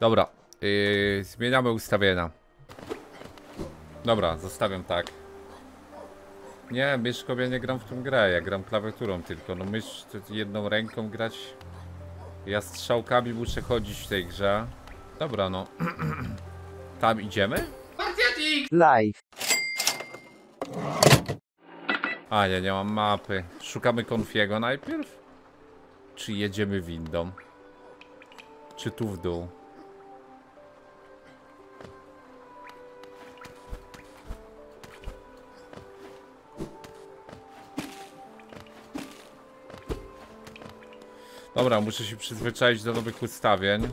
Dobra, yy, zmieniamy ustawienia. Dobra, zostawiam tak. Nie, myszką ja nie gram w tą grę, ja gram klawiaturą tylko. No mysz jedną ręką grać. Ja strzałkami muszę chodzić w tej grze. Dobra, no. Tam idziemy? Live. A, ja nie mam mapy. Szukamy Konfiego najpierw? Czy jedziemy windą? Czy tu w dół? Dobra, muszę się przyzwyczaić do nowych ustawień.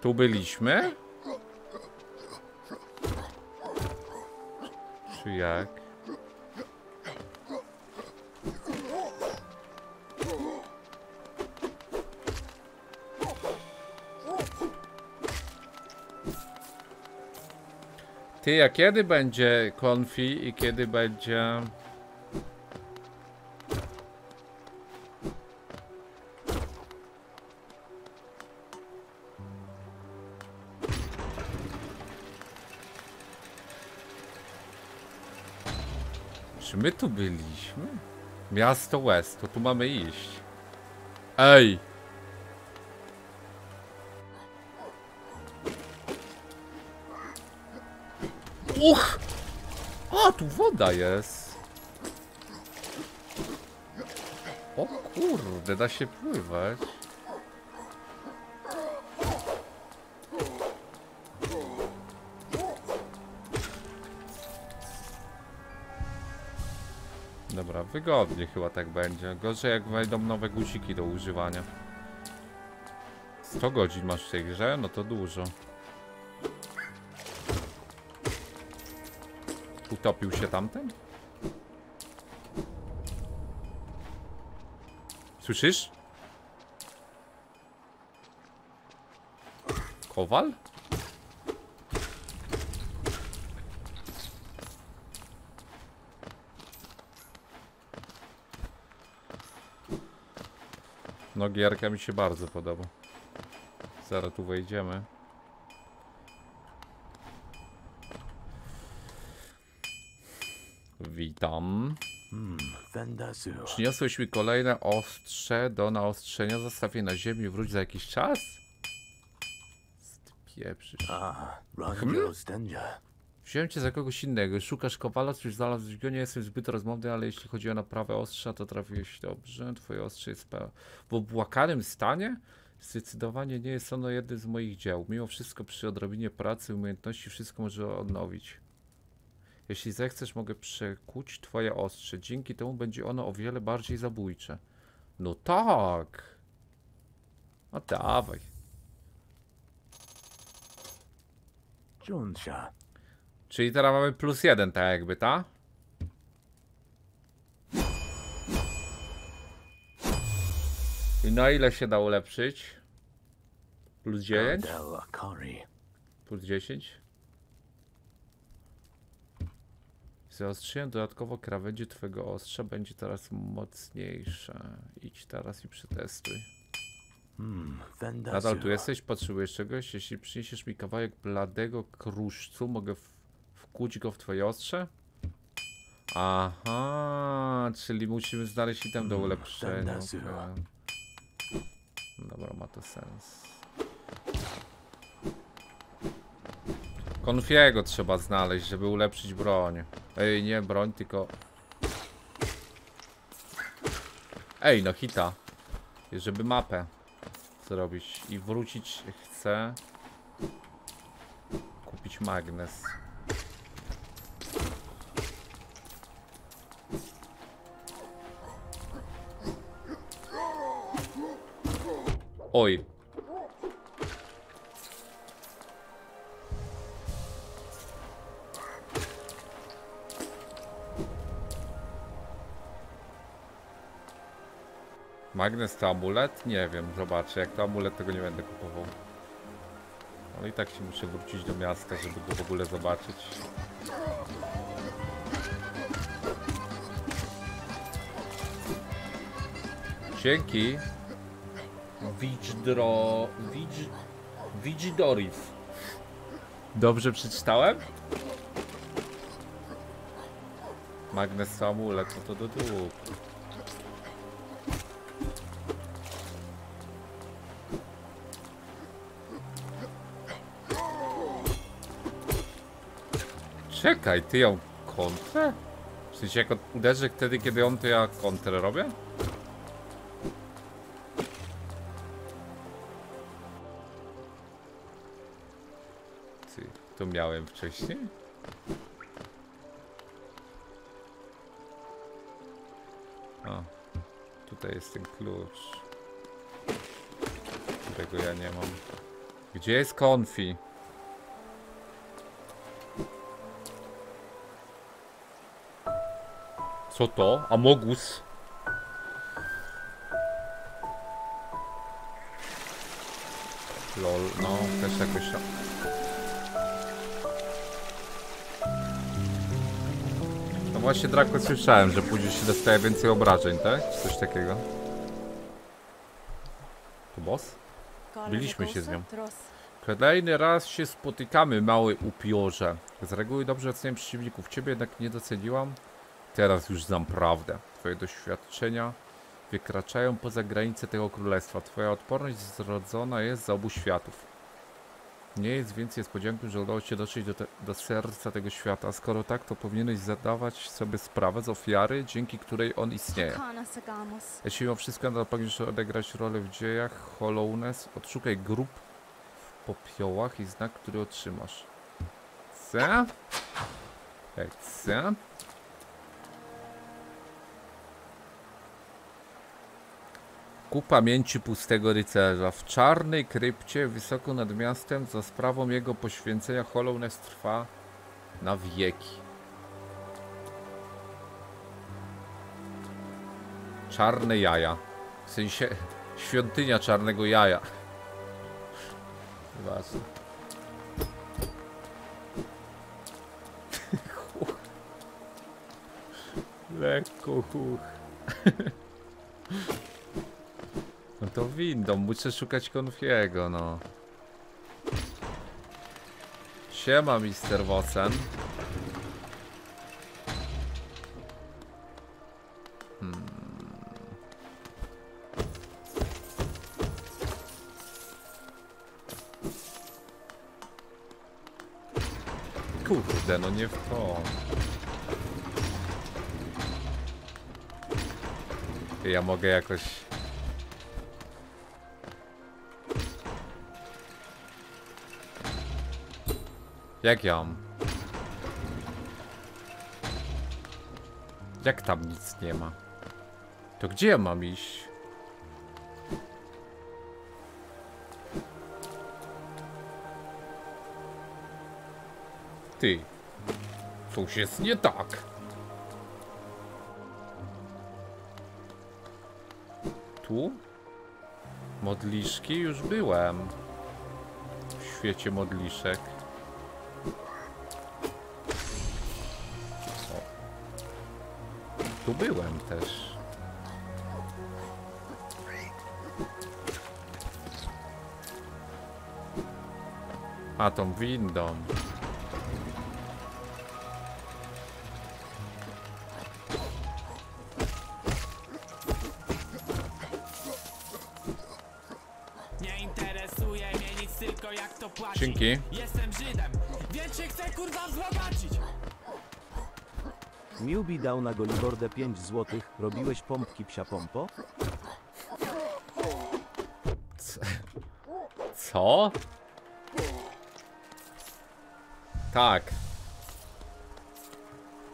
Tu byliśmy? Czy jak? Ty, a kiedy będzie konfi i kiedy będzie... my tu byliśmy? Miasto West, to tu mamy iść. Ej! Uch! A, tu woda jest. O kurde, da się pływać. Wygodnie chyba tak będzie. Gorzej jak wejdą nowe guziki do używania. 100 godzin masz w tej grze? No to dużo. Utopił się tamten? Słyszysz? Kowal? No gierka mi się bardzo podoba. Zaraz tu wejdziemy. Witam. Vendazur. Przyniosłeś mi kolejne ostrze do naostrzenia. Zostawię na ziemi wróć za jakiś czas? Pieprzysz. Danger. Wziąłem cię za kogoś innego. Szukasz kowala, coś znalazłeś go. Nie jestem zbyt rozmowny, ale jeśli chodzi o naprawę ostrza, to trafiłeś dobrze. Twoje ostrze jest w obłakanym stanie? Zdecydowanie nie jest ono jednym z moich dzieł. Mimo wszystko przy odrobinie pracy, umiejętności wszystko może odnowić. Jeśli zechcesz, mogę przekuć twoje ostrze. Dzięki temu będzie ono o wiele bardziej zabójcze. No tak. A dawaj. Jonsha. Czyli teraz mamy plus jeden, tak jakby, ta? I na ile się da ulepszyć? Plus 9? Del Akari. Plus 10? Zaostrzyłem dodatkowo krawędzie twojego ostrza będzie teraz mocniejsze. Idź teraz i przetestuj. Hmm, Nadal tu jesteś? Potrzebujesz czegoś? Jeśli przyniesiesz mi kawałek bladego kruszcu, mogę wkuć go w twoje ostrze? Aha, czyli musimy znaleźć item do Mm, ulepszenia. Dobra, ma to sens. Konfiego trzeba znaleźć, żeby ulepszyć broń. Ej, nie broń, tylko... Ej, no hita. Żeby mapę zrobić i wrócić chcę kupić magnes. Oj. Magnes to amulet? Nie wiem, zobaczę. Jak to amulet, tego nie będę kupował. Ale i tak się muszę wrócić do miasta, żeby go w ogóle zobaczyć. Dzięki. Wijdro... Widz... Dobrze przeczytałem? Magnes Samulet, no to do dół. Czekaj, ty ją kontrę? W sensie jak uderzę wtedy, kiedy on, to ja kontrę robię? Miałem wcześniej? A, tutaj jest ten klucz. Którego ja nie mam. Gdzie jest konfi? Co to? Amogus? Lol, no też jakoś właśnie Draco słyszałem, że później się dostaje więcej obrażeń, tak? Czy coś takiego? To boss? Byliśmy się z nią. Kolejny raz się spotykamy, mały upiorze. Z reguły dobrze oceniam przeciwników. Ciebie jednak nie doceniłam. Teraz już znam prawdę. Twoje doświadczenia wykraczają poza granice tego królestwa. Twoja odporność zrodzona jest z obu światów. Nie jest więc niespodzianką, że udało się dotrzeć do, te, do serca tego świata. Skoro tak, to powinieneś zadawać sobie sprawę z ofiary, dzięki której on istnieje. Jeśli mimo wszystko nadal pragniesz odegrać rolę w dziejach Hollowness, odszukaj grup w popiołach i znak, który otrzymasz. Co? Jak co? Ku pamięci pustego rycerza. W czarnej krypcie wysoko nad miastem za sprawą jego poświęcenia Hollowness trwa na wieki. Czarne jaja. W sensie świątynia czarnego jaja. Huch. Lekko huch. No to windą, muszę szukać konfiego, no. Siema, Mister Wosen. Kurde, no nie w to. Ja mogę jakoś... Jak ja mam? Jak tam nic nie ma? To gdzie ja mam iść? Ty. Coś jest nie tak. Tu? Modliszki? Już byłem. W świecie modliszek. Tu byłem też. A tą windą. Nie Miubi dał na Golibordę 5 złotych. Robiłeś pompki psia pompo? Co? Tak.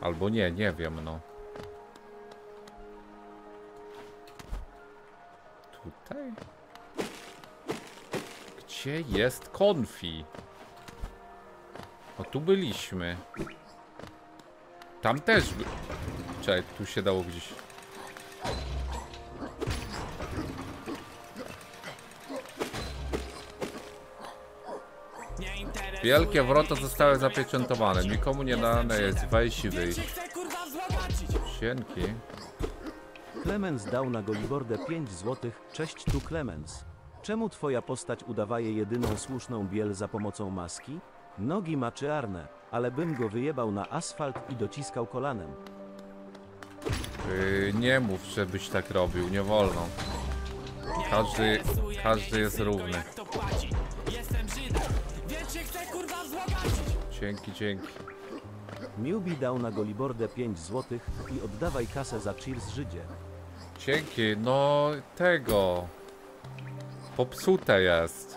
Albo nie, nie wiem, no. Tutaj? Gdzie jest konfi? O, tu byliśmy. Tam też by... Czekaj, tu się dało gdzieś... Wielkie wrota zostały zapieczętowane. Nikomu nie dane jest wejść i wyjść. Dzięki. Clemens dał na Golibordę 5 złotych. Cześć tu Clemens. Czemu twoja postać udaje jedyną słuszną biel za pomocą maski? Nogi ma czarne, ale bym go wyjebał na asfalt i dociskał kolanem. Yy, nie mów, żebyś tak robił, nie wolno. Każdy, każdy jest równy. Dzięki, dzięki. Newbie dał na Golibordę 5 złotych i oddawaj kasę za cheers Żydzie. Dzięki, no tego. Popsute jest.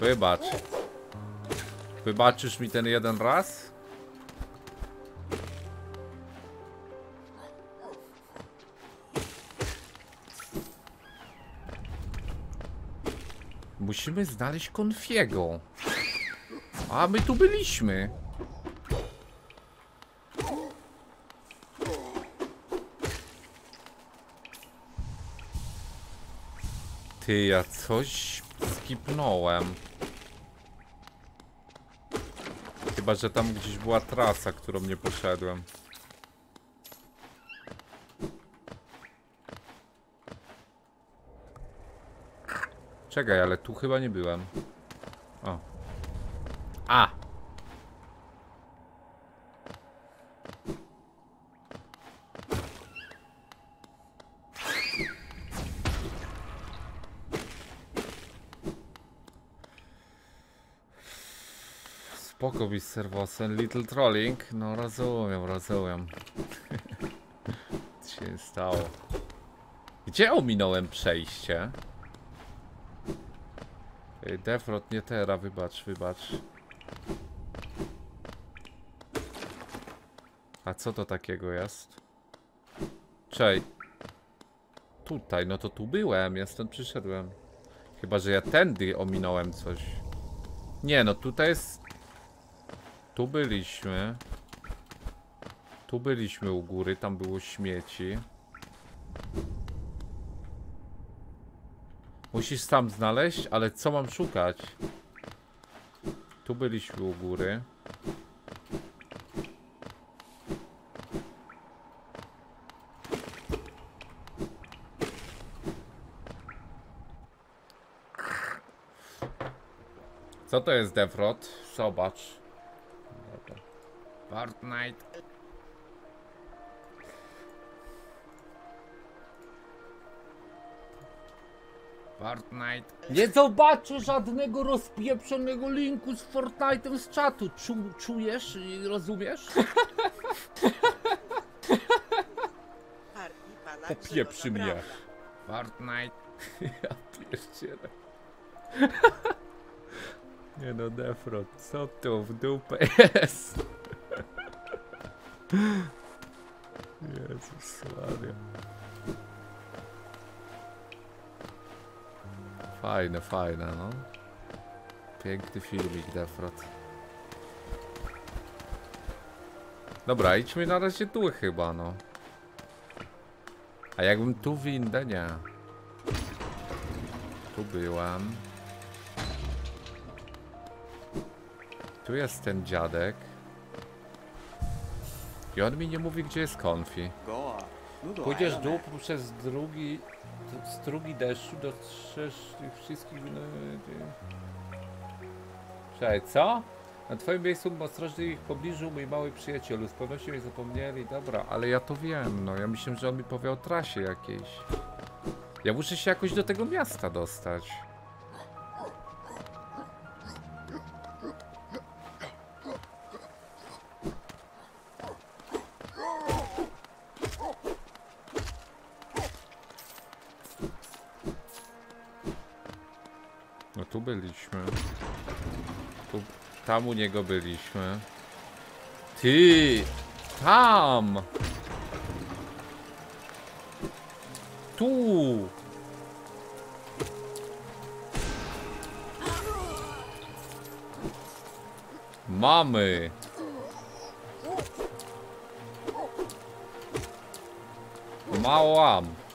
Wybacz. Wybaczysz mi ten jeden raz? Musimy znaleźć Konfiego. A my tu byliśmy. Ty, ja coś skipnąłem. Chyba, że tam gdzieś była trasa, którą nie poszedłem. Czekaj, ale tu chyba nie byłem. O. A! Być serwosem. Little Trolling. No rozumiem, rozumiem. Co się stało? Gdzie ominąłem przejście? Ej, Defrot, nie teraz, wybacz, wybacz. A co to takiego jest? Czej. Tutaj, no to tu byłem, ja stąd przyszedłem. Chyba, że ja tędy ominąłem coś. Nie, no tutaj jest... Tu byliśmy. Tu byliśmy u góry, tam było śmieci. Musisz sam znaleźć, ale co mam szukać? Tu byliśmy u góry. Co to jest Defrot? Zobacz. Fortnite. Fortnite. Nie zobaczę żadnego rozpieprzonego linku z Fortnite'em z czatu. Czu, czujesz i rozumiesz? Popieprzy mnie. Fortnite. Ja pierdzielę. Nie no, Defrot, co to w dupę jest? Jezus Maria. Fajne, fajne, no. Piękny filmik, Defrot. Dobra, idźmy na razie tu chyba, no. A jakbym tu windę? Nie. Tu byłem. Tu jest ten dziadek. I on mi nie mówi, gdzie jest konfi. Pójdziesz dół przez drugi, z drugi deszczu, dotrzesz tych wszystkich... no, Czekaj, co? Na twoim miejscu ostrożny ich pobliżu, mój mały przyjacielu. Z pewnością mnie zapomnieli. Dobra, ale ja to wiem, no. Ja myślę, że on mi powie o trasie jakiejś. Ja muszę się jakoś do tego miasta dostać. Tam u niego byliśmy. Ty! Tam! Tu! Mamy! Małam!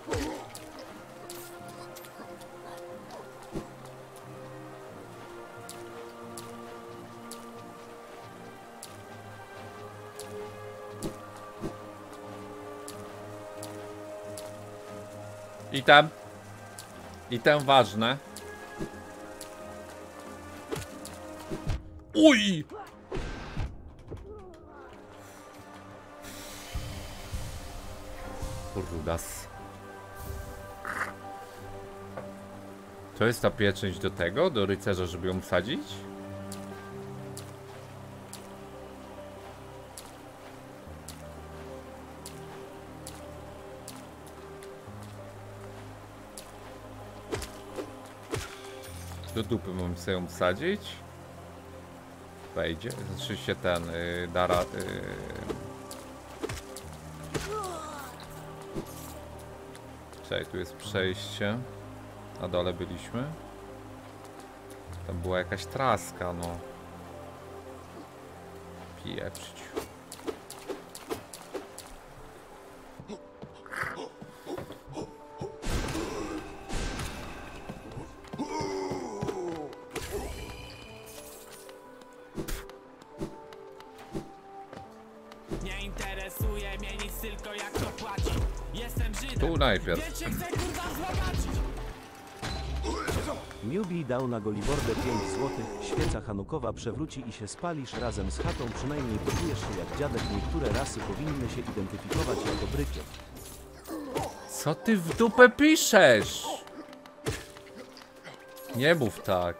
I tam. I tam ważne. Uj! Rudas. To jest ta pieczęć do tego, do rycerza, żeby ją wsadzić? Do dupy mam sobie ją wsadzić. Wejdzie. Znaczy się ten yy, dara. Yy... Tu jest przejście. Na dole byliśmy. Tam była jakaś traska, no. Pieprzyć. Najpierw. Newbie dał na Golibordę 5 złotych, świeca hanukowa przewróci i się spalisz razem z chatą, przynajmniej poczujesz się jak dziadek. Niektóre rasy powinny się identyfikować jako brykiet. Co ty w dupę piszesz? Nie mów tak.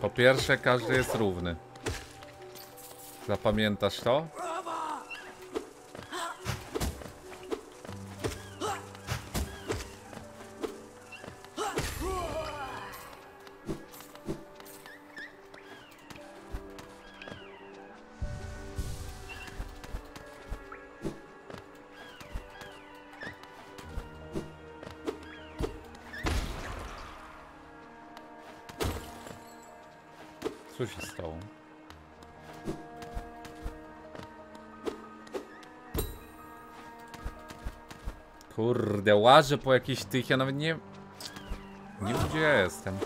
Po pierwsze, każdy jest równy. Zapamiętasz to? Łażę po jakichś tych, ja nawet nie... Nie wiem gdzie ja jestem.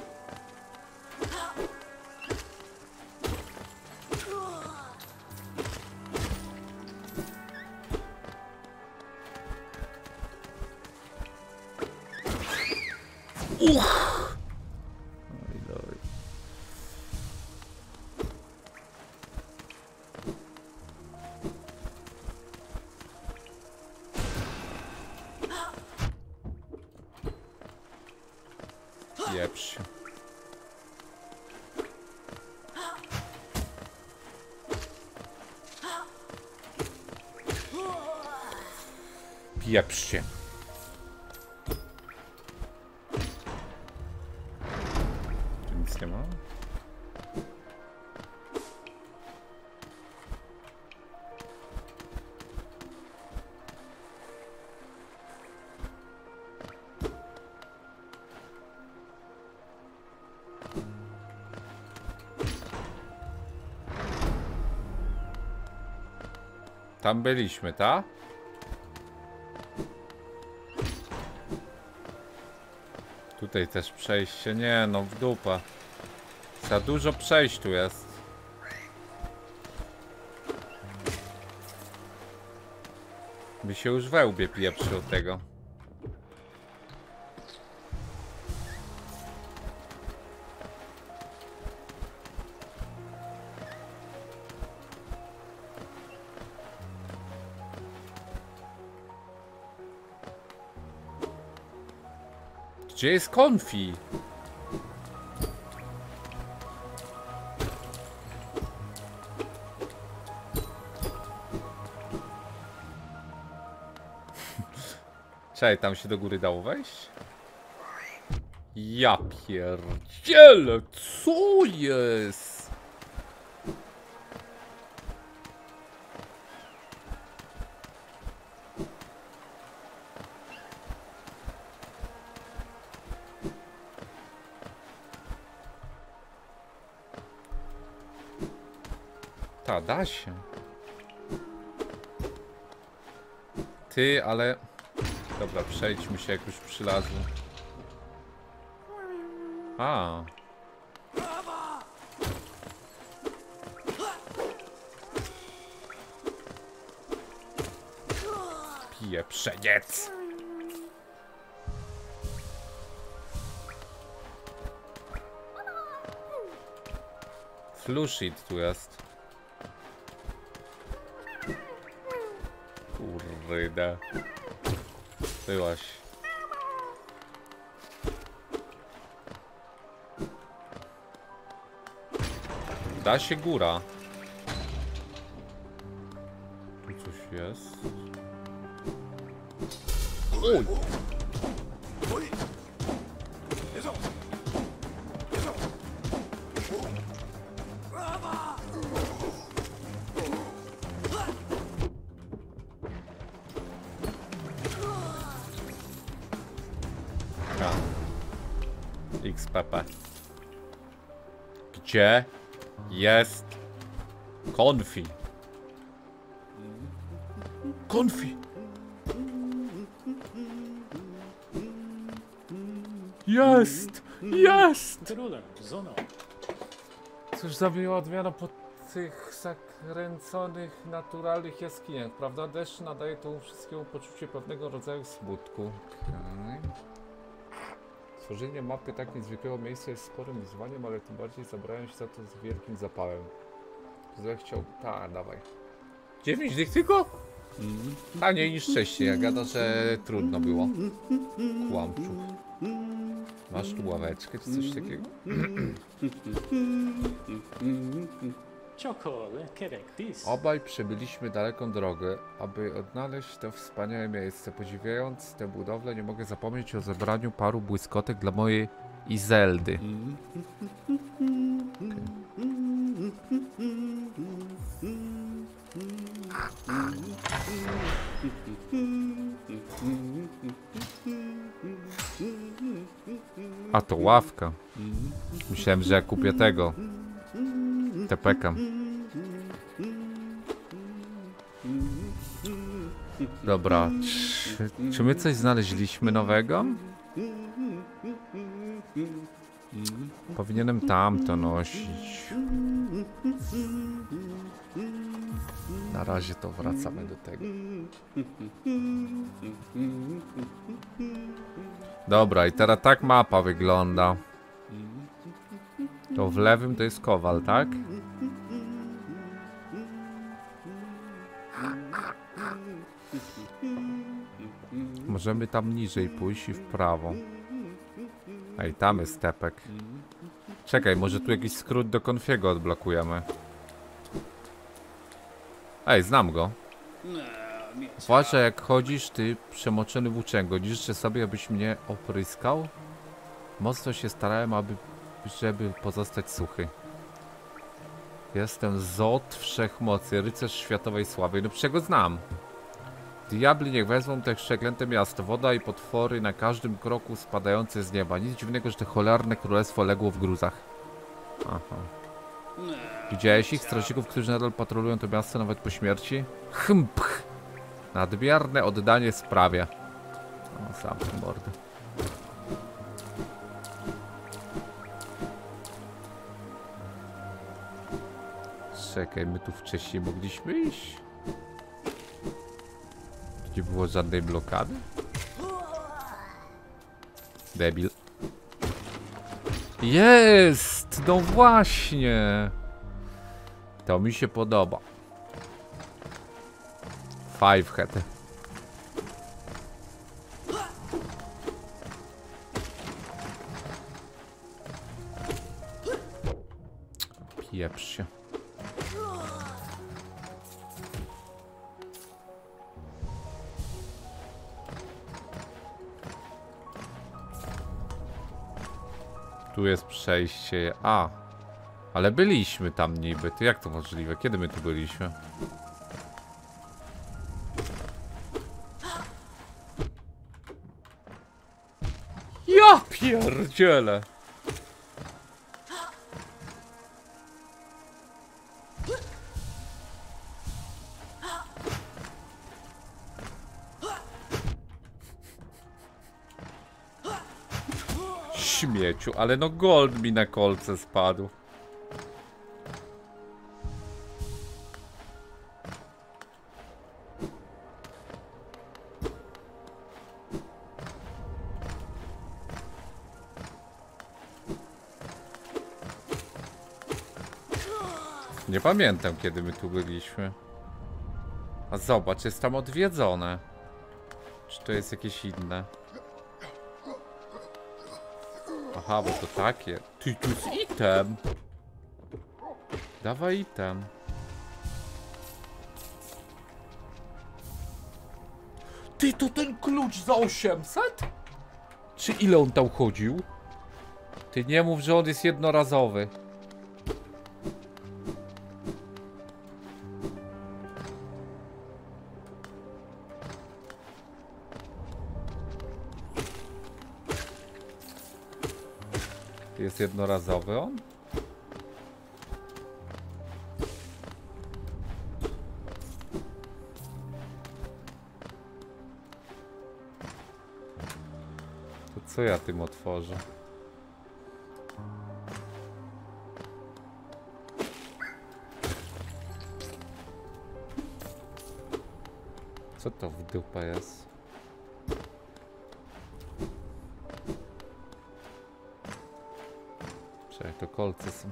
Tam byliśmy, tak? Tutaj też przejście. Nie, no w dupa. Za dużo przejść tu jest. By się już we łbie pieprzy od tego. Gdzie jest konfi? Czekaj, tam się do góry dało wejść? Ja pierdzielę, co jest? Aha, da się. Ty, ale... Dobra, przejdźmy się, jak już przylazłem. A. Pieprzeniec. Flushit tu jest. Kurde. Byłaś. Da się góra. Tu coś jest. Oj! Gdzie jest konfi? Konfi! Jest! Jest! Cóż za miła odmiana po tych zakręconych, naturalnych jaskiniach, prawda? Deszcz nadaje temu wszystkiemu poczucie pewnego rodzaju smutku. Okej. Stworzenie mapy tak niezwykłego miejsca jest sporym wyzwaniem, ale tym bardziej zabrałem się za to z wielkim zapałem. Zechciał... Ta, dawaj. 9 dych tylko? A nie niż wcześniej, ja gada, że trudno było. Kłamczuch. Masz tu ławeczkę czy coś takiego? Obaj przebyliśmy daleką drogę, aby odnaleźć to wspaniałe miejsce. Podziwiając tę budowlę, nie mogę zapomnieć o zebraniu paru błyskotek dla mojej Izeldy. A to ławka. Myślałem, że ja kupię tego. TPK. Dobra, czy, czy my coś znaleźliśmy nowego? Powinienem tamto nosić. Na razie to wracamy do tego. Dobra, i teraz tak mapa wygląda. To w lewym to jest kowal, tak? Możemy tam niżej pójść i w prawo. Ej, tam jest stepek. Czekaj, może tu jakiś skrót do konfiego odblokujemy. Ej, znam go. Zwłaszcza jak chodzisz, ty przemoczony włóczęgo. Życzę sobie, abyś mnie opryskał. Mocno się starałem, aby, żeby pozostać suchy. Jestem Zot Wszechmocy, rycerz światowej sławy. No czego znam? Diabli niech wezmą te przeklęte miasto. Woda i potwory na każdym kroku spadające z nieba. Nic dziwnego, że to cholerne królestwo legło w gruzach. Aha. Widziałeś ich, strażników, którzy nadal patrolują to miasto nawet po śmierci? Hmpch! Nadmierne oddanie sprawie. O, sam mordy. Czekaj, my tu wcześniej mogliśmy iść? Nie było żadnej blokady? Debil. Jest! No właśnie! To mi się podoba. Five head. Pieprz się. Tu jest przejście. A. Ale byliśmy tam niby. To jak to możliwe? Kiedy my tu byliśmy? Ja pierdzielę. życiu, ale no gold mi na kolce spadł. Nie pamiętam, kiedy my tu byliśmy. A zobacz, jest tam odwiedzone. Czy to jest jakieś inne? Aha, bo to takie. Ty, tu jest item. Dawaj item. Ty, to ten klucz za 800? Czy ile on tam chodził? Ty nie mów, że on jest jednorazowy. Jest jednorazowy on? To co ja tym otworzę? Co to w dupę jest? Kolce są.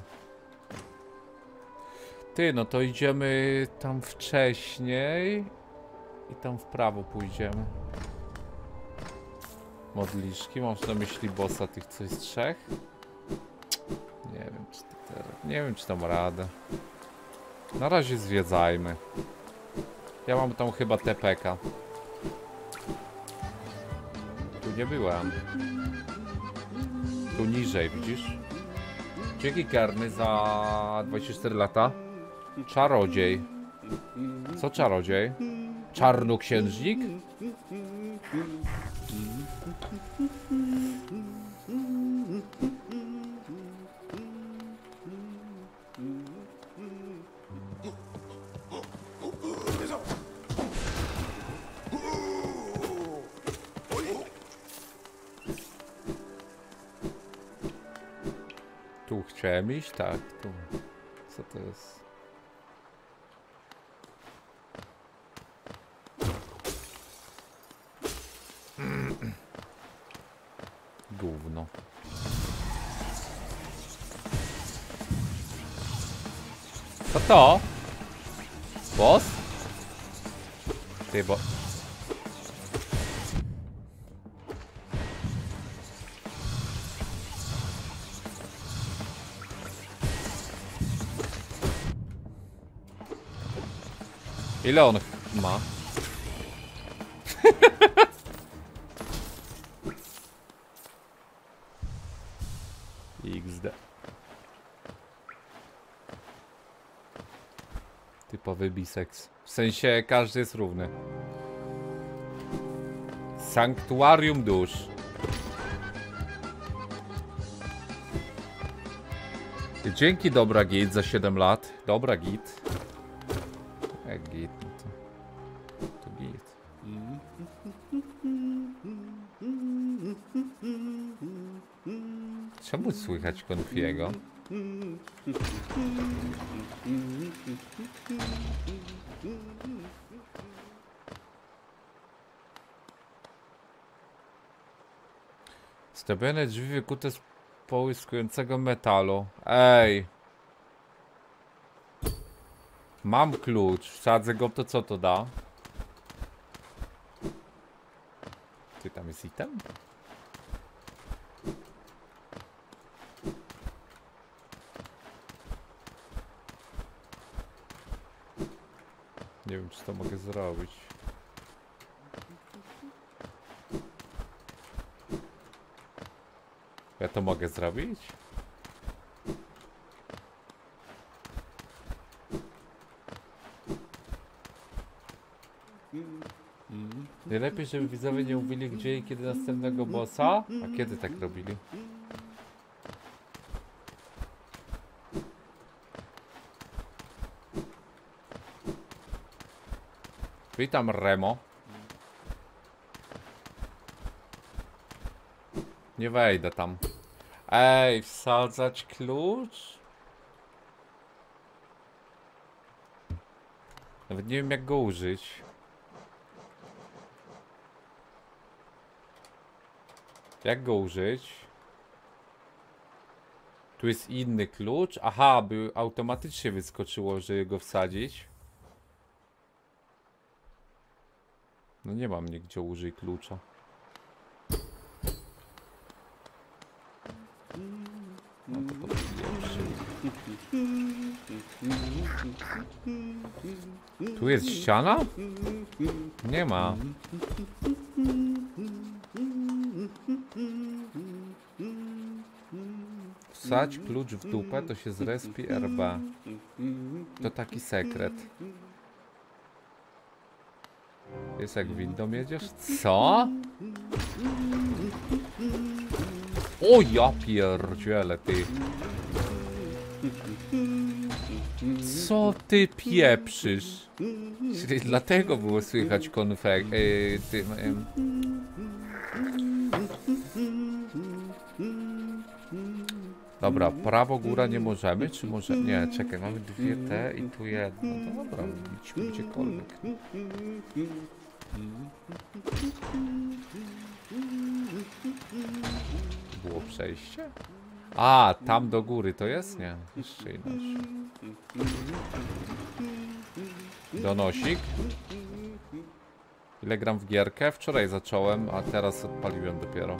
Ty, no to idziemy tam wcześniej i tam w prawo pójdziemy. Modliszki, mam na myśli bossa tych co jest trzech. Nie wiem, czy to teraz. Nie wiem, czy tam radę. Na razie zwiedzajmy. Ja mam tam chyba TPK. Tu nie byłem. Tu niżej, widzisz? Dzięki karny za 24 lata. Czarodziej. Co czarodziej? Czarnoksiężnik? Iść? Tak, tu. Co to jest? Gówno. Boss? Ile on ma? XD. Typowy biseks. W sensie każdy jest równy. Sanktuarium dusz. Dzięki dobra git za 7 lat. Dobra git. Słychać konfiego? Zdobione drzwi wykute z połyskującego metalu. Ej! Mam klucz, wsadzę go, to co to da? Ty tam jest item? Nie wiem, czy to mogę zrobić. Ja to mogę zrobić? Najlepiej, żeby widzowie nie mówili gdzie i kiedy następnego bossa. A kiedy tak robili? Witam Remo. Nie wejdę tam. Ej, wsadzać klucz? Nawet nie wiem jak go użyć. Jak go użyć? Tu jest inny klucz. Aha, by automatycznie wyskoczyło, żeby go wsadzić. No nie mam nigdzie użyj klucza. No to. Tu jest ściana? Nie ma. Wsadź klucz w dupę, to się zrespi RB. To taki sekret. Jest jak windą jedziesz? Co? O ja pierdziele ty. Co ty pieprzysz? Czyli dlatego było słychać konfek... Yy, tym... ym. Dobra, prawo góra nie możemy, czy może... Nie, czekaj, mamy dwie te i tu jedno. No dobra, idźmy gdziekolwiek. Było przejście? A, tam do góry to jest? Nie, jeszcze inaczej. Donosik. Ile gram w gierkę? Wczoraj zacząłem, a teraz odpaliłem dopiero.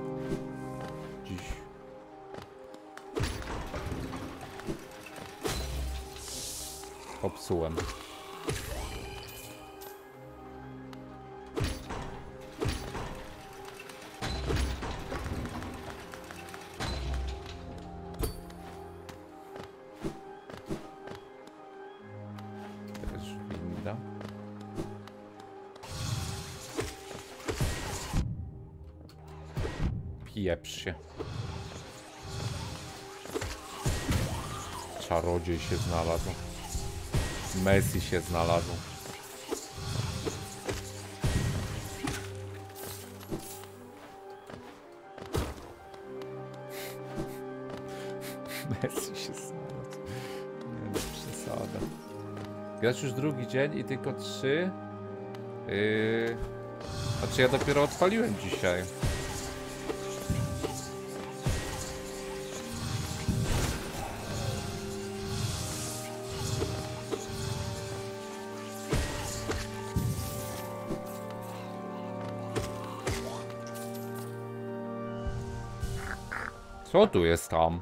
Dziś. Popsułem. Się znalazł. Messi się znalazł. Messi się znalazł. Nie no, przesada. Grasz już drugi dzień i tylko trzy. Yy... Znaczy ja dopiero odpaliłem dzisiaj. Tu jest tam?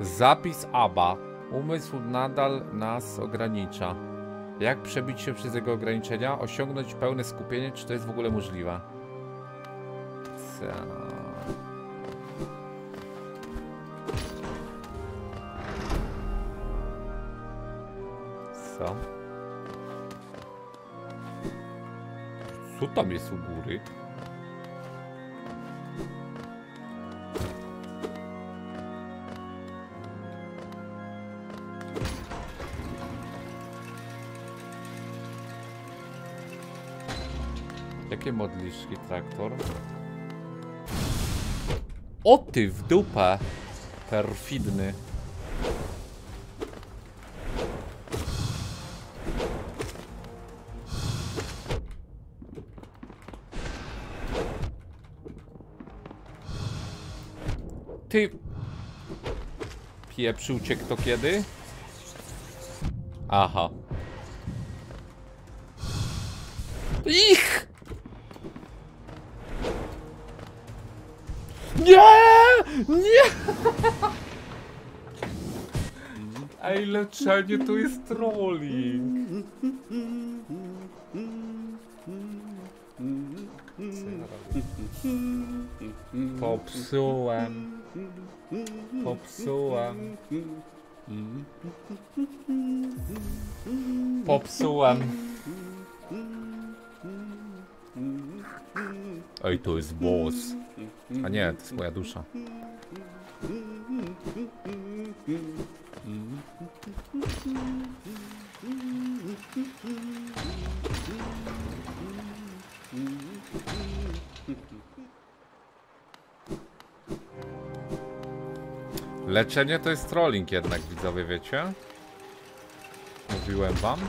Zapis ABA. Umysł nadal nas ogranicza. Jak przebić się przez jego ograniczenia? Osiągnąć pełne skupienie? Czy to jest w ogóle możliwe? Co? Co tam jest u góry? Jakie modliszki traktor? O ty w dupę! Perfidny. Ty... Pieprzył cię kto kiedy? Aha. Leczenie to jest trolling. Popsułem. Popsułem. Popsułem. Ej, to jest boss. A nie, to jest moja dusza. Leczenie to jest trolling jednak, widzowie, wiecie? Mówiłem wam.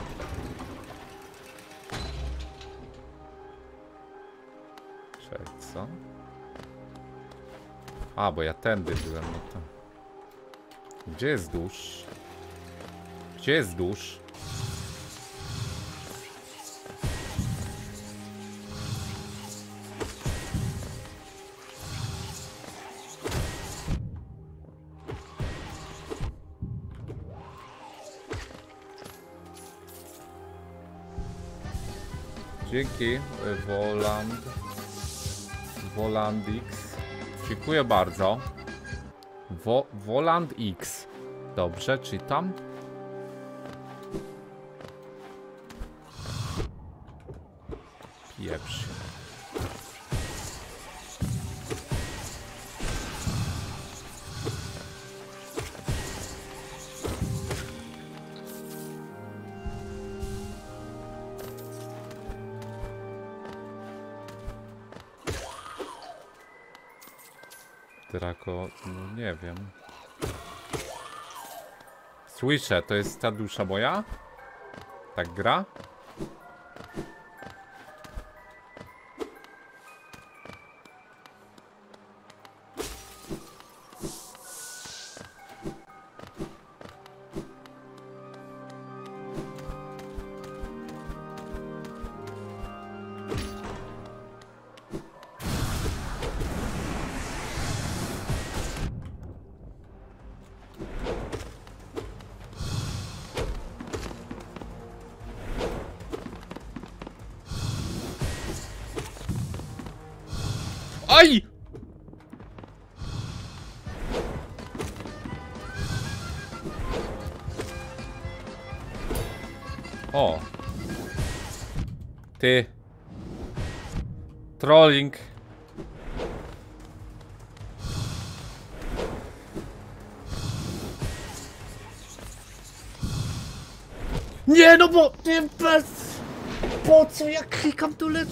Cześć, co? A, bo ja tędy byłem, no to... Gdzie jest dusz? Gdzie jest dusz? Dzięki, y, Woland. Wolandix. Dziękuję bardzo. Wo Woland X. Dobrze, czytam. Słyszę, to jest ta dusza moja? Tak gra?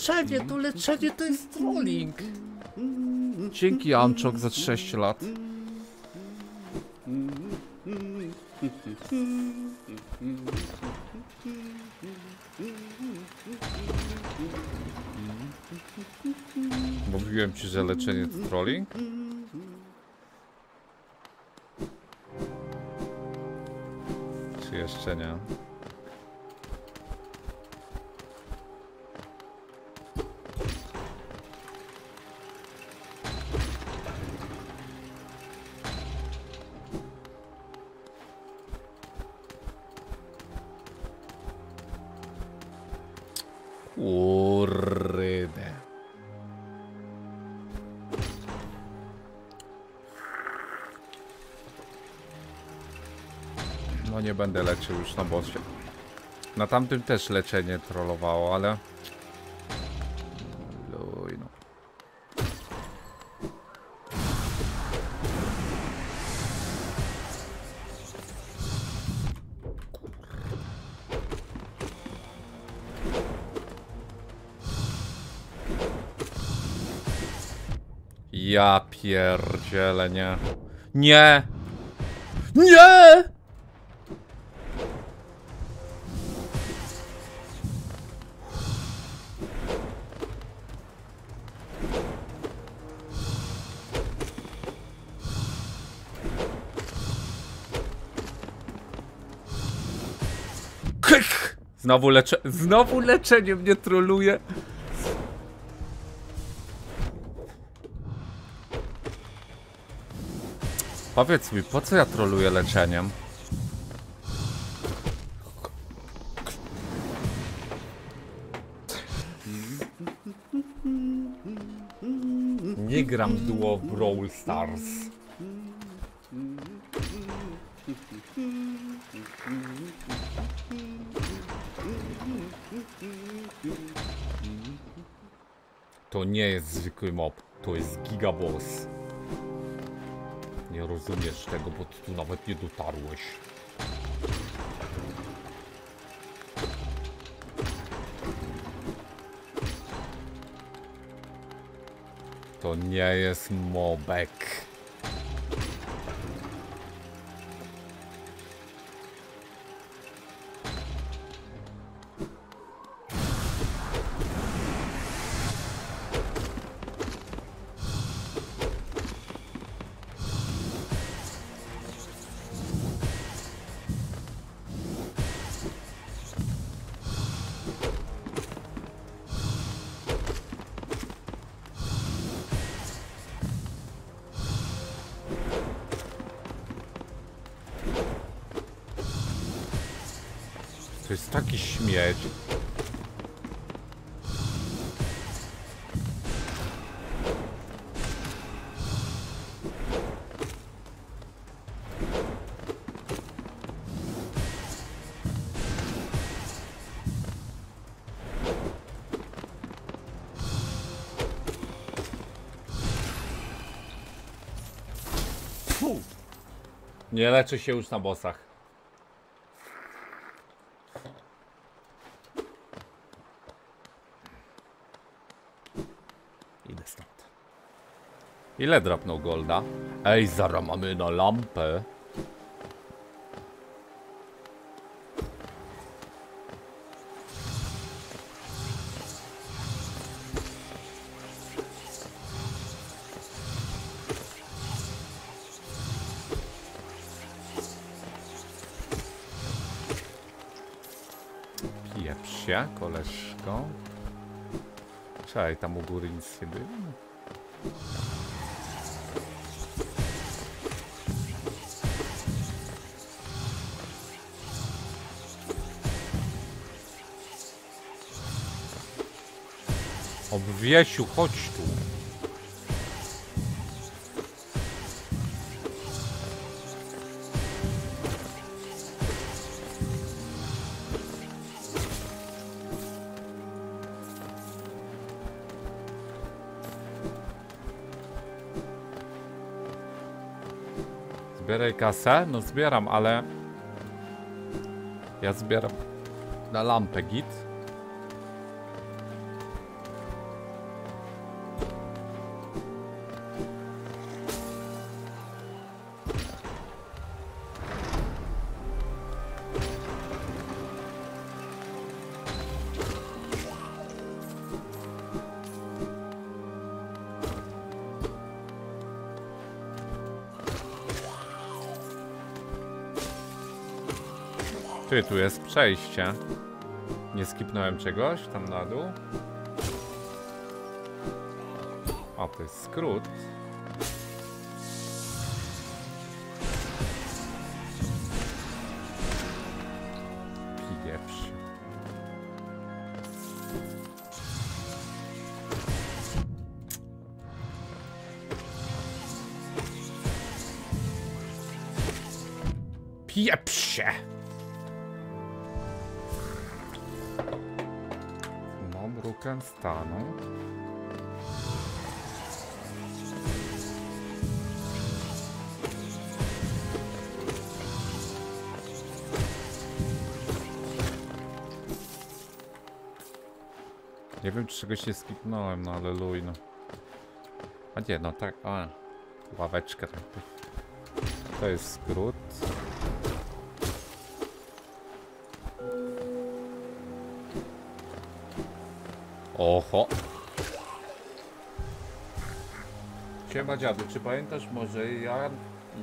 Leczenie? To leczenie to jest trolling. Dzięki Amczok za 6 lat. Mówiłem ci, że leczenie to trolling? Leczył już na bossie. Na tamtym też leczenie trollowało, ale... Luj no. Ja pierdzielę. Nie! Nie! Kych! Znowu leczę... Znowu leczenie mnie troluje. Powiedz mi, po co ja troluję leczeniem? Nie gram duo Brawl Stars. To nie jest zwykły mob, to jest gigaboss. Nie rozumiesz tego, bo ty tu nawet nie dotarłeś. To nie jest mobek. Nie leczę się już na bossach. Idę stąd. Ile drapnął golda? Ej, zara mamy na lampę. Czekaj, tam u góry nic nie było. Obwiesiu, chodź tu. Kasę? No zbieram, ale... Ja zbieram na lampę git. Ty, tu jest przejście. Nie skipnąłem czegoś tam na dół. A, to jest skrót. Czegoś nie skipnąłem, no ale luj, no. A nie, no tak, a. Ławeczka. To jest skrót. Oho. Siema dziadu, czy pamiętasz może Jan,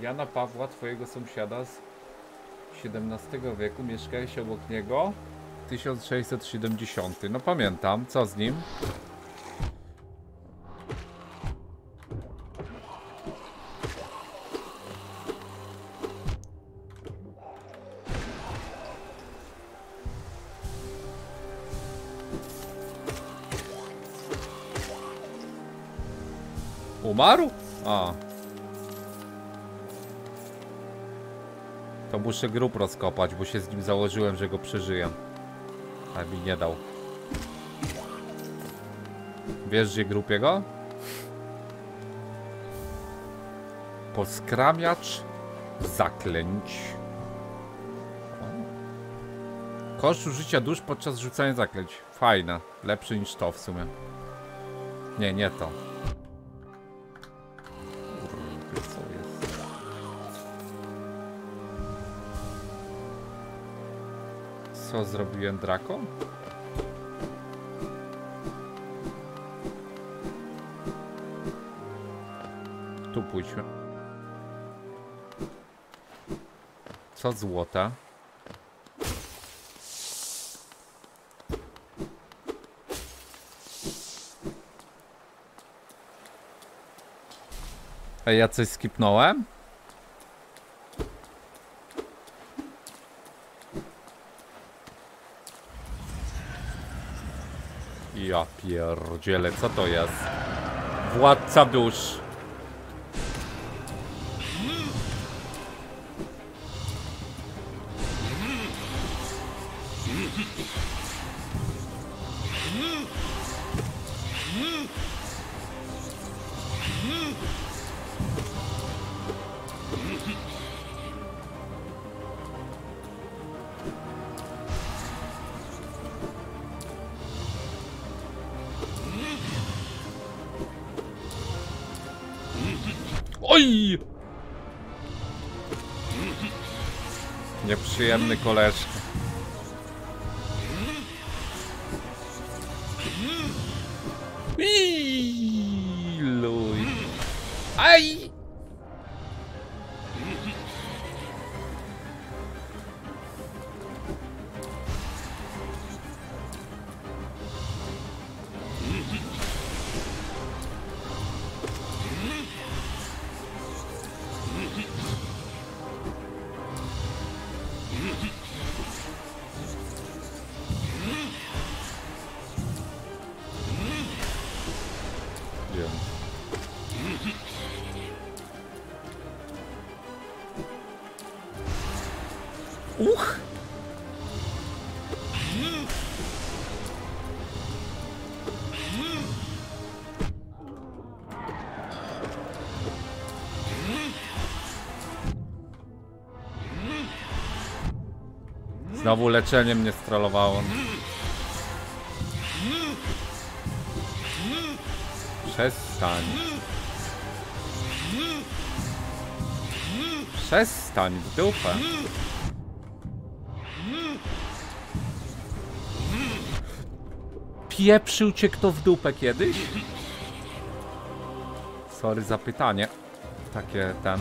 Jana Pawła, twojego sąsiada z XVII wieku? Mieszkałeś obok niego? 1670. No pamiętam, co z nim? Umarł? A. To muszę grób rozkopać, bo się z nim założyłem, że go przeżyję. A mi nie dał. Wiesz, gdzie grób jego? Poskramiacz zaklęć. Koszt użycia dusz podczas rzucania zaklęć. Fajne. Lepszy niż to w sumie. Nie, nie to. Co zrobiłem Draco? Tu pójdźmy. Co złota? Ej, ja coś skipnąłem? Ja pierdzielę, co to jest? Władca dusz. Smolensk. Znowu leczenie mnie strollowało. Przestań. Przestań w dupę. Pieprzył cię kto w dupę kiedyś? Sorry za pytanie. Takie ten.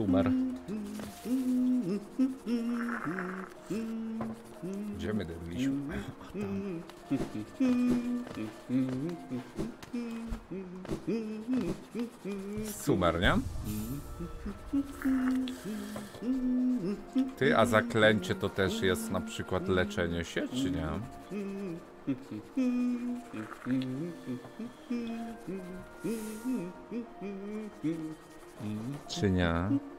Sumer. Gdzie my byliśmy? Sumer, nie? Ty, a zaklęcie to też jest na przykład leczenie się, czy nie? Czy nie?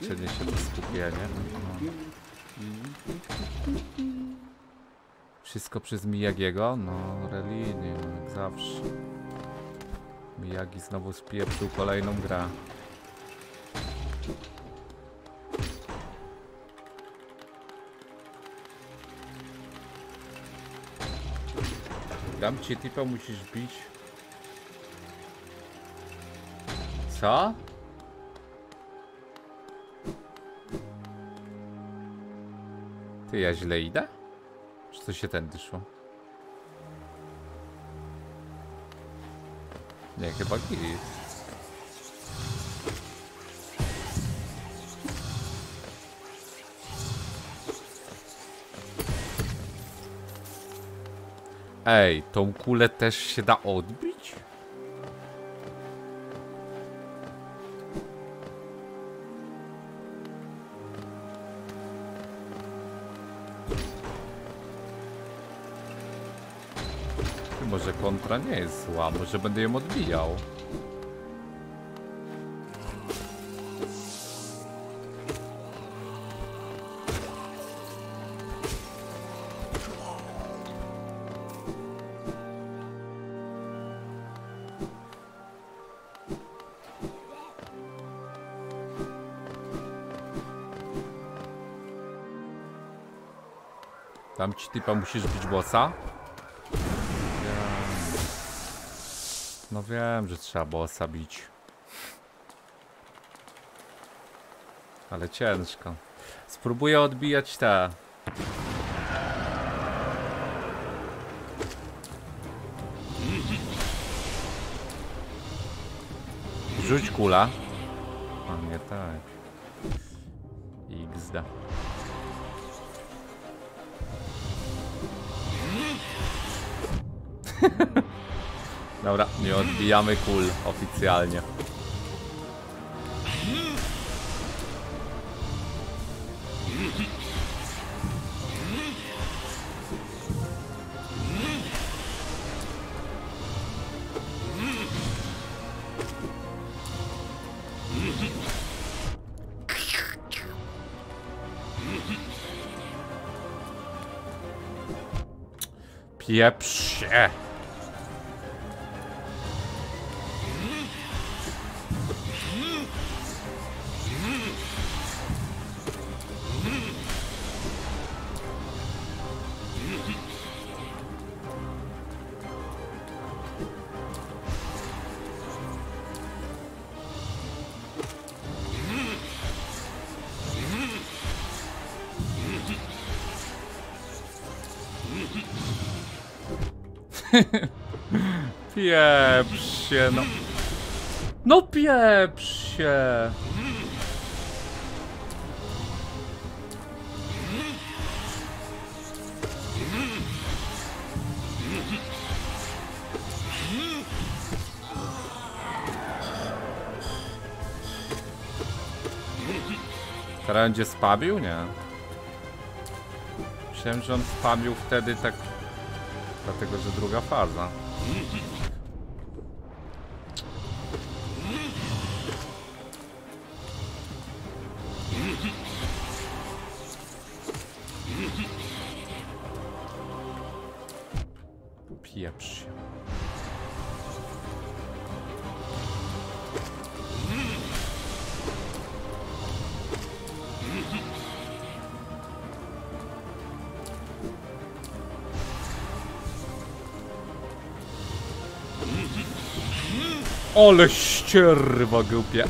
Leczenie się to skupienie. No. Wszystko przez Miyagiego? No, religijnie, jak zawsze. Miyagi znowu spieprzył kolejną grę. Dam ci tipa, musisz bić. Co? Ty, ja źle idę? Czy to się tędy szło? Nie, chyba git. Ej, tą kulę też się da odbić? kontra nie jest zła, może będę ją odbijał. Tam ci typa musisz być bossa? Wiem, że trzeba bossa bić. Ale ciężko. Spróbuję odbijać te. Rzuć kula. A nie tak. Dobra, nie odbijamy kul oficjalnie. Pieprz Pieprz się, no. No pieprz się. Teraz będzie spabił? Nie. Myślałem, że on spabił wtedy tak... Dlatego, że druga faza. Ole ścierwa głupie.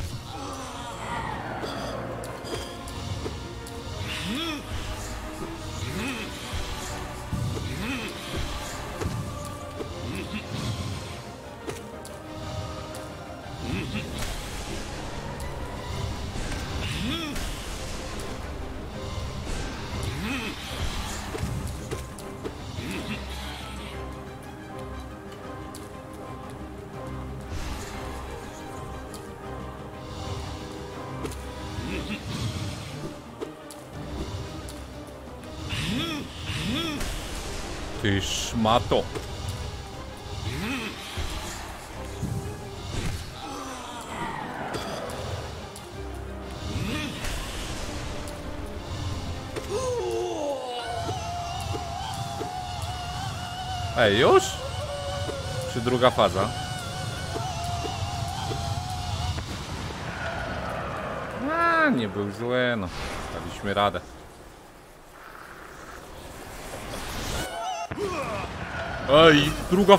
Ty szmato. Ej, już? Czy druga faza? A, nie był zły, no. Daliśmy radę. Ej, druga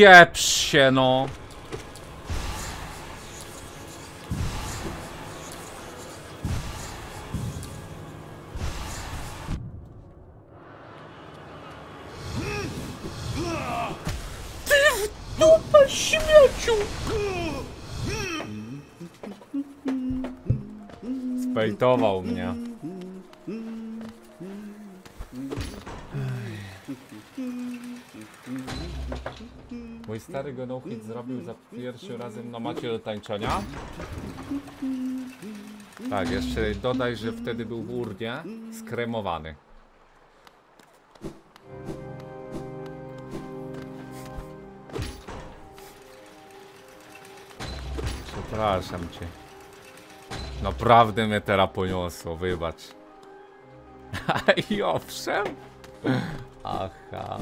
Pieprz się, no. Ty w dupę śmieciu! Zbejtował mnie. Zrobił za pierwszym razem na macie do tańczenia. Tak, jeszcze dodaj, że wtedy był w urnie skremowany. Przepraszam cię. Naprawdę mnie teraz poniosło, wybacz. I owszem. Aha.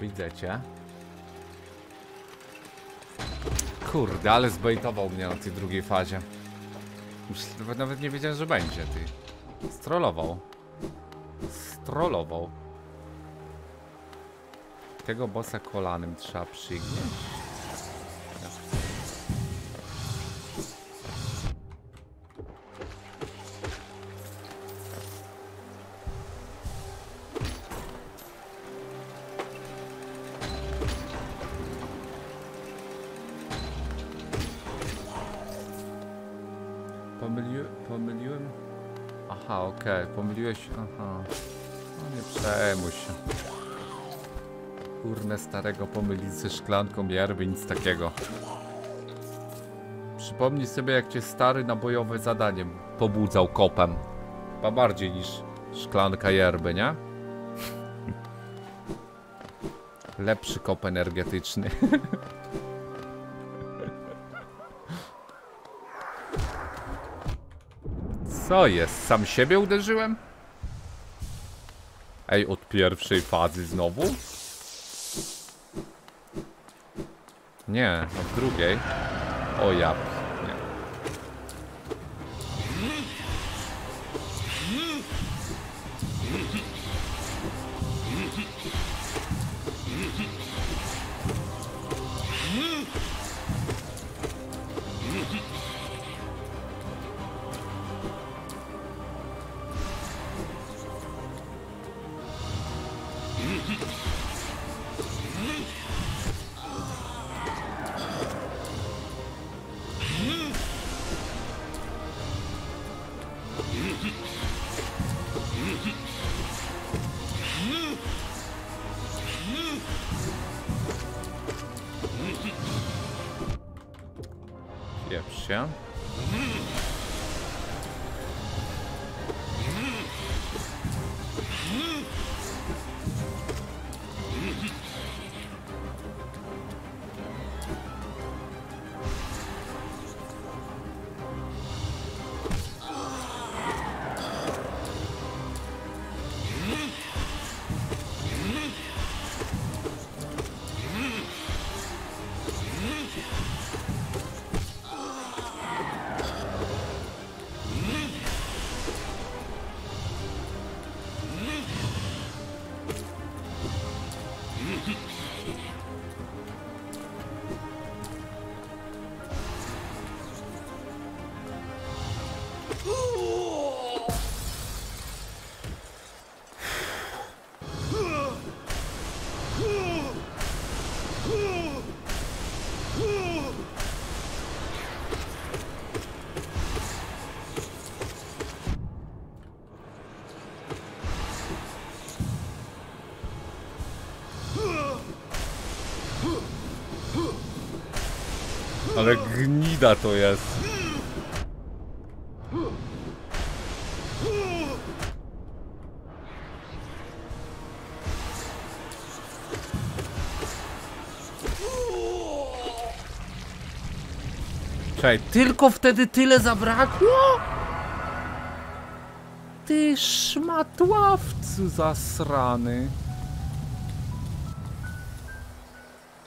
Widzę cię. Kurde, ale zbejtował mnie na tej drugiej fazie. Myślę, nawet nie wiedziałem, że będzie, ty. Strollował. Strollował. Tego bossa kolanem trzeba przygnieść. Aha. No nie przejmuj się. Kurnę starego pomylić ze szklanką yerby, nic takiego. Przypomnij sobie, jak cię stary na bojowe zadanie pobudzał kopem. Chyba bardziej niż szklanka yerby, nie? Lepszy kop energetyczny. Co jest? Sam siebie uderzyłem? Ej, od pierwszej fazy znowu? Nie, od drugiej. O ja. Nie. Pieprz gnida to jest. Czekaj, tylko wtedy tyle zabrakło? Ty szmatławcu zasrany.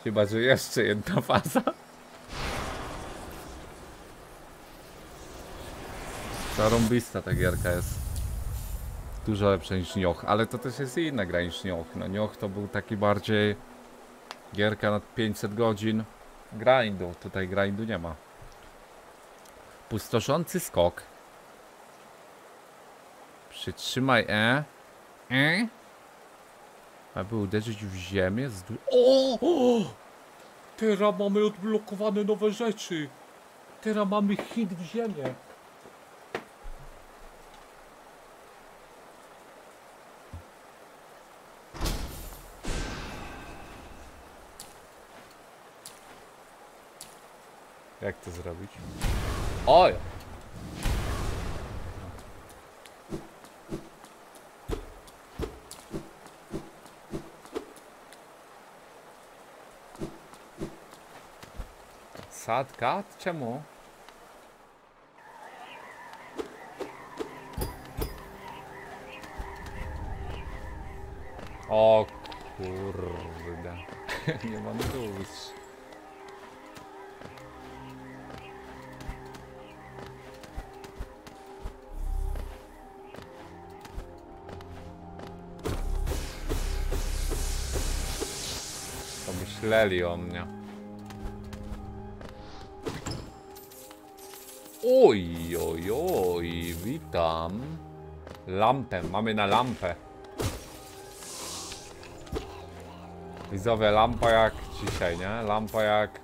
Chyba, że jeszcze jedna faza. Zarąbista ta gierka jest. Dużo lepsza niż Nioch, ale to też jest inna gra niż Nioch. No Nioch to był taki bardziej gierka na 500 godzin grindu. Tutaj grindu nie ma. Pustoszący skok. Przytrzymaj E. E. Aby uderzyć w ziemię. Z... O! o! Teraz mamy odblokowane nowe rzeczy. Teraz mamy hit w ziemię. Jak to zrobić? Oj! Sadka? Czemu? O kurde. Nie mam dusz. Pomyśleli o mnie. Oj, oj, oj, witam. Lampę, mamy na lampę. Widzowie, lampa jak dzisiaj, nie? Lampa jak...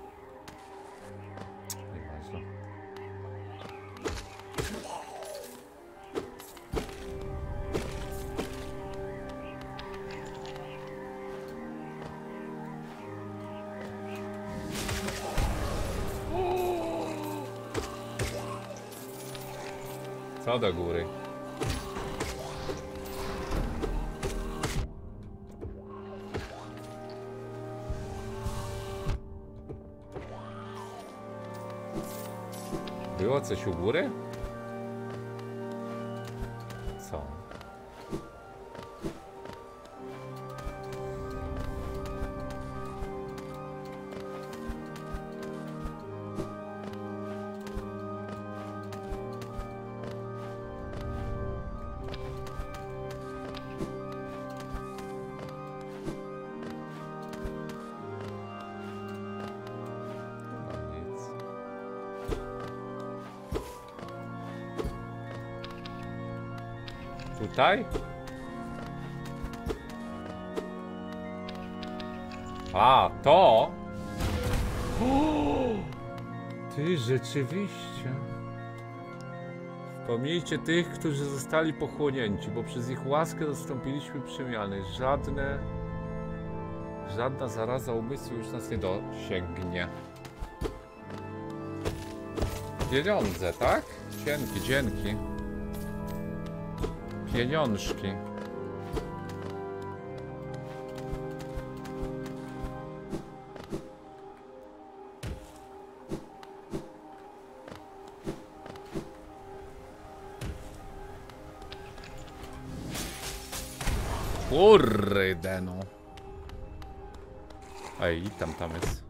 Co do Tutaj? A, to? O, ty, rzeczywiście. Wspomnijcie tych, którzy zostali pochłonięci, bo przez ich łaskę zastąpiliśmy przemiany. Żadne... Żadna zaraza umysłu już nas nie dosięgnie. Pieniądze, tak? Dzięki, dzięki. Pieniążki. Kurde no. Ej, tam, tam jest.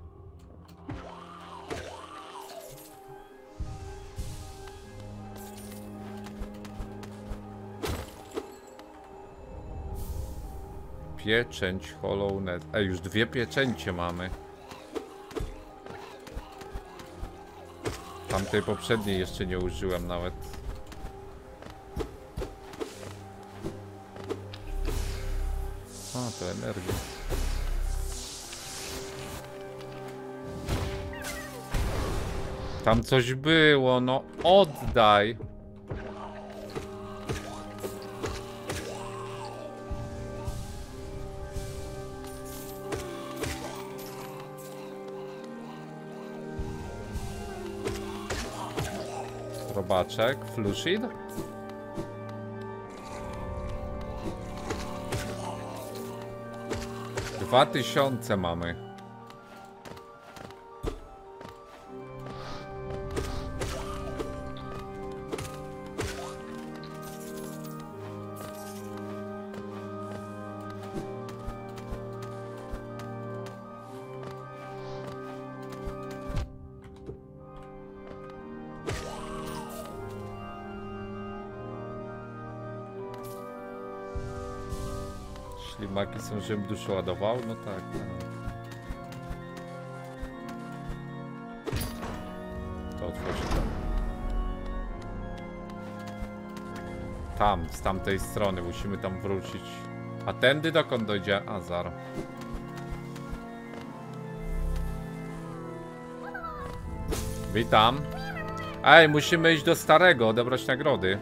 Pieczęć Hollow Net. Ej, już dwie pieczęcie mamy. Tamtej poprzedniej jeszcze nie użyłem nawet. A, to energia. Tam coś było, no oddaj. Robaczek, Flushid. Dwa tysiące mamy. Żebym duszę ładował? No tak. tak. To otworzy to. Tam, z tamtej strony, musimy tam wrócić. A tędy dokąd dojdzie? A, zaro. Witam. Ej, musimy iść do starego, odebrać nagrody.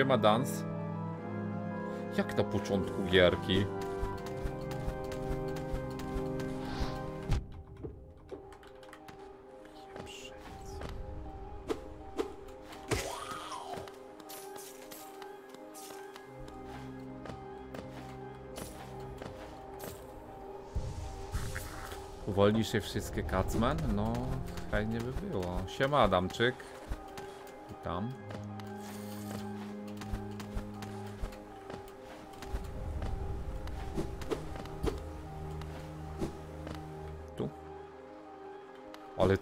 Siema dans. Jak na początku gierki? Uwolnisz je wszystkie Kacman? No, fajnie by było. Siema Adamczyk. Witam.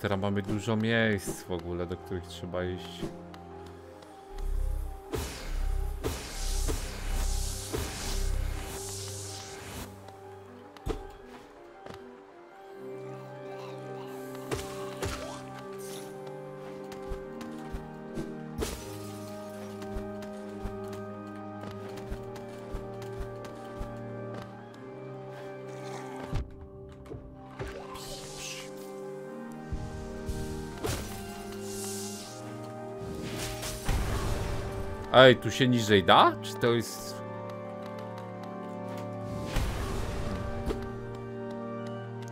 Teraz mamy dużo miejsc w ogóle, do których trzeba iść. Ej, tu się niżej da? Czy to jest...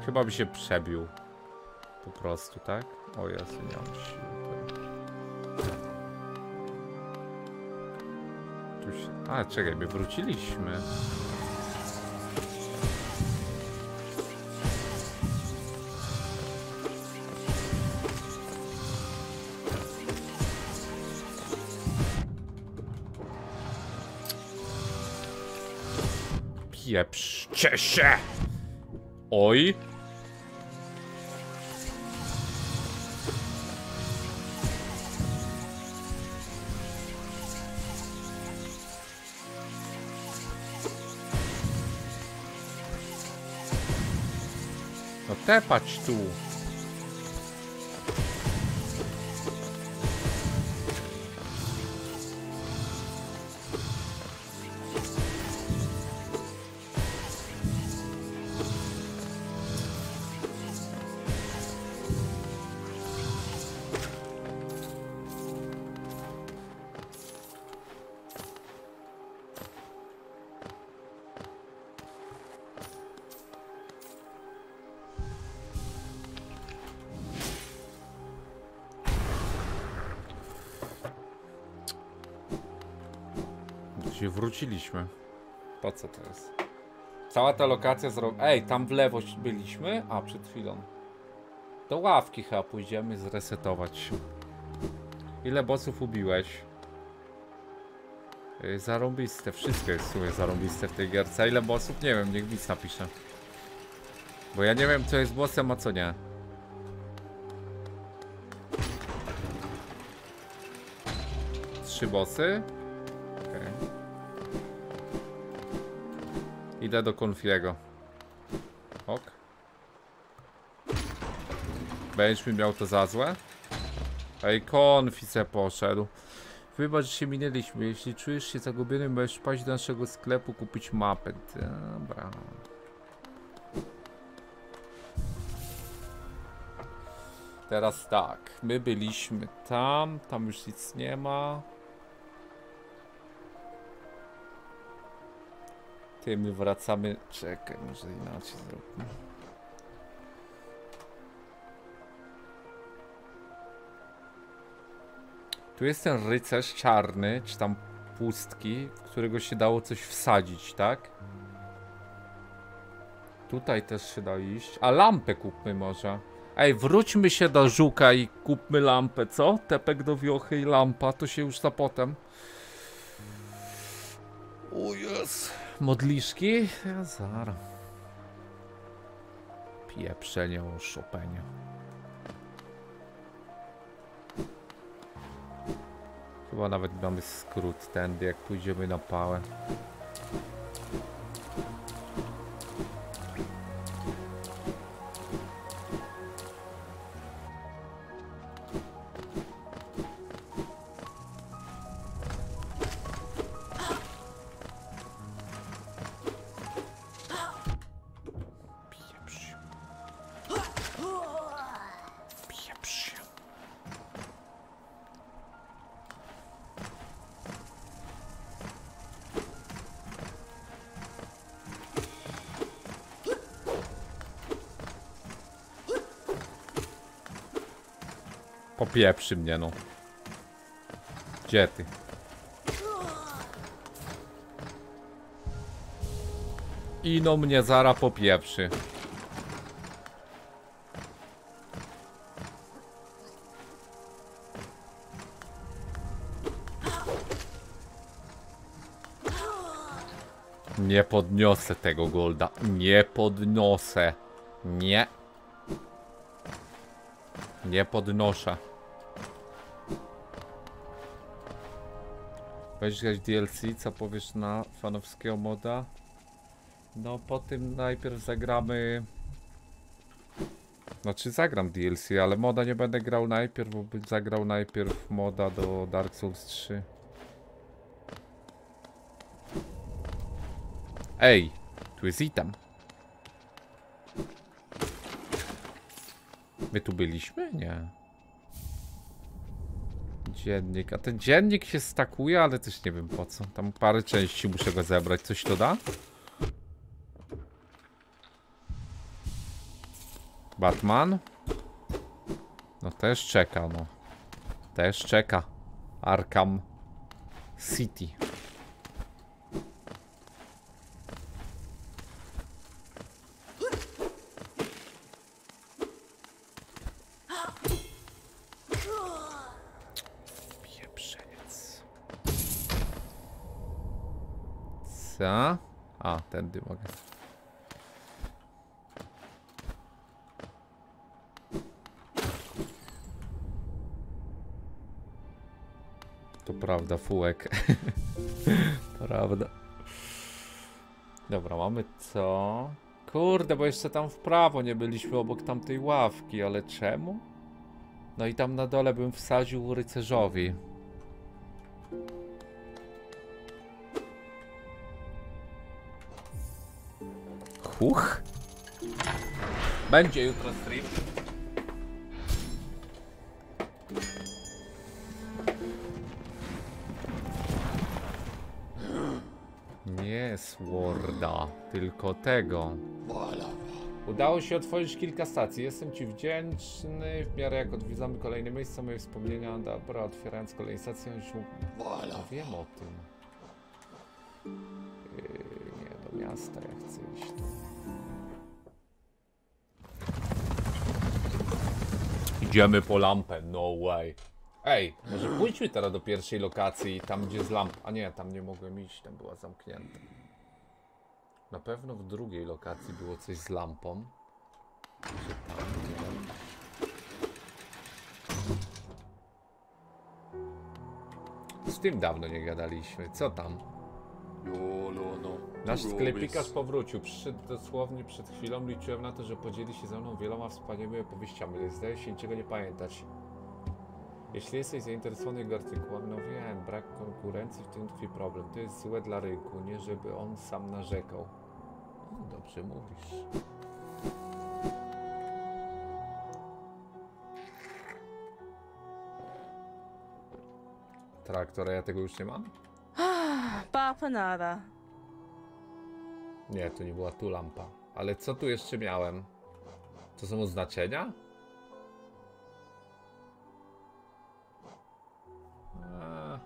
Chyba by się przebił. Po prostu, tak? O Jezu, nie mam siły. Tu się... A, czekaj, my wróciliśmy. Pieprzcie się! Oj! No tepać tu. Wróciliśmy? Po co to jest? Cała ta lokacja zro... Ej, tam w lewo byliśmy? A, przed chwilą. Do ławki chyba pójdziemy zresetować. Ile bossów ubiłeś? Zarąbiste, wszystko jest w sumie zarąbiste w tej gierce. Ile bossów? Nie wiem, niech widz napisze. Bo ja nie wiem co jest bossem, a co nie. Trzy bossy? Idę do Konfiego. Ok. Będziesz mi miał to za złe? Ej, Konfi se poszedł. Wybacz, że się minęliśmy. Jeśli czujesz się zagubiony, możesz paść do naszego sklepu, kupić mapę. Dobra. Teraz tak. My byliśmy tam. Tam już nic nie ma. My wracamy. Czekaj, może inaczej zróbmy. Tu jest ten rycerz czarny, czy tam pustki, w którego się dało coś wsadzić, tak? Tutaj też się da iść. A lampę kupmy może. Ej, wróćmy się do żuka i kupmy lampę, co? Tepek do wiochy i lampa, to się już za potem. O jest. Modliszki? Ja zara. Pieprzenie. Chyba nawet mamy skrót tędy, jak pójdziemy na pałę. Popieprzy mnie, no. Gdzie ty? Ino mnie zara popieprzy. Nie podniosę tego golda. Nie podniosę. Nie. Nie podnoszę. Weź grać DLC, co powiesz na fanowskiego moda? No po tym najpierw zagramy... Znaczy zagram DLC, ale moda nie będę grał najpierw, bo bym zagrał najpierw moda do Dark Souls 3. Ej, tu jest item. My tu byliśmy? Nie. Dziennik. A ten dziennik się stakuje, ale też nie wiem po co. Tam parę części muszę go zebrać. Coś to da? Batman? No też czeka, no. Też czeka. Arkham City. Pieprzeniec. Co? A, tędy mogę. To prawda, fułek. prawda. Dobra, mamy co? Kurde, bo jeszcze tam w prawo nie byliśmy obok tamtej ławki, ale czemu? No i tam na dole bym wsadził rycerzowi. Huch. Będzie jutro stream. Nie Sworda, tylko tego. Udało się otworzyć kilka stacji. Jestem Ci wdzięczny. W miarę jak odwiedzamy kolejne miejsca, moje wspomnienia. Dobra, otwierając kolejne stacje, już wiem o tym. Miasta ja chcę iść. Idziemy po lampę, no way. Ej, może pójdźmy teraz do pierwszej lokacji, tam gdzie jest lamp. A nie, tam nie mogłem iść, tam była zamknięta. Na pewno w drugiej lokacji było coś z lampą. Z tym dawno nie gadaliśmy. Co tam? Nasz sklepikarz powrócił. Przyszedł dosłownie przed chwilą. Liczyłem na to, że podzieli się ze mną wieloma wspaniałymi opowieściami, ale zdaje się niczego nie pamiętać. Jeśli jesteś zainteresowany jego artykułem, no wiem, brak konkurencji, w tym tkwi problem. To jest złe dla rynku, nie żeby on sam narzekał. No, dobrze mówisz. Traktora, ja tego już nie mam? Nada. Nie, to nie była tu lampa. Ale co tu jeszcze miałem? To są oznaczenia? A,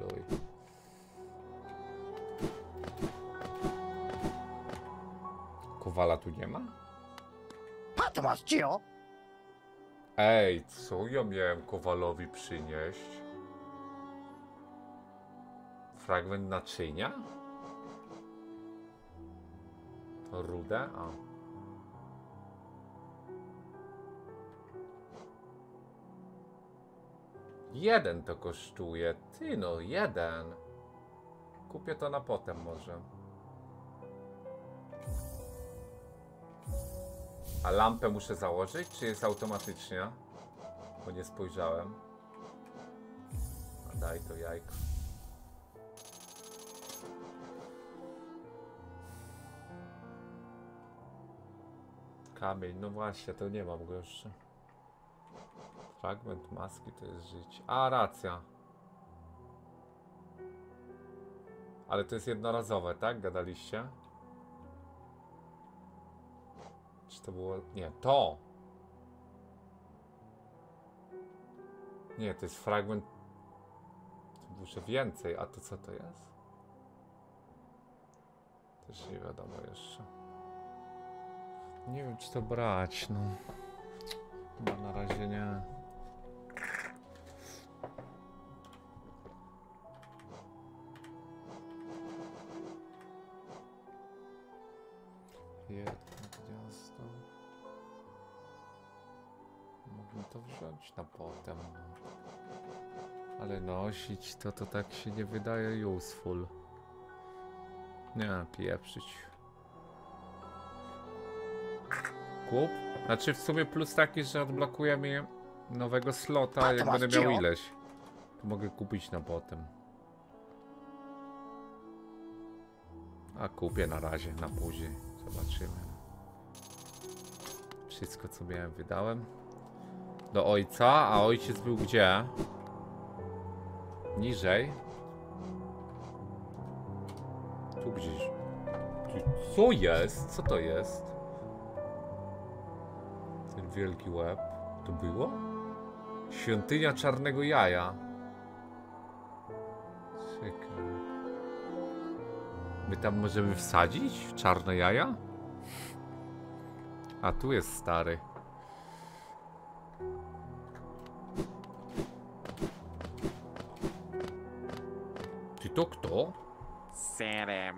Luj. Kowala tu nie ma? Ej, co ja miałem Kowalowi przynieść? Fragment naczynia? To rudę? A. Jeden to kosztuje. Ty no, jeden. Kupię to na potem może. A lampę muszę założyć, czy jest automatycznie? Bo nie spojrzałem. A daj to jajko. Kamień, no właśnie, to nie mam go jeszcze. Fragment maski to jest życie. A, racja. Ale to jest jednorazowe, tak? Gadaliście? Czy to było... Nie, to! Nie, to jest fragment. Muszę więcej, a to co to jest? Też nie wiadomo jeszcze. Nie wiem, czy to brać, no. Chyba na razie nie. Jedno gniazdo. Mógłbym to wziąć na potem. no. Ale nosić to to tak się nie wydaje useful. Nie, pieprzyć. Kup? Znaczy w sumie plus taki, że odblokuje mi nowego slota, jak będę miał ileś. To mogę kupić na potem. A kupię na razie, na później. Zobaczymy. Wszystko co miałem wydałem. Do ojca, a ojciec był gdzie? Niżej. Tu gdzieś. Co jest? Co to jest? Wielki łeb. To było? Świątynia czarnego jaja. Czekaj. My tam możemy wsadzić czarne jaja? A tu jest stary.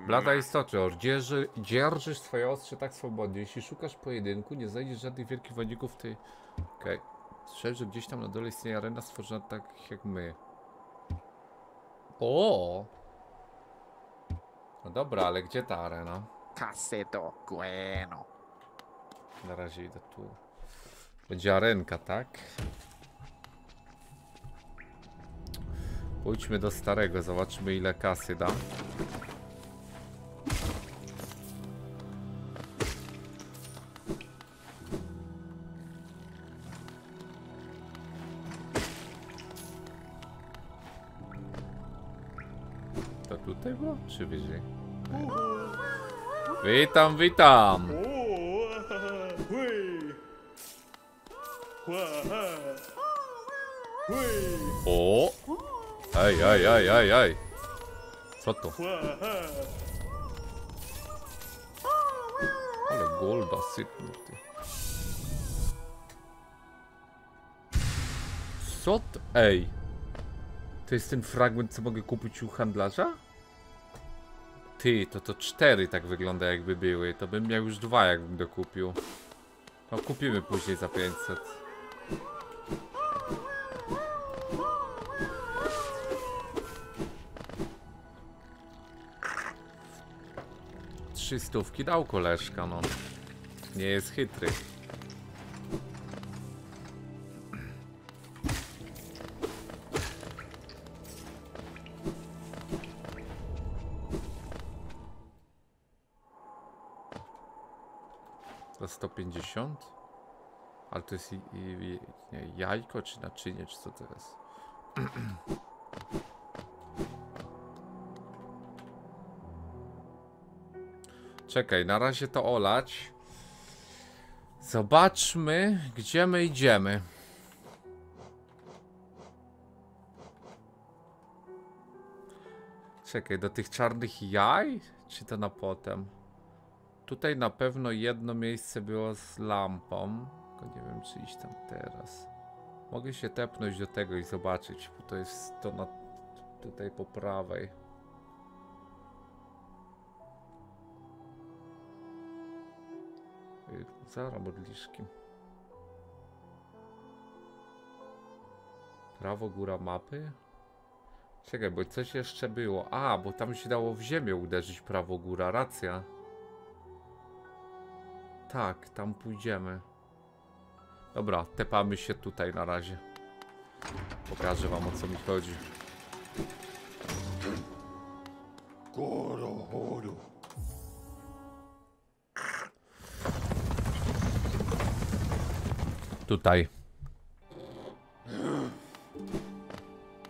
Blada istoto, dzierży, dzierżysz swoje ostrze tak swobodnie. Jeśli szukasz pojedynku, nie znajdziesz żadnych wielkich wojowników, ty... Okej. Słyszałem, że gdzieś tam na dole istnieje arena stworzona tak jak my. O! No dobra, ale gdzie ta arena? Caseto Gueno. Na razie idę tu. Będzie arenka, tak? Pójdźmy do starego, zobaczymy ile kasy da. Czy? Witam, witam! O! Ej, ej, ej, ej, ej! Co to? Ale golda sypnął ty. Co to? Ej! To jest ten fragment, co mogę kupić u handlarza? Ty, to to cztery tak wygląda jakby były. To bym miał już dwa jakbym dokupił. No kupimy później za 500. Trzy stówki dał koleżka, no. Nie jest chytry. To jest i, i, jajko czy naczynie, czy co to jest? Czekaj, na razie to olać. Zobaczmy, gdzie my idziemy. Czekaj, do tych czarnych jaj? Czy to na potem? Tutaj na pewno jedno miejsce było z lampą. Tylko nie wiem, czy iść tam teraz. Mogę się tepnąć do tego i zobaczyć, bo to jest to na tutaj po prawej. Y, Zara modliszki. Prawo góra mapy. Czekaj, bo coś jeszcze było. A, bo tam się dało w ziemię uderzyć prawo góra, racja. Tak, tam pójdziemy. Dobra, tepamy się tutaj na razie. Pokażę wam o co mi chodzi. Tutaj.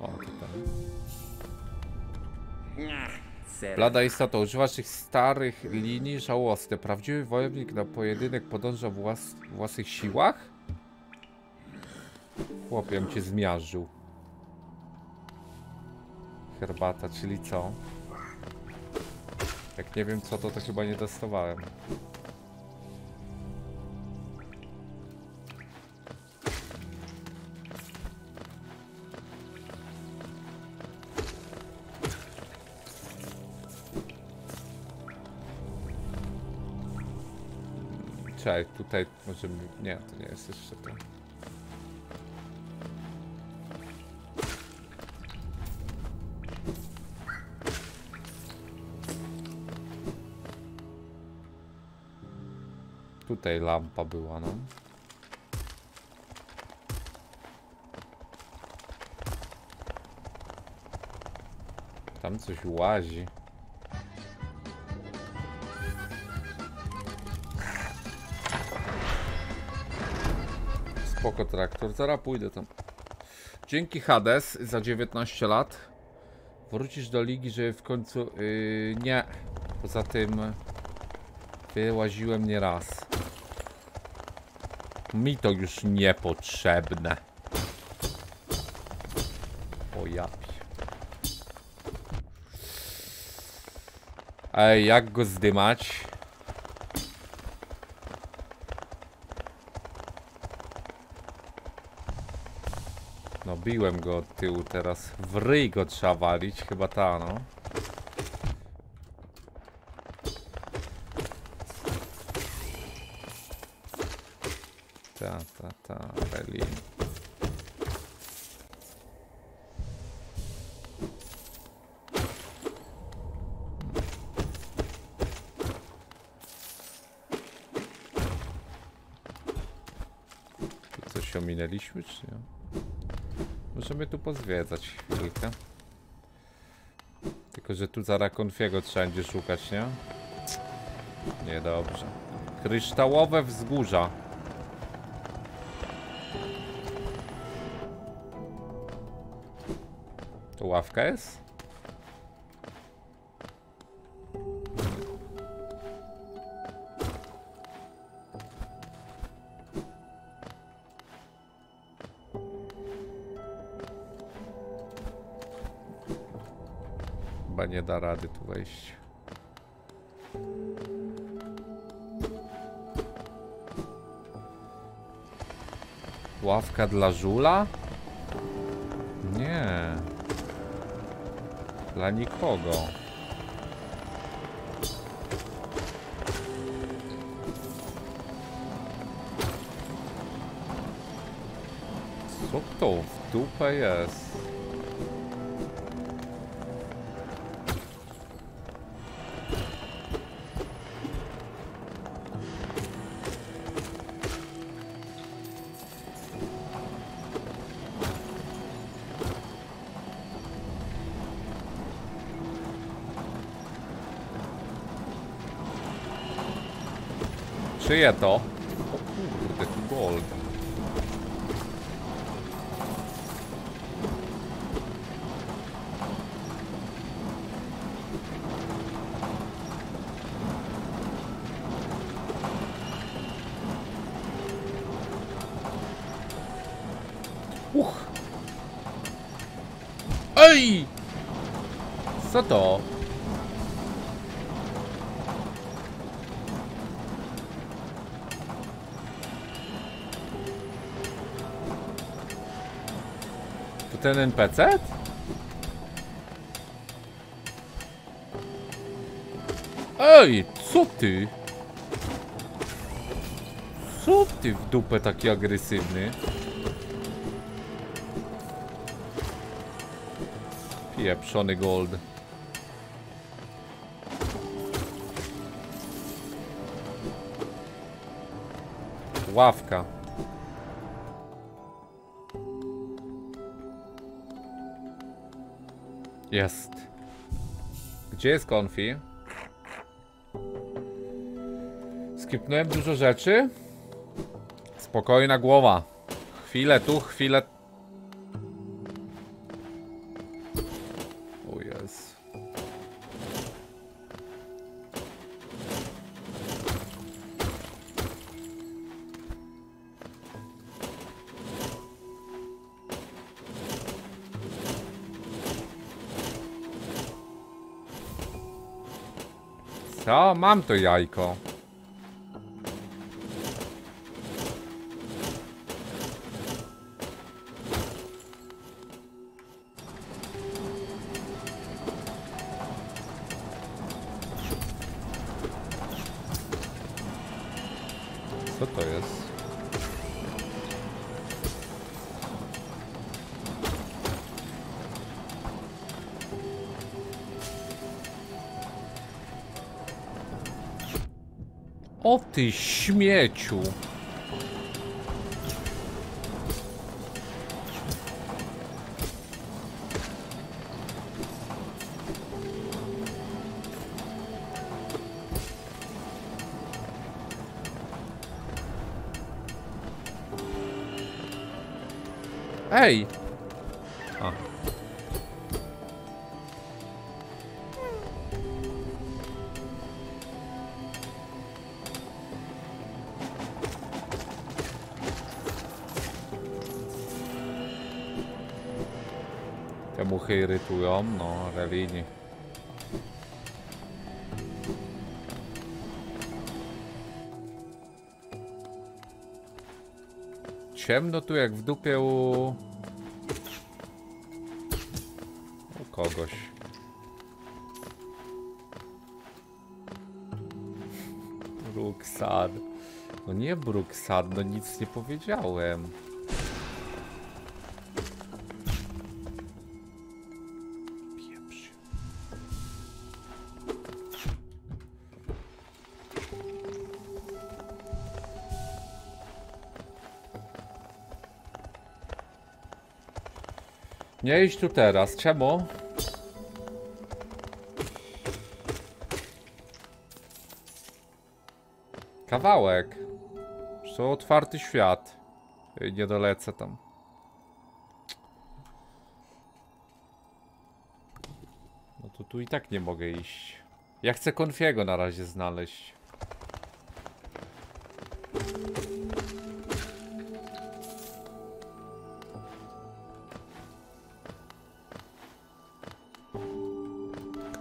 O, tutaj. Blada istota, używasz tych starych linii żałosne. Prawdziwy wojownik na pojedynek podąża w włas własnych siłach? Chłopiem cię zmiażdżył. Herbata, czyli co? Jak nie wiem co, to to chyba nie testowałem. Czekaj, tutaj możemy... Nie, to nie jest jeszcze to. Tutaj lampa była, no. Tam coś łazi. Spoko traktor, zaraz pójdę tam. Dzięki Hades za 19 lat. Wrócisz do ligi, żeby w końcu... Yy, nie. Poza tym... Wyłaziłem nie raz. Mi to już niepotrzebne. O ja Ej, jak go zdymać? No biłem go od tyłu teraz. W ryj go trzeba walić, chyba ta no. Ta. Tu Coś ominęliśmy, czy nie? Możemy tu pozwiedzać chwilkę. Tylko, że tu zaraz konfiego trzeba będzie szukać, nie? Niedobrze. Kryształowe wzgórza. Ławka jest? Chyba nie da rady tu wejść. Ławka dla żula? Dla nikogo. Co to w dupę jest? Czyje to? O kurde, ten NPC? Ej, co ty? Co ty w dupę taki agresywny? Pieprzony gold. Ławka. Jest. Gdzie jest konfi? Skipnąłem dużo rzeczy. Spokojna głowa. Chwilę tu, chwilę. Mam to jajko. Ty śmieciu! Ej! Irytują, no, rewini. Ciemno tu jak w dupie u... u kogoś. Bruksad. No nie Bruksad, no nic nie powiedziałem. Nie iść tu teraz. Czemu? Kawałek. To otwarty świat. Nie dolecę tam. No to tu i tak nie mogę iść. Ja chcę Konfiego na razie znaleźć.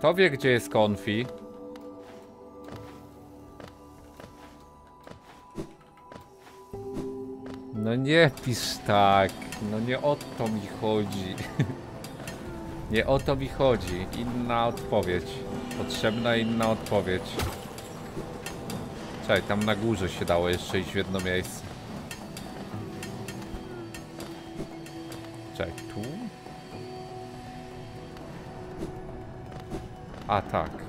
Kto wie, gdzie jest Konfi? No nie pisz tak. No nie o to mi chodzi. nie o to mi chodzi. Inna odpowiedź. Potrzebna inna odpowiedź. Czekaj, tam na górze się dało jeszcze iść w jedno miejsce. Czekaj, tu? A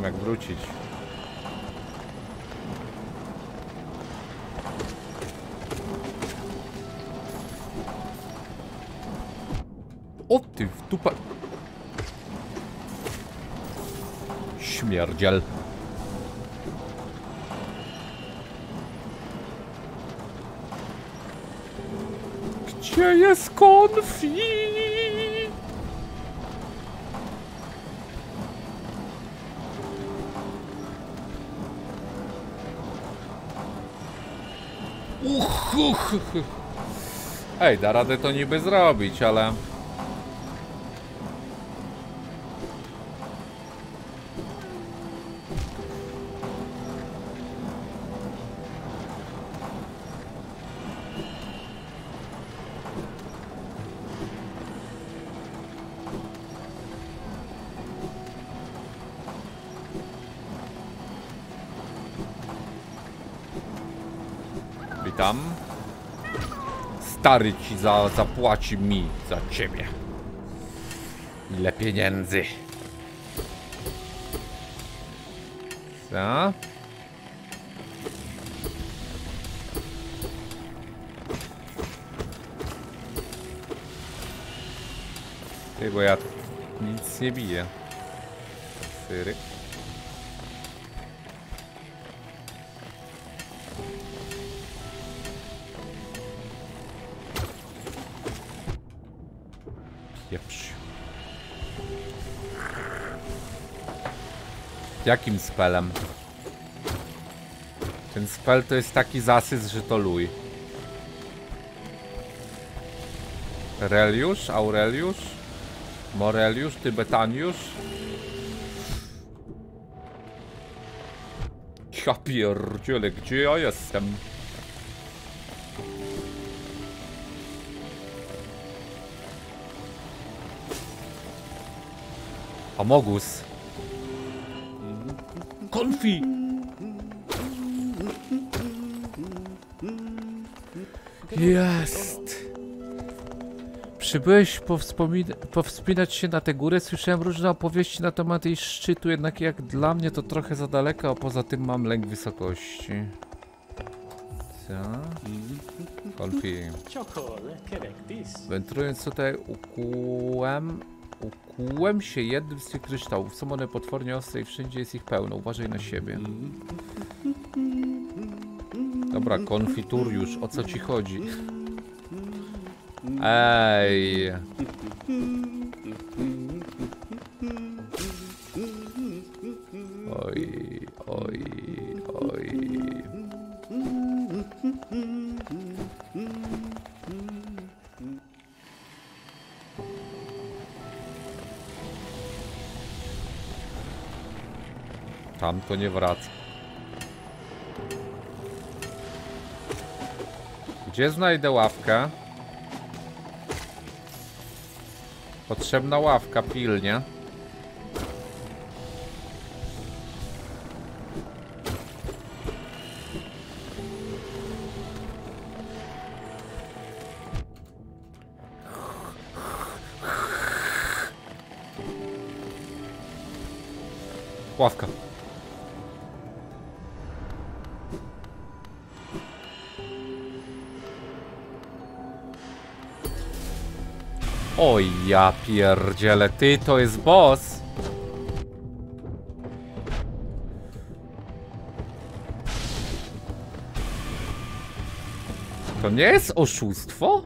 mam jak wrócić. O ty w dupę. Śmierdziel. Gdzie jest konfi? Uch, uch, uch. Ej, da radę to niby zrobić, ale... Stary ci za, zapłaci mi za ciebie. Ile pieniędzy? Co? Ty, bo ja nic nie. Syry. Jakim spelem? Ten spell to jest taki zasys, że to luj. Reliusz, Aureliusz, Moreliusz, Tybetaniusz. Ja pierdziele, gdzie ja jestem? Amogus. Konfi! Jest! Przybyłeś powspinać się na tę górę. Słyszałem różne opowieści na temat jej szczytu, jednak jak dla mnie to trochę za daleko, a poza tym mam lęk wysokości. Co? Konfi. Wędrując tutaj ukułem, ukułem się jednym z tych kryształów. Są one potwornie ostre i wszędzie jest ich pełno. Uważaj na siebie. Dobra, konfituriusz, o co ci chodzi? Ej. Tam to nie wraca. Gdzie znajdę ławkę? Potrzebna ławka pilnie. Ja pierdzielę, ty to jest boss. To nie jest oszustwo?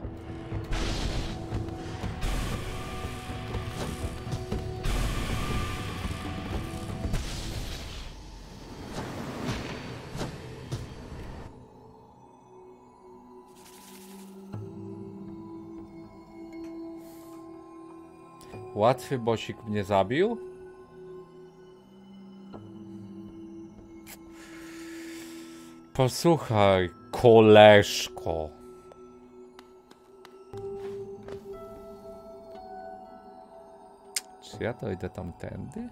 Łatwy bosik mnie zabił? Posłuchaj, koleżko. Czy ja dojdę tamtędy?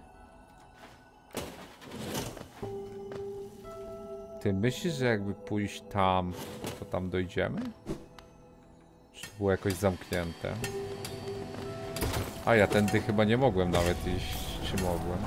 Ty myślisz, że jakby pójść tam, to tam dojdziemy? Czy było jakoś zamknięte? A ja tędy chyba nie mogłem nawet iść, czy mogłem?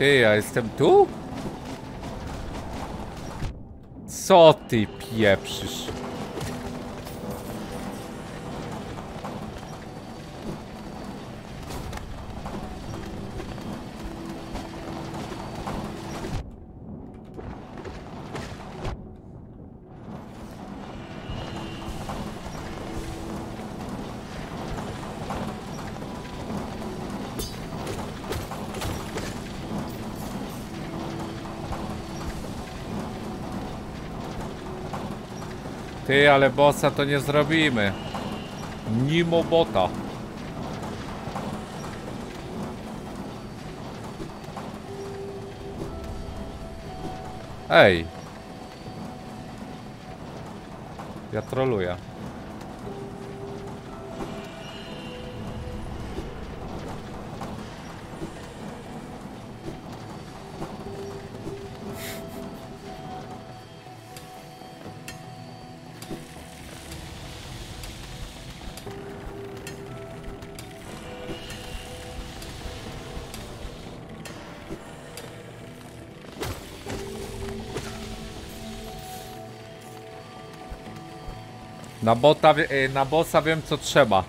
Ty, ja jestem tu? Co ty pieprzysz? Ty, ale bossa to nie zrobimy. Nimo bota. Ej. Ja troluję. Na bota, e, na bossa wiem co trzeba.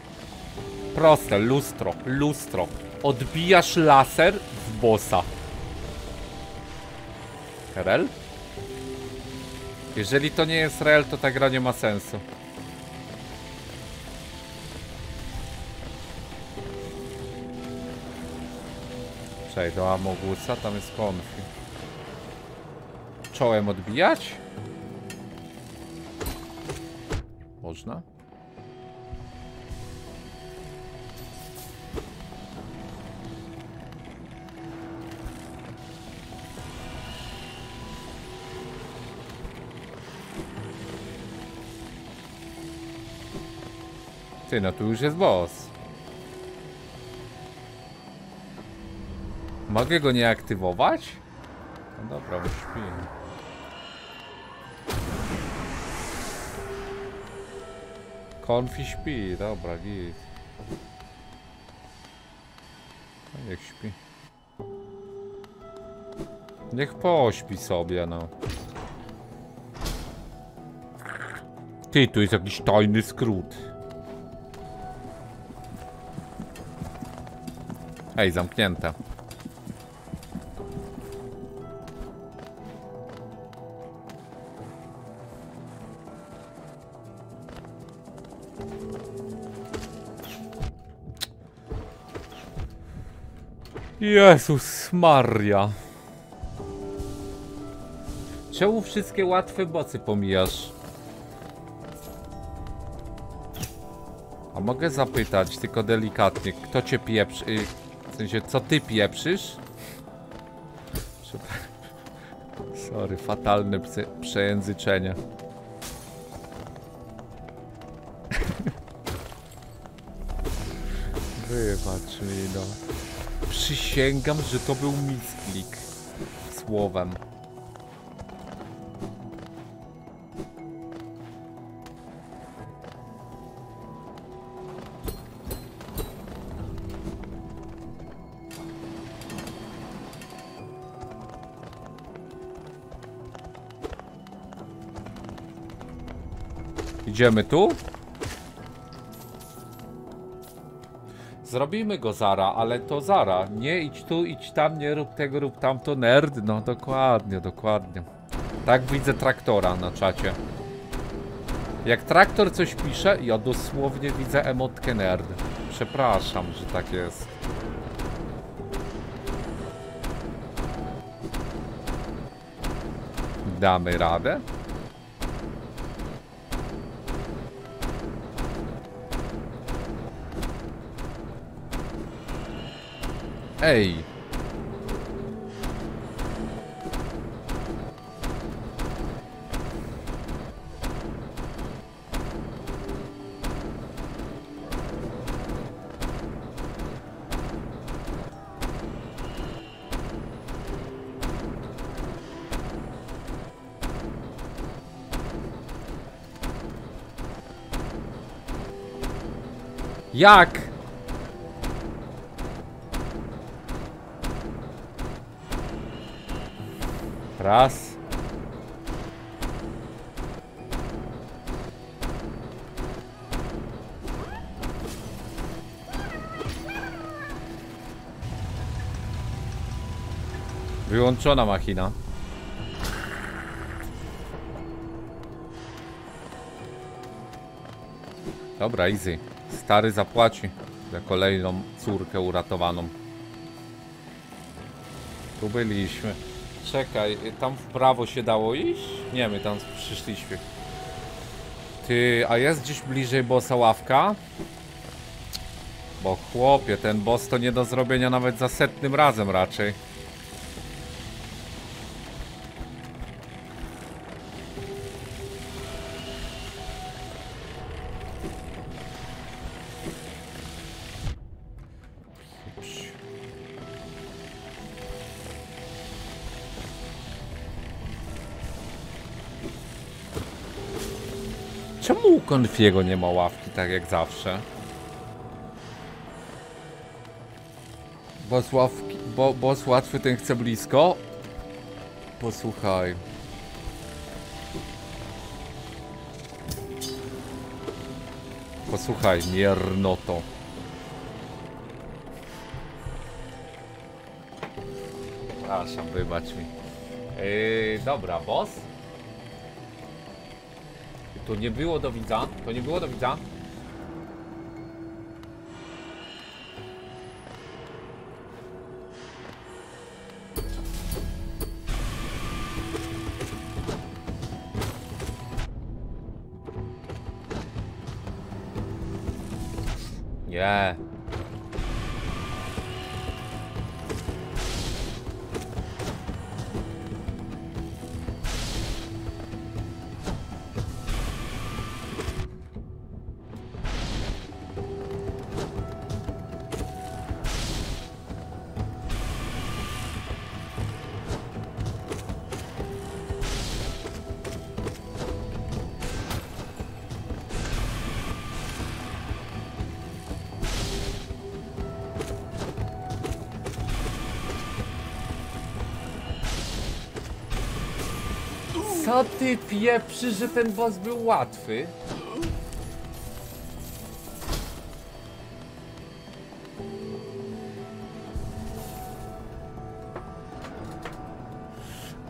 Proste, lustro, lustro. Odbijasz laser w bossa. Rel? Jeżeli to nie jest rel, to ta gra nie ma sensu. Przejdź do Amogusa, tam jest konfi. Czołem odbijać? Można? Ty, no tu już jest boss. Mogę go nie aktywować? No dobra, bo Konfi śpi, dobra, git. No niech śpi. Niech pośpi sobie, no. Ty, tu jest jakiś tajny skrót. Ej, zamknięte. Jezus Maria. Czemu wszystkie łatwe bocy pomijasz? A mogę zapytać, tylko delikatnie, kto cię pieprzy... y, W sensie, co ty pieprzysz? Sorry, fatalne prze przejęzyczenie. Wybacz mi, no. Przysięgam, że to był misklik. Słowem. Idziemy tu? Zrobimy go Zara, ale to Zara. Nie idź tu, idź tam, nie rób tego, rób tamto. Nerd, no dokładnie, dokładnie. Tak widzę traktora na czacie. Jak traktor coś pisze, ja dosłownie widzę emotkę nerd. Przepraszam, że tak jest. Damy radę? Ej! Jak? Raz. Wyłączona machina. Dobra, easy. Stary zapłaci za kolejną córkę uratowaną. Tu byliśmy. Czekaj, tam w prawo się dało iść? Nie, my tam przyszliśmy. Ty, a jest gdzieś bliżej bossa ławka? Bo chłopie, ten boss to nie do zrobienia nawet za setnym razem raczej. Konfiego nie ma ławki tak jak zawsze? Boss, ławki, bo, boss łatwy, ten chce blisko? Posłuchaj. Posłuchaj, miernoto. Przepraszam, wybacz mi. Yy, dobra, boss. To nie było do widza, to nie było do widza. Ty pieprzy, że ten boss był łatwy?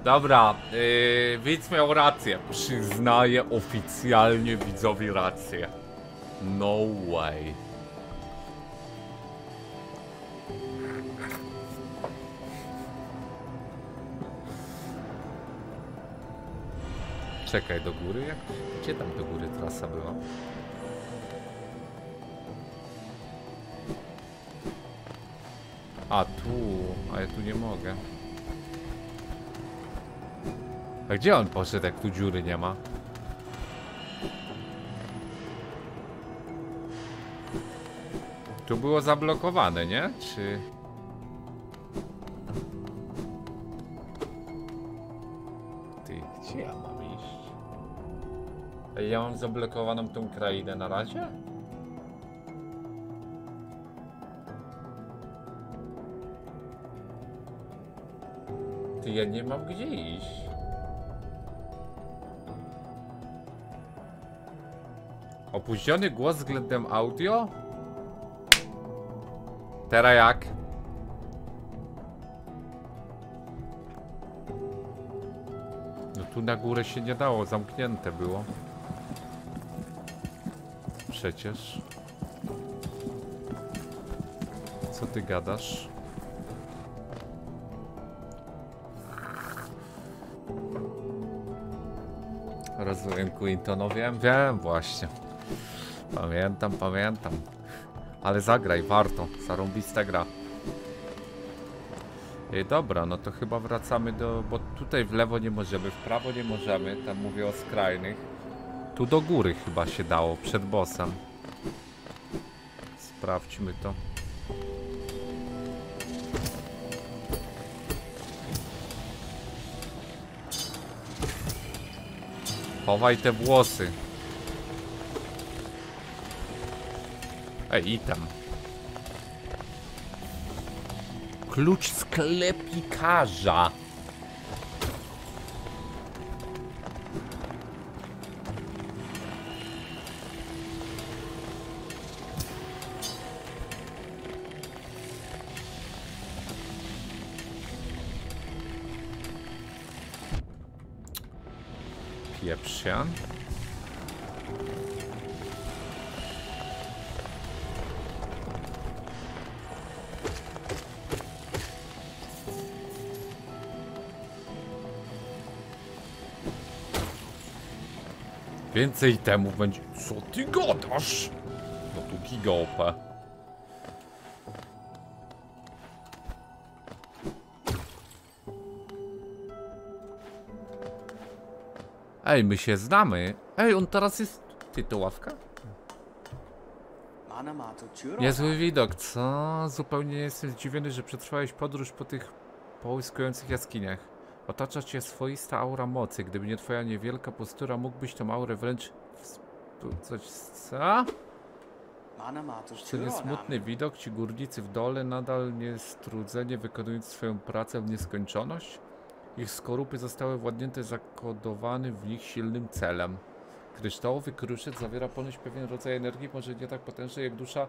Dobra, yy, widz miał rację. Przyznaję oficjalnie widzowi rację. No way. Czekaj, do góry? Jak? Gdzie tam do góry trasa była? A tu, a ja tu nie mogę. A gdzie on poszedł, jak tu dziury nie ma? Tu było zablokowane, nie? Czy... zablokowaną tą krainę na razie? Ty, ja nie mam gdzie iść. Opóźniony głos względem audio? Teraz jak? No tu na górę się nie dało, zamknięte było. Przecież. Co ty gadasz? Rozumiem Quinto, no wiem, wiem właśnie. Pamiętam, pamiętam. Ale zagraj, warto. Zarąbista gra. Ej, dobra, no to chyba wracamy do... Bo tutaj w lewo nie możemy, w prawo nie możemy. Tam mówię o skrajnych. Tu do góry chyba się dało, przed bossem. Sprawdźmy to. Chowaj te włosy. Ej, item. Klucz sklepikarza. Więcej temu będzie. Co ty gadasz? No tu giga. Ej, my się znamy. Ej, on teraz jest... Ty, to ławka? Niezły widok, co? Zupełnie nie jestem zdziwiony, że przetrwałeś podróż po tych połyskujących jaskiniach. Otacza cię swoista aura mocy. Gdyby nie twoja niewielka postura, mógłbyś tą aurę wręcz... Coś... co? To nie smutny widok, ci górnicy w dole nadal niestrudzenie wykonując swoją pracę w nieskończoność? Ich skorupy zostały władnięte zakodowany w nich silnym celem. Kryształowy kruszec zawiera ponoć pewien rodzaj energii, może nie tak potężnej jak dusza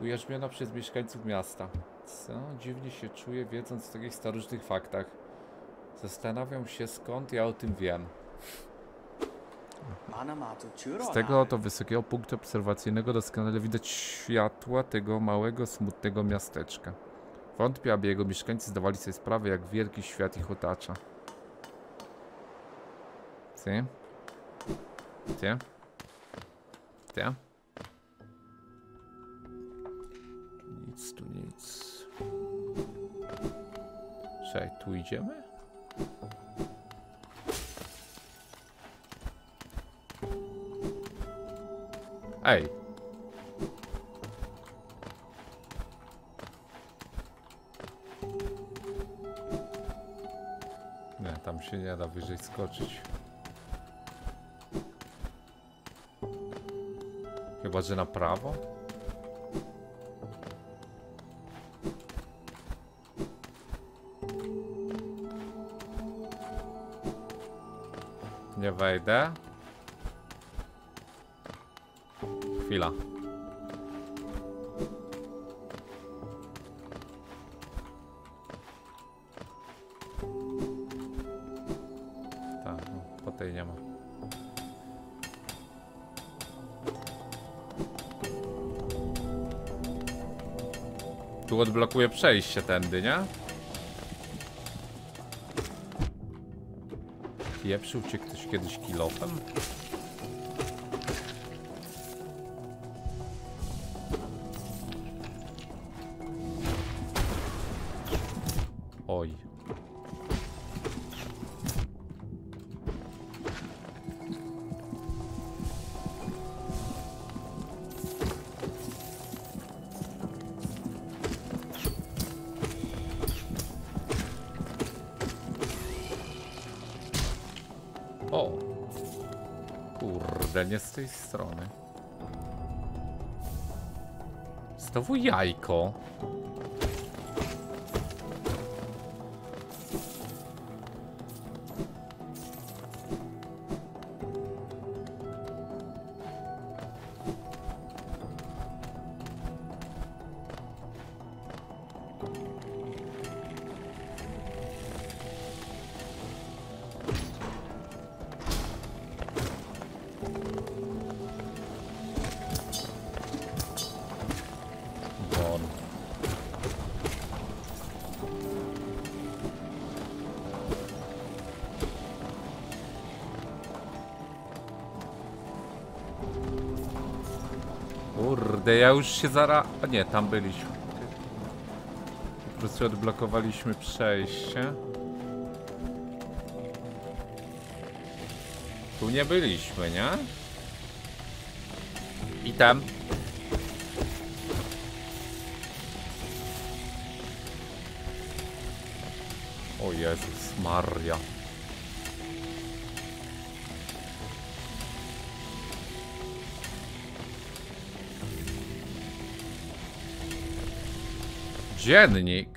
ujarzmiona przez mieszkańców miasta. Co? Dziwnie się czuję, wiedząc o takich starożytnych faktach. Zastanawiam się, skąd ja o tym wiem. Z tego oto wysokiego punktu obserwacyjnego doskonale widać światła tego małego, smutnego miasteczka. Wątpię, aby jego mieszkańcy zdawali sobie sprawę, jak wielki świat ich otacza. Ty? Ty? Ty? Nic tu nic. Czekaj, tu idziemy? Ej. Nie, tam się nie da wyżej skoczyć. Chyba, że na prawo? Wejdę. Chwila. Tak, no. Tu odblokuje przejście tędy, nie? Pieprzył cię ktoś kiedyś kilofem? Tej strony. Znowu jajko. Ja już się zara... A nie, tam byliśmy. Po prostu odblokowaliśmy przejście. Tu nie byliśmy, nie? I tam. O Jezus Maria. Dziennik.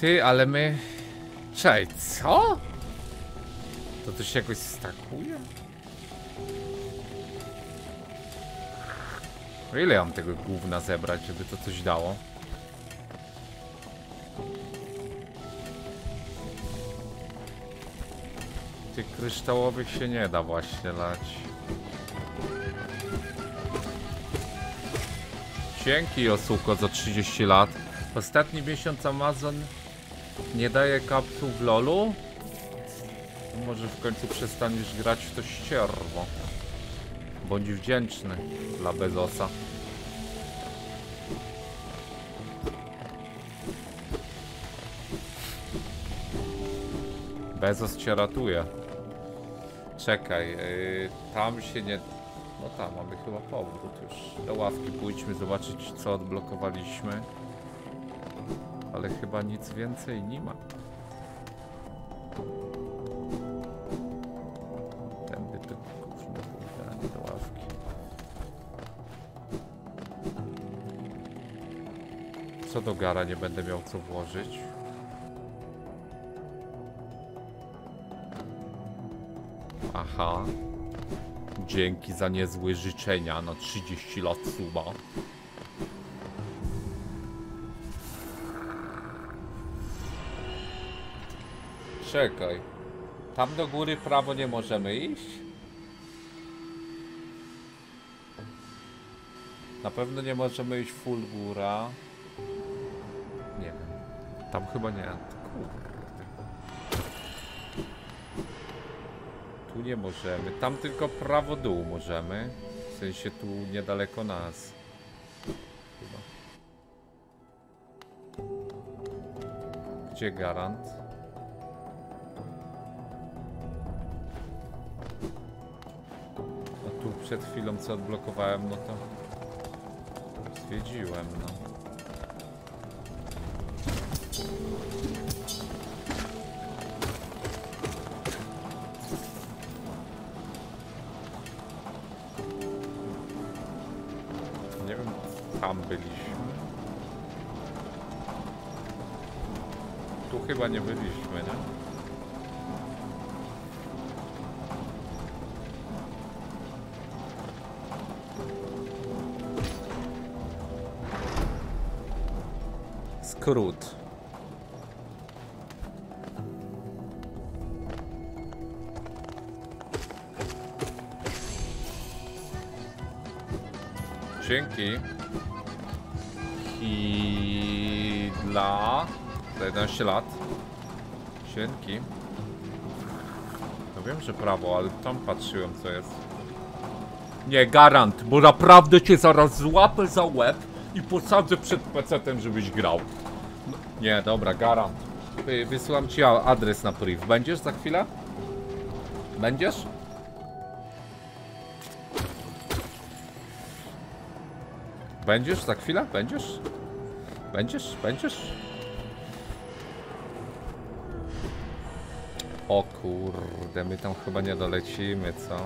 Ty, ale my... Czej, co? To to się jakoś stakuje? Ile mam tego gówna zebrać, żeby to coś dało? Tych kryształowych się nie da właśnie lać. Dzięki Osuko za 30 lat. Ostatni miesiąc Amazon nie daje kapsuł w lolu? Może w końcu przestaniesz grać w to ścierwo. Bądź wdzięczny dla Bezosa. Bezos cię ratuje. Czekaj, yy, tam się nie... Mamy chyba powrót już. Do ławki pójdźmy zobaczyć co odblokowaliśmy. Ale chyba nic więcej nie ma. Tędy to nie do ławki. Co do gara nie będę miał co włożyć. Haha. Dzięki za niezłe życzenia na 30 lat suba. Czekaj. Tam do góry prawo nie możemy iść? Na pewno nie możemy iść full góra. Nie wiem. Tam chyba nie. Kurde. Nie możemy. Tam tylko prawo dół możemy. W sensie tu niedaleko nas. Chyba. Gdzie garant? A tu przed chwilą co odblokowałem, no to zwiedziłem, no. Chyba nie byliśmy, nie? Skrót. Dzięki. I dla za 11 lat. Dzięki. No wiem, że prawo, ale tam patrzyłem co jest. Nie, garant, bo naprawdę cię zaraz złapę za łeb i posadzę przed PC-tem, żebyś grał. No, nie, dobra, garant. Wy, wysyłam ci adres na priv. Będziesz za chwilę? Będziesz? Będziesz za chwilę? Będziesz? Będziesz? Będziesz? O kurde, my tam chyba nie dolecimy, co?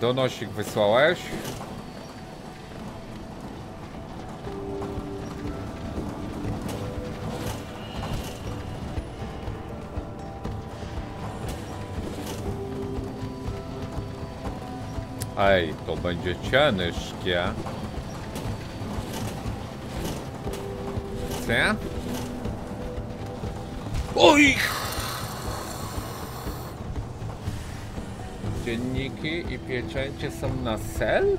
Donosik wysłałeś? Ej, to będzie ciężkie. Co? Oj! Dzienniki i pieczęcie są na sel?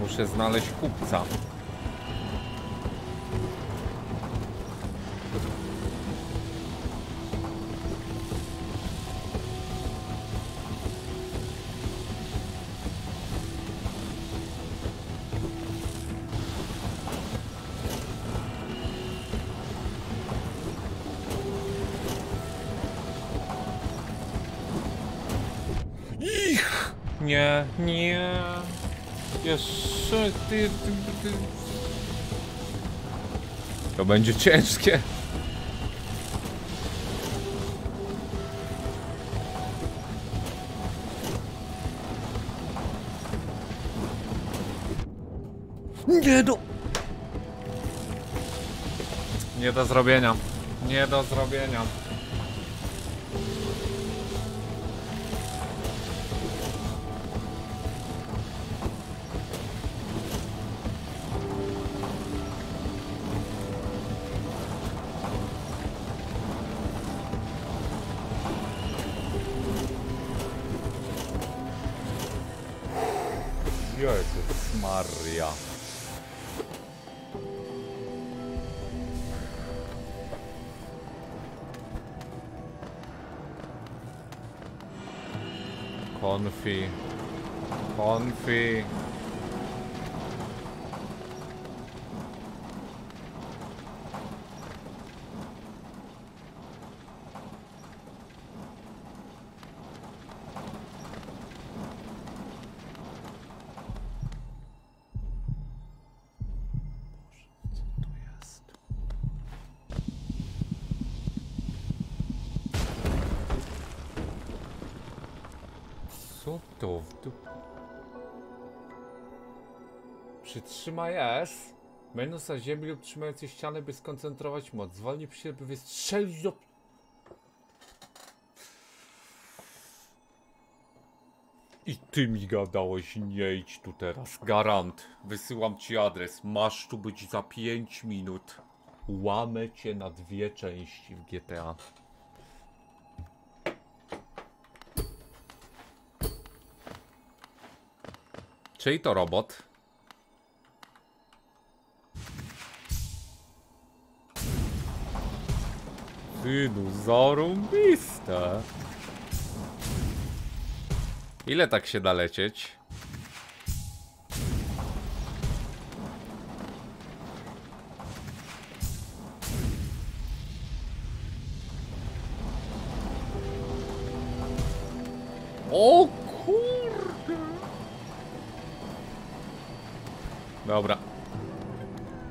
Muszę znaleźć kupca. To będzie ciężkie. Nie do... Nie do zrobienia. Nie do zrobienia. Konfi. Przytrzymaj S. Minus na ziemi lub trzymający ścianę, by skoncentrować moc. Zwolnij się, by wystrzelić do... I ty mi gadałeś, nie idź tu teraz. Garant. Wysyłam ci adres. Masz tu być za 5 minut. Łamę cię na dwie części w GTA. Czyli to robot. Synu, zarąbiste. Ile tak się da lecieć? O kurde. Dobra.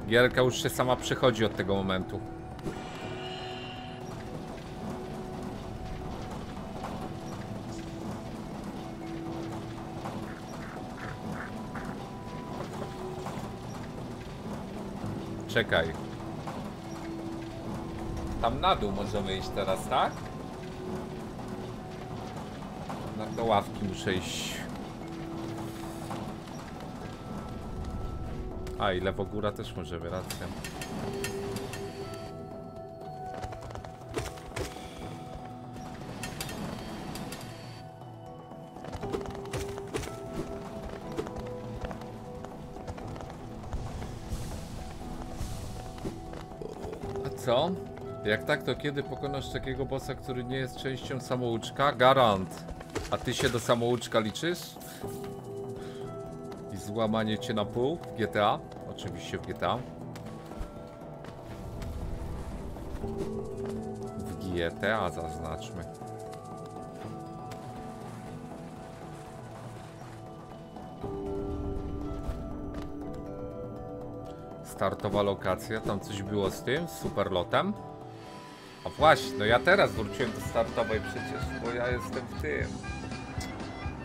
Gierka już się sama przechodzi od tego momentu. Czekaj. Tam na dół możemy iść teraz, tak? Na do ławki muszę iść. A i lewo góra też możemy, racja. Jak tak, to kiedy pokonasz takiego bossa, który nie jest częścią samouczka? Garant. A ty się do samouczka liczysz? I złamanie cię na pół w GTA? Oczywiście w GTA. W GTA zaznaczmy. Startowa lokacja, tam coś było z tym, z superlotem. Właśnie, no ja teraz wróciłem do startowej przecież, bo ja jestem w tym.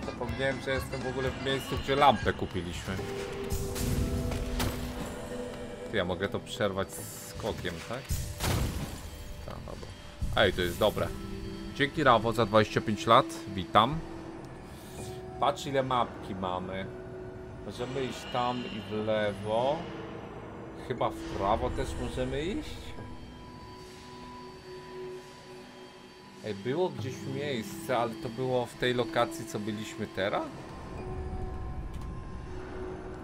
Zapomniałem, że jestem w ogóle w miejscu, gdzie lampę kupiliśmy. Ty, ja mogę to przerwać skokiem, tak? Tak, dobra. Ej, to jest dobre. Dzięki Rawo za 25 lat, witam. Patrz ile mapki mamy. Możemy iść tam i w lewo. Chyba w prawo też możemy iść. Było gdzieś miejsce, ale to było w tej lokacji, co byliśmy teraz?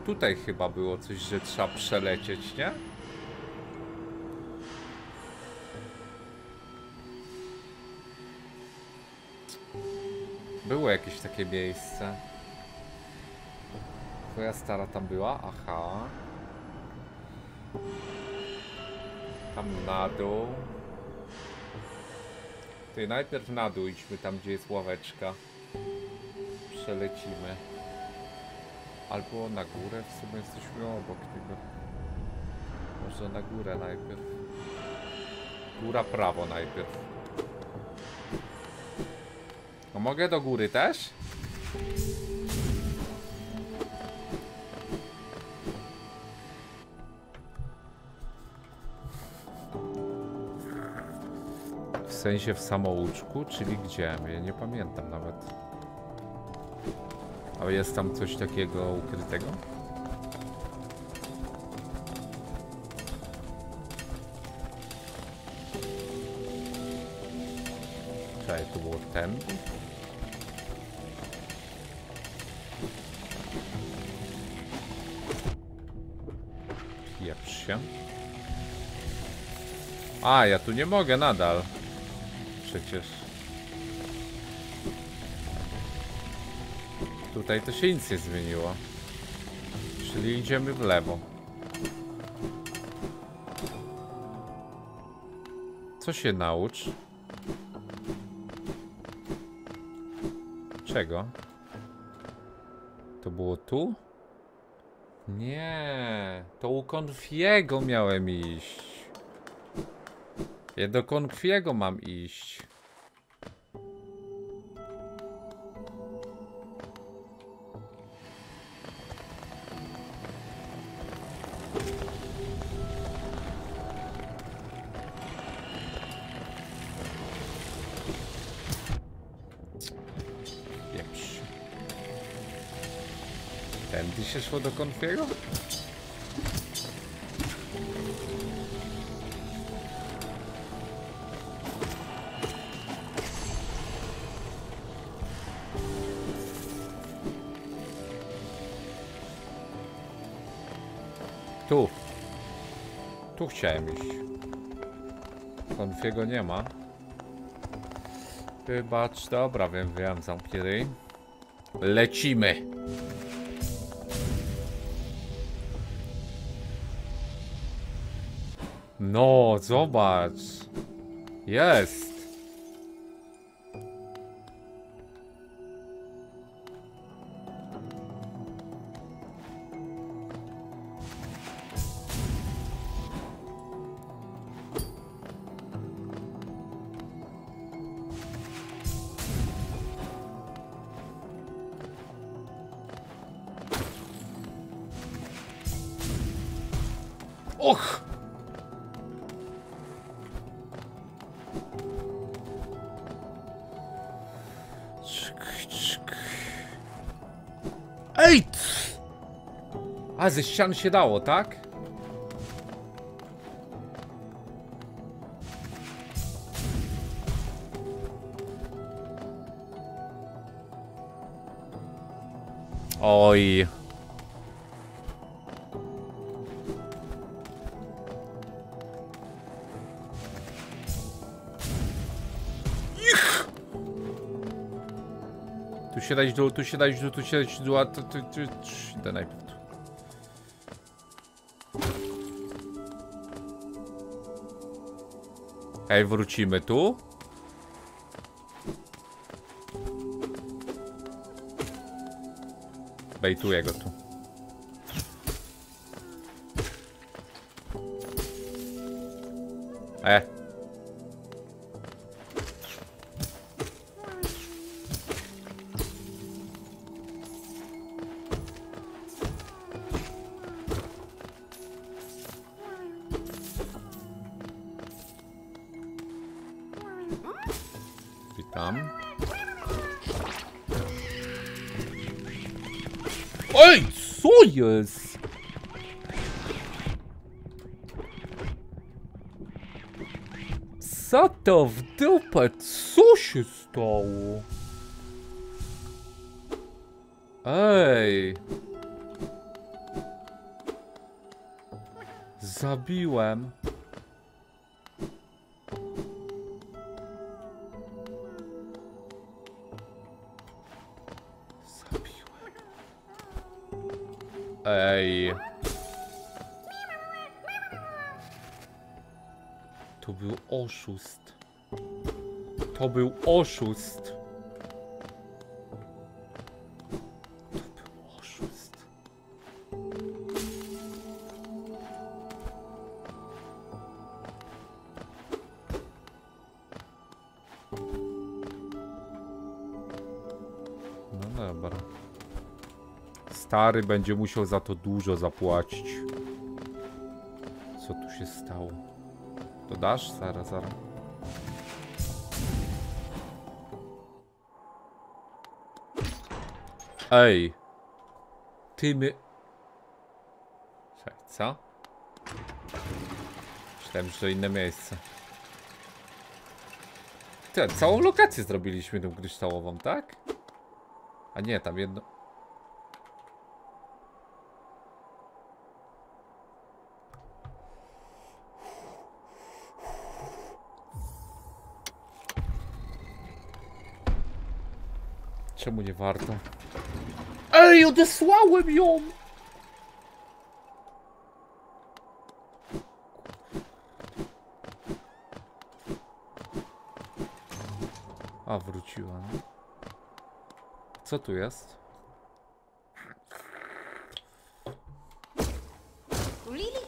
Tutaj chyba było coś, że trzeba przelecieć, nie? Było jakieś takie miejsce. Twoja stara tam była? Aha. Tam na dół. Ty najpierw na dół idźmy tam, gdzie jest ławeczka. Przelecimy. Albo na górę, w sumie jesteśmy obok tego. Może na górę najpierw. Góra prawo najpierw. A mogę do góry też? Sensie w samouczku, czyli gdzie? Ja nie pamiętam nawet. Ale jest tam coś takiego ukrytego? Czekaj, to było ten? Pieprz się. A, ja tu nie mogę nadal. Przecież. Tutaj to się nic nie zmieniło. Czyli idziemy w lewo. Co się naucz? Czego? To było tu? Nie, to u Konfiego miałem iść. Ja do Konkwiego mam iść. Pieprz. Tędy się szło do Konfiego? Chciałem iść. Konfiego nie ma. Wybacz, dobra, wiem, wiem, zamknij ryj. Lecimy. No, zobacz. Jest. Ze ścian się dało, tak? Oj. Tu się dać dół, tu się dać dół, tu się dać dół, a tu, tu, tu, tu, idę najpierw tu. Ej, wrócimy tu. Bejtuję go tu. To w dupę? Co się stało? Ej. Zabiłem. Zabiłem. Ej. To był oszust. To był oszust. To był oszust. No dobra. Stary będzie musiał za to dużo zapłacić. Co tu się stało? To dasz? Zaraz, zaraz. Ej. Ty my... Czekaj, co? Myślałem, że to inne miejsce. Ty, całą lokację zrobiliśmy tą kryształową, tak? A nie, tam jedno... Czemu nie warto? Ej, odesłałem ją! A, wróciła. Co tu jest? Really?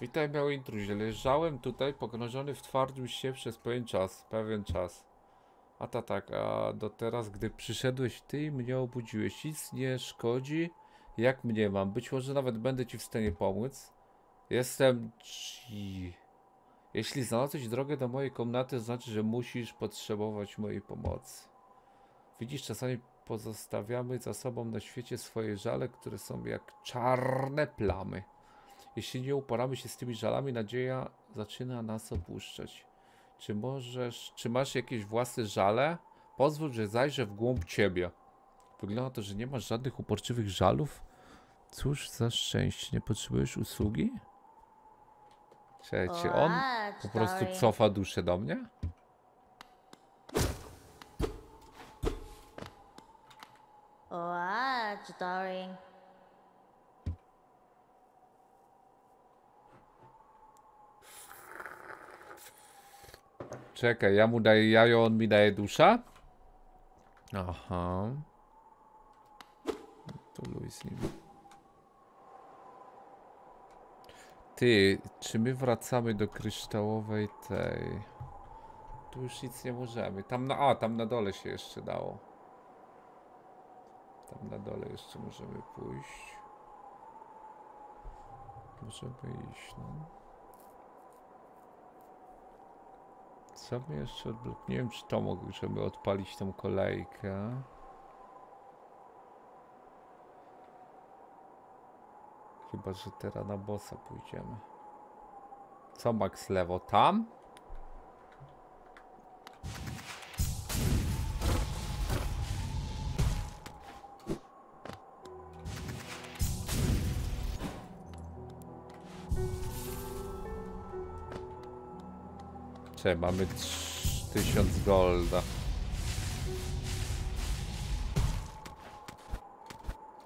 Witaj, miały intruzie. Leżałem tutaj pogrążony w twardym śnie przez pewien czas. Pewien czas. A ta tak, a do teraz, gdy przyszedłeś ty i mnie obudziłeś, nic nie szkodzi. Jak mnie mam? Być może nawet będę ci w stanie pomóc. Jestem ci. Jeśli znalazłeś drogę do mojej komnaty, znaczy, że musisz potrzebować mojej pomocy. Widzisz, czasami pozostawiamy za sobą na świecie swoje żale, które są jak czarne plamy. Jeśli nie uporamy się z tymi żalami, nadzieja zaczyna nas opuszczać. Czy możesz, czy masz jakieś własne żale? Pozwól, że zajrzę w głąb ciebie. Wygląda na to, że nie masz żadnych uporczywych żalów. Cóż za szczęście, nie potrzebujesz usługi? Czekajcie, on po prostu cofa duszę do mnie? Watch, darling. Czekaj, ja mu daję jajo, on mi daje dusza? Aha. To Luis nim. Ty, czy my wracamy do kryształowej tej? Tu już nic nie możemy. Tam na, a, tam na dole się jeszcze dało. Tam na dole jeszcze możemy pójść. Możemy iść, no. Co mi jeszcze odblok... Nie wiem, czy to możemy odpalić tą kolejkę. Chyba, że teraz na bossa pójdziemy. Co max lewo? Tam? Czekaj, mamy 3000 golda.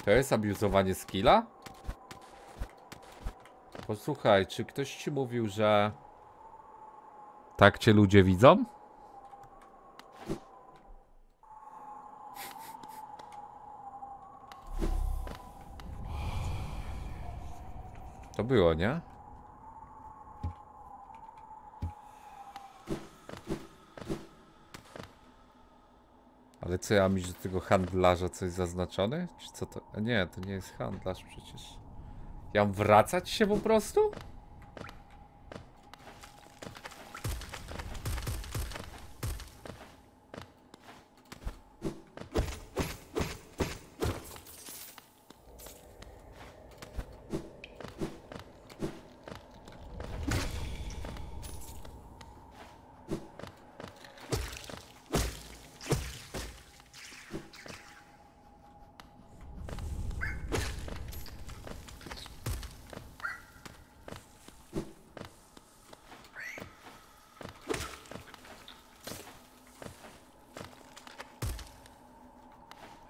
To jest abuzowanie skilla? Posłuchaj, czy ktoś ci mówił, że tak cię ludzie widzą? To było, nie? Ale co ja mieć do tego handlarza coś zaznaczone? Czy co to? Nie, to nie jest handlarz przecież. Ja mam wracać się po prostu?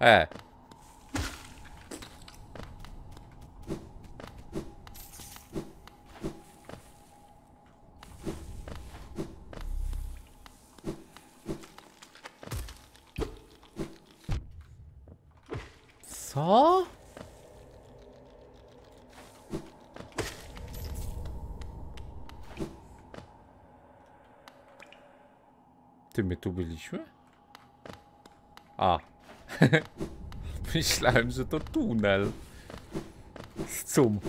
E. Co? Ty, my tu byliśmy? A. Myślałem, że to tunel. Z cum.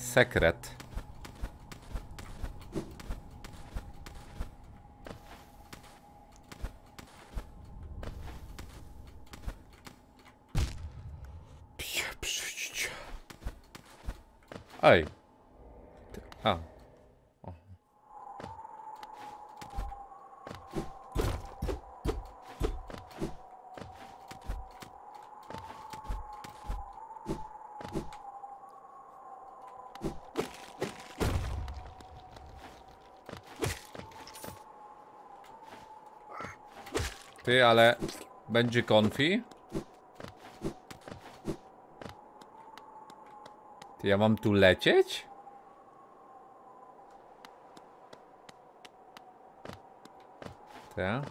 Sekret. Pieprzyć. Ej. Ty- A. O. Ty, ale będzie konfi? Ty, ja mam tu lecieć? Te.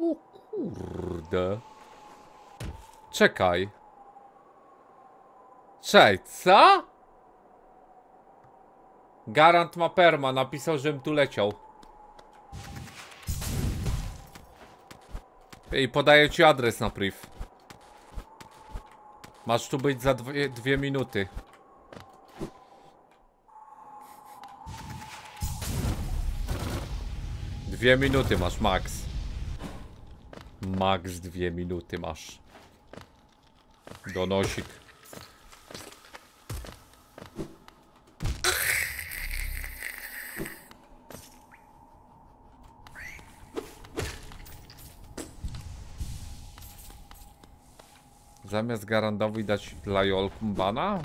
O kurde. Czekaj. Czekaj, co? Garant ma perma, napisał, żebym tu leciał. I podaję ci adres na priv. Masz tu być za dwie, dwie minuty. Dwie minuty masz, max. Max dwie minuty masz. Donosik. Zamiast Garandowi dać Lajol Kumbana?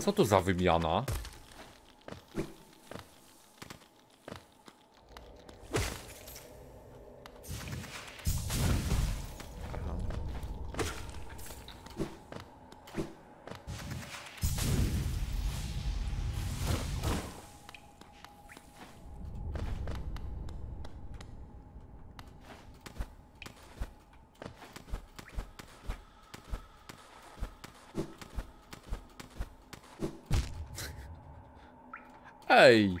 Co tu za wymiana? Ej!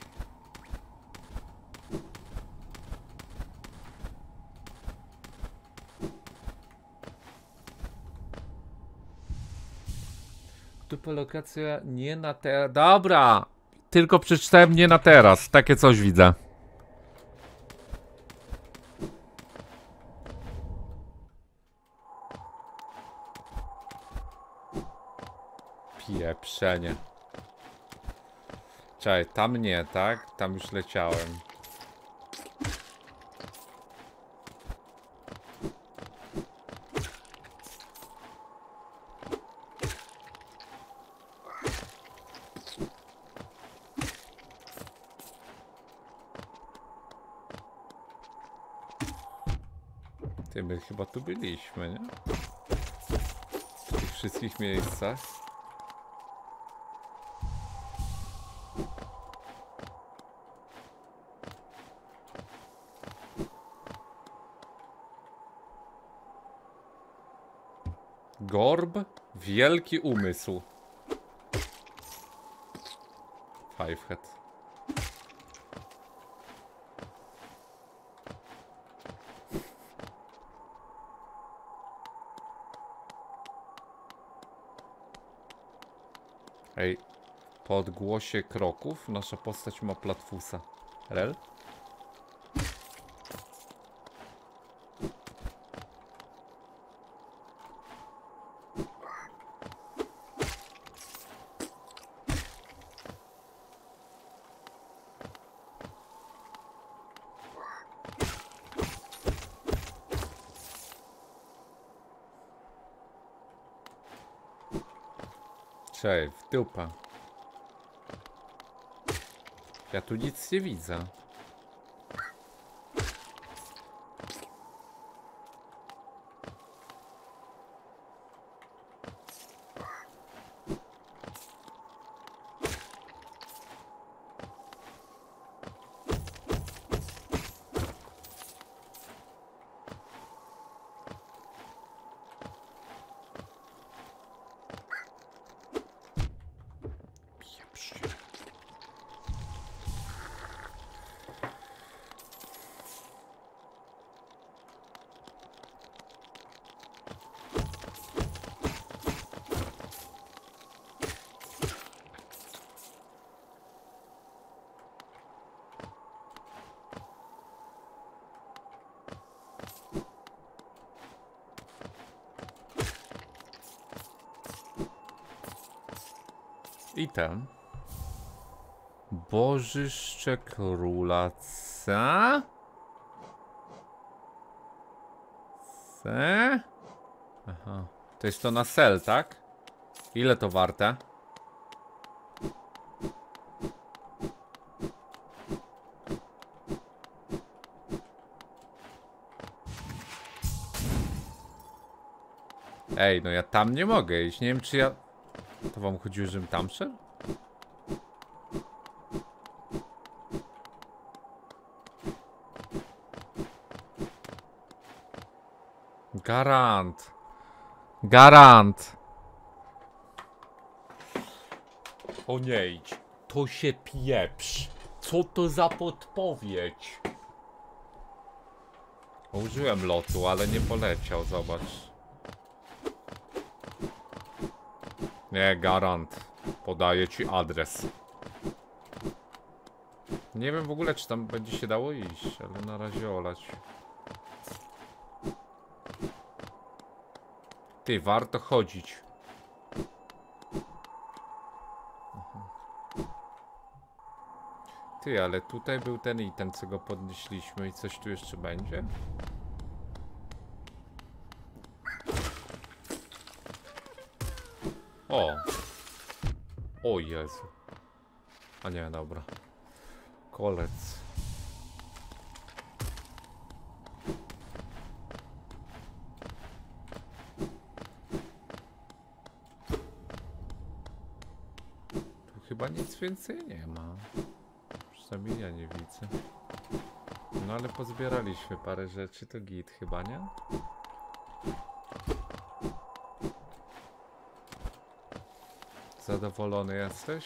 Dupolokacja nie na teraz. Dobra! Tylko przeczytałem nie na teraz. Takie coś widzę. Pieprzenie. Czekaj, tam nie, tak? Tam już leciałem. Ty, my chyba tu byliśmy, nie? W tych wszystkich miejscach. Wielki umysł. Fivehead. Ej, po odgłosie kroków nasza postać ma platfusa. Rel? Czej, w dupa. Ja tu nic nie widzę. Ten. Bożyszcze króla ca? Se? Aha. To jest to na sel, tak? Ile to warte? Ej, no ja tam nie mogę iść. Nie wiem, czy ja... To wam chodziło, żebym tam szedł? Garant. Garant. O nie idź. to się pieprz. Co to za podpowiedź? Użyłem lotu, ale nie poleciał, zobacz. Nie, garant. Podaję ci adres. Nie wiem w ogóle, czy tam będzie się dało iść, ale na razie olać. Ty, warto chodzić. Ty, ale tutaj był ten item, co go podnieśliśmy i coś tu jeszcze będzie? O! O Jezu. A nie, dobra. Kolec. Tu chyba nic więcej nie ma. Przynajmniej ja nie widzę. No ale pozbieraliśmy parę rzeczy, to git chyba, nie? Zadowolony jesteś?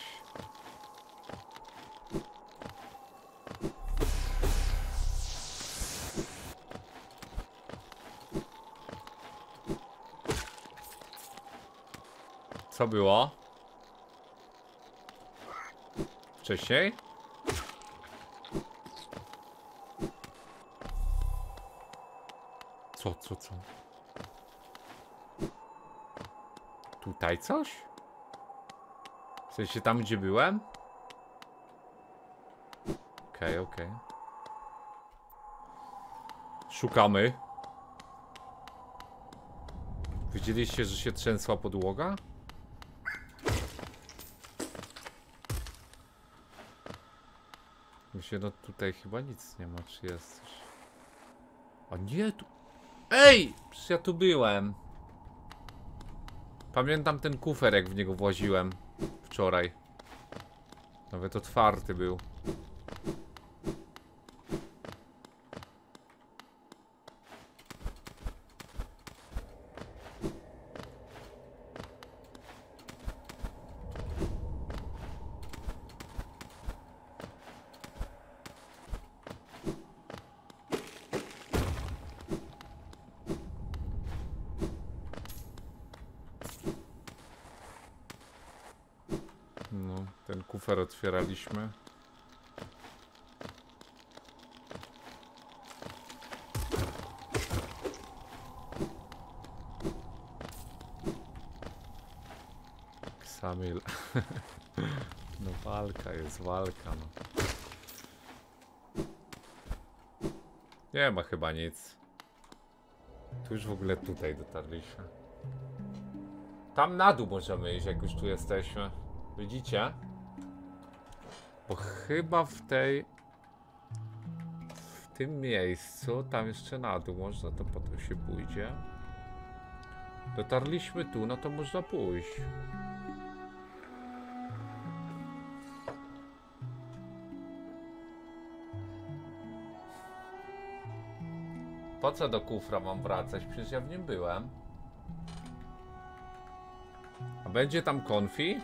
Co było? Wcześniej? Co, co, co? Tutaj coś? W sensie tam, gdzie byłem? Okej, okej. Szukamy. Widzieliście, że się trzęsła podłoga? Myślę, no tutaj chyba nic nie ma, czy jest coś? A nie, tu... Ej! Przecież ja tu byłem. Pamiętam ten kufer, jak w niego właziłem wczoraj. Nawet otwarty był. No, ten kufer otwieraliśmy. Ksamil. No walka jest, walka no. Nie ma chyba nic. Tu już w ogóle tutaj dotarliśmy. Tam na dół możemy iść, jak już tu jesteśmy. Widzicie? Chyba w tej... W tym miejscu, tam jeszcze na dół można, to potem się pójdzie. Dotarliśmy tu, no to można pójść. Po co do kufra mam wracać? Przecież ja w nim byłem. A będzie tam konfi?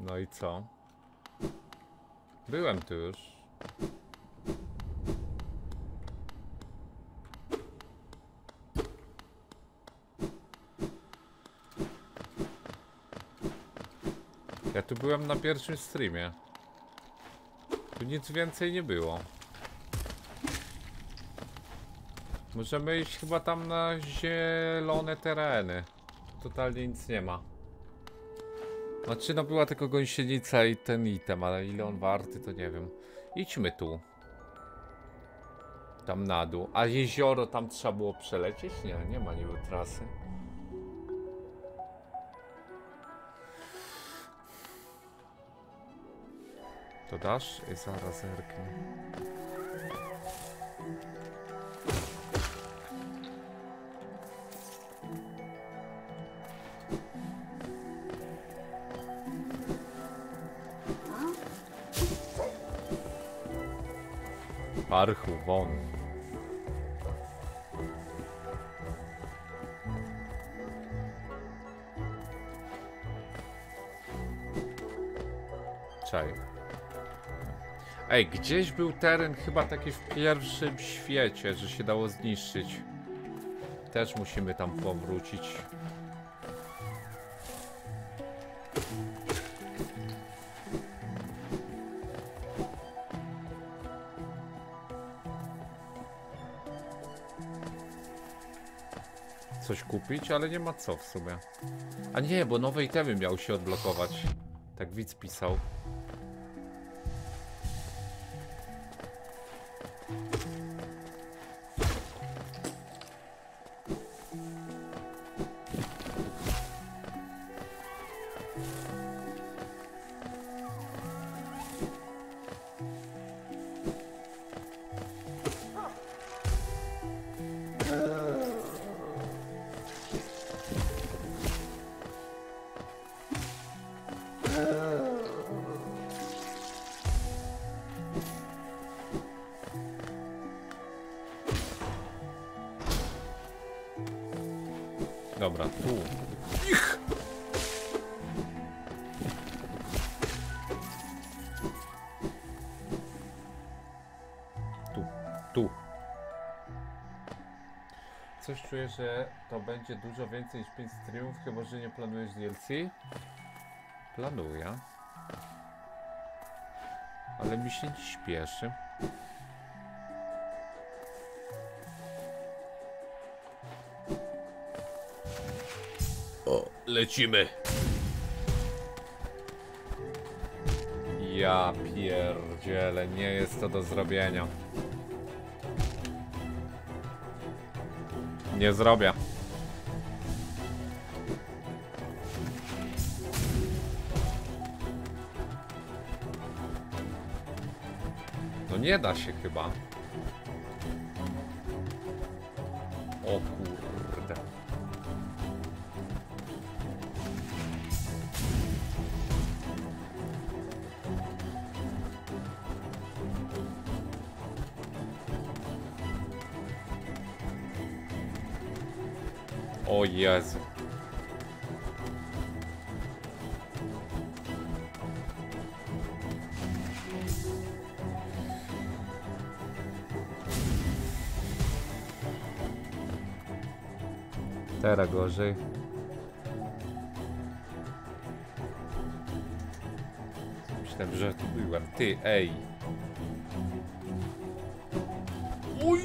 No i co? Byłem tu już. Ja tu byłem na pierwszym streamie. Tu nic więcej nie było. Możemy iść chyba tam na zielone tereny. Totalnie nic nie ma. Znaczy no była tylko gąsienica i ten item, ale ile on warty to nie wiem. Idźmy tu. Tam na dół. A jezioro tam trzeba było przelecieć? Nie, nie ma niby trasy. to dasz? I zaraz zerknę. Parchu, won. Czaj. Ej, gdzieś był teren chyba taki w pierwszym świecie, że się dało zniszczyć. Też musimy tam powrócić. Coś kupić, ale nie ma co w sumie. A nie, bo nowe itemy miał się odblokować. Tak widz pisał. Będzie dużo więcej niż 5 streamów, chyba że nie planujesz DLC? Planuję. Ale mi się nie śpieszy. O, lecimy. Ja pierdzielę, nie jest to do zrobienia. Nie zrobię. Nie da się chyba. Teraz gorzej. Myślałem, że tu byłem. Ty, ej. Uj!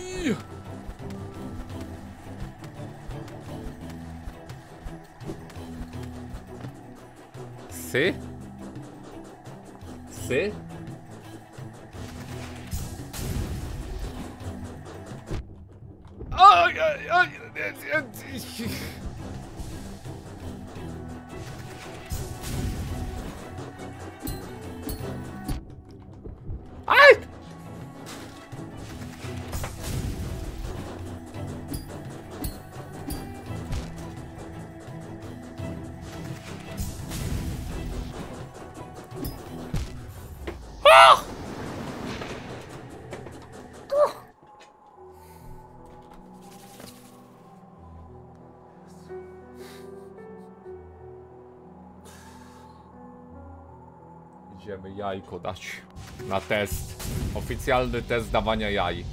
Jajko dać na test. Oficjalny test dawania jaj.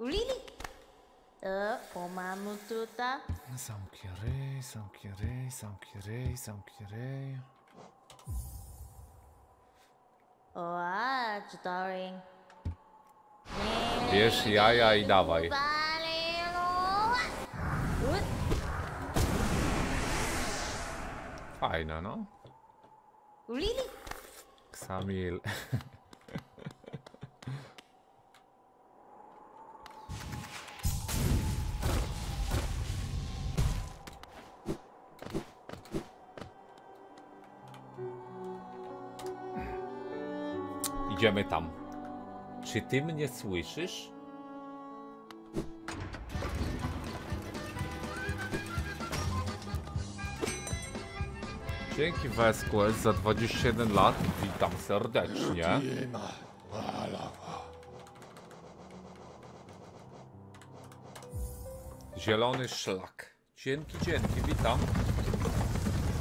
Really? Uh, pomanu tuta. Zamknij ryj, zamknij ryj, zamknij ryj, zamknij ryj. Watch, darling. Bierz jaja i dawaj. Fajne, no. Really? Ksamil. Idziemy tam. Czy ty mnie słyszysz? Dzięki Wesquest za 21 lat. Witam serdecznie. Zielony szlak. Dzięki, dzięki, witam.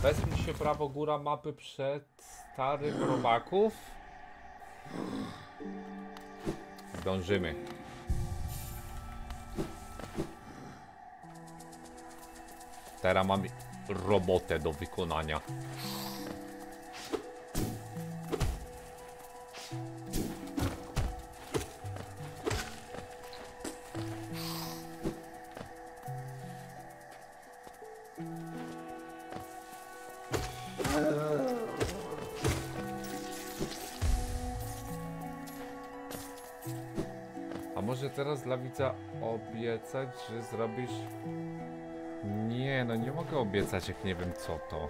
Wezmij się prawo góra mapy przed starych robaków. Zdążymy. Teraz mamy robotę do wykonania. A może teraz dla widza obiecać, że zrobisz... Nie, no nie mogę obiecać, jak nie wiem co to.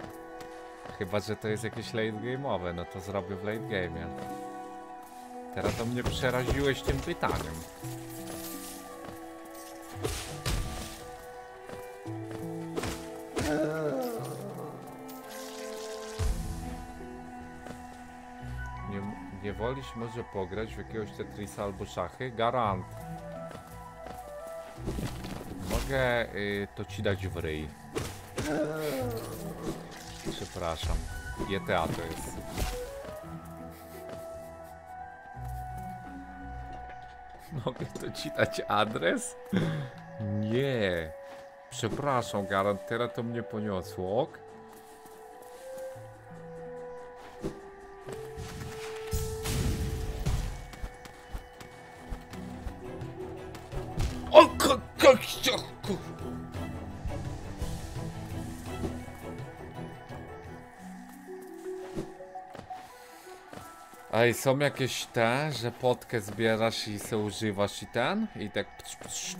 Chyba, że to jest jakieś late game'owe, no to zrobię w late game'ie. Teraz to mnie przeraziłeś tym pytaniem. Nie, nie wolisz może pograć w jakiegoś Tetrisa albo szachy? Garant. Mogę y, to ci dać w ryj. Przepraszam. GTA to jest. Mogę to ci dać adres? Nie. Przepraszam, garant, to mnie poniosło. ok? Ej, są jakieś te, że potkę zbierasz i se używasz i ten? I tak... psz, psz.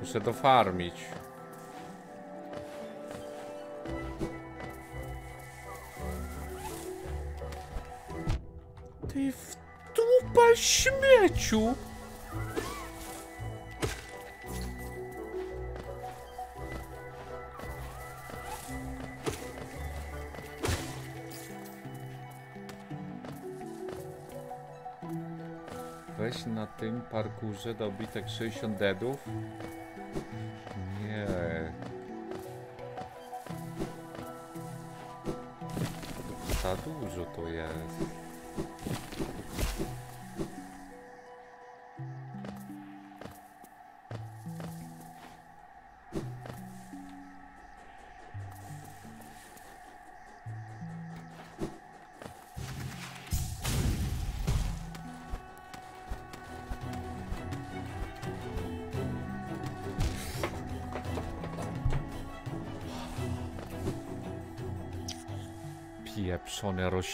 Muszę dofarmić. Ty w dupę śmieciu! Parkurze dobitek 60 deadów.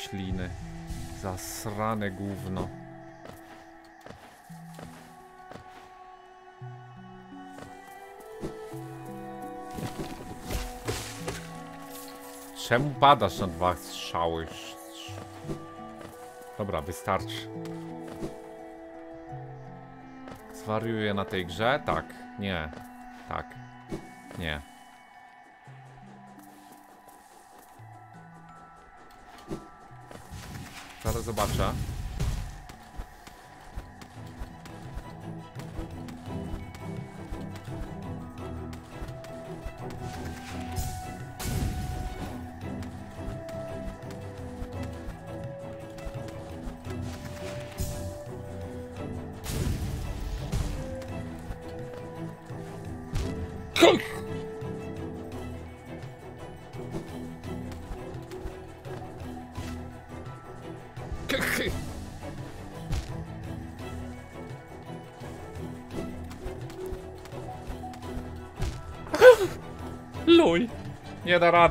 Rośliny. Zasrane gówno. Czemu padasz na dwa strzały? Dobra, wystarczy. Zwariuję na tej grze? Tak. Nie. Nie da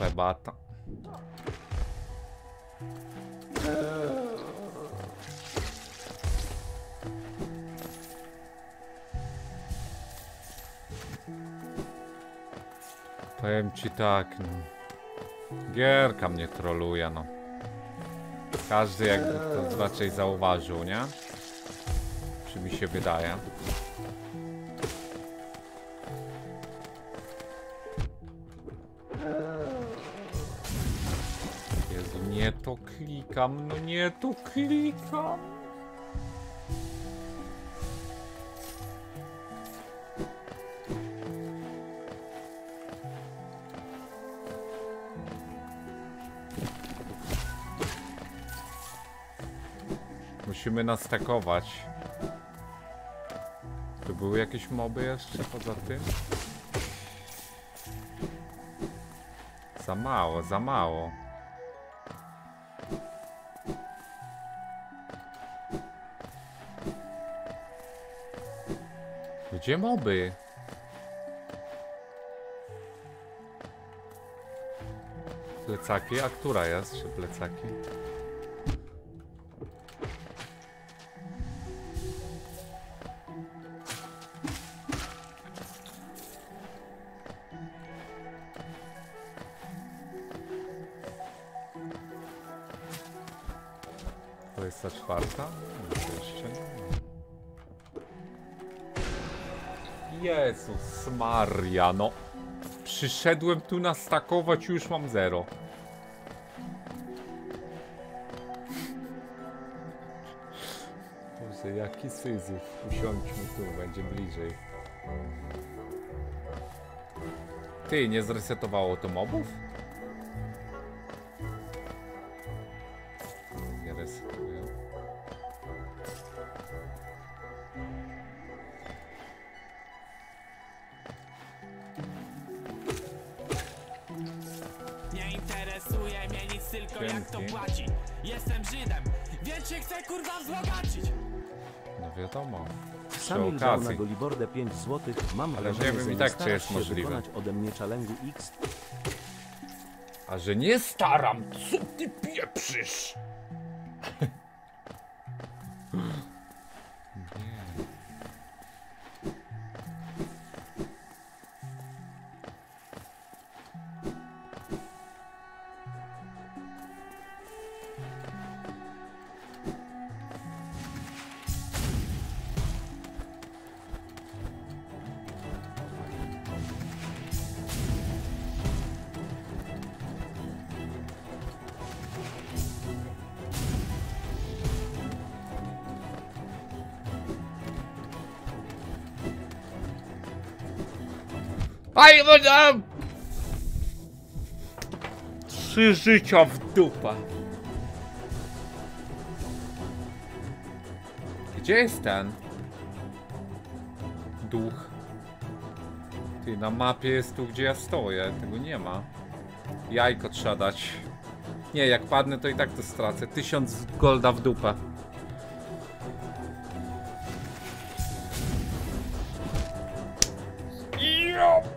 ma w dupę bata. Powiem ci tak, no. Gierka mnie troluje, no. Każdy jakby to raczej zauważył, nie? Czy mi się wydaje? Klikam, no nie to klikam. Musimy nastakować. Tu były jakieś moby jeszcze poza tym? Za mało, za mało. Gdzie moby? Plecaki? A która jest? Czy plecaki? Maria, no. Przyszedłem tu nastakować, już mam zero. Boże, jaki syzyf. Usiądźmy tu, będzie bliżej. Ty, nie zresetowało to mobów? Na. Golibordę 5 zł. Mam Ale wrażenie, nie wiem że i tak, czy starasz jest się możliwe. wykonać ode mnie challenge'u X. A że nie staram, co ty pieprzysz? Dam! Trzy życia w dupę. Gdzie jest ten? Duch. Ty, na mapie jest tu, gdzie ja stoję. Tego nie ma. Jajko trzeba dać. Nie, jak padnę, to i tak to stracę. Tysiąc golda w dupę. Ja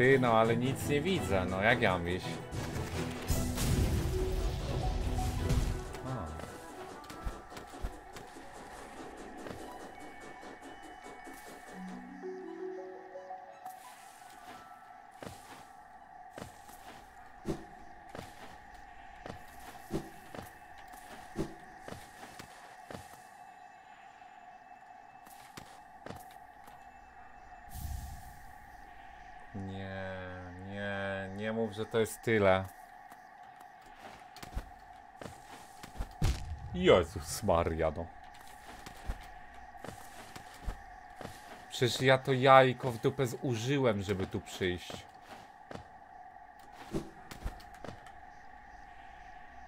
Ty, no ale nic nie widzę, no jak ja mam iść? Że to jest tyle. Jezus Maria, no. Przecież ja to jajko w dupę zużyłem, żeby tu przyjść.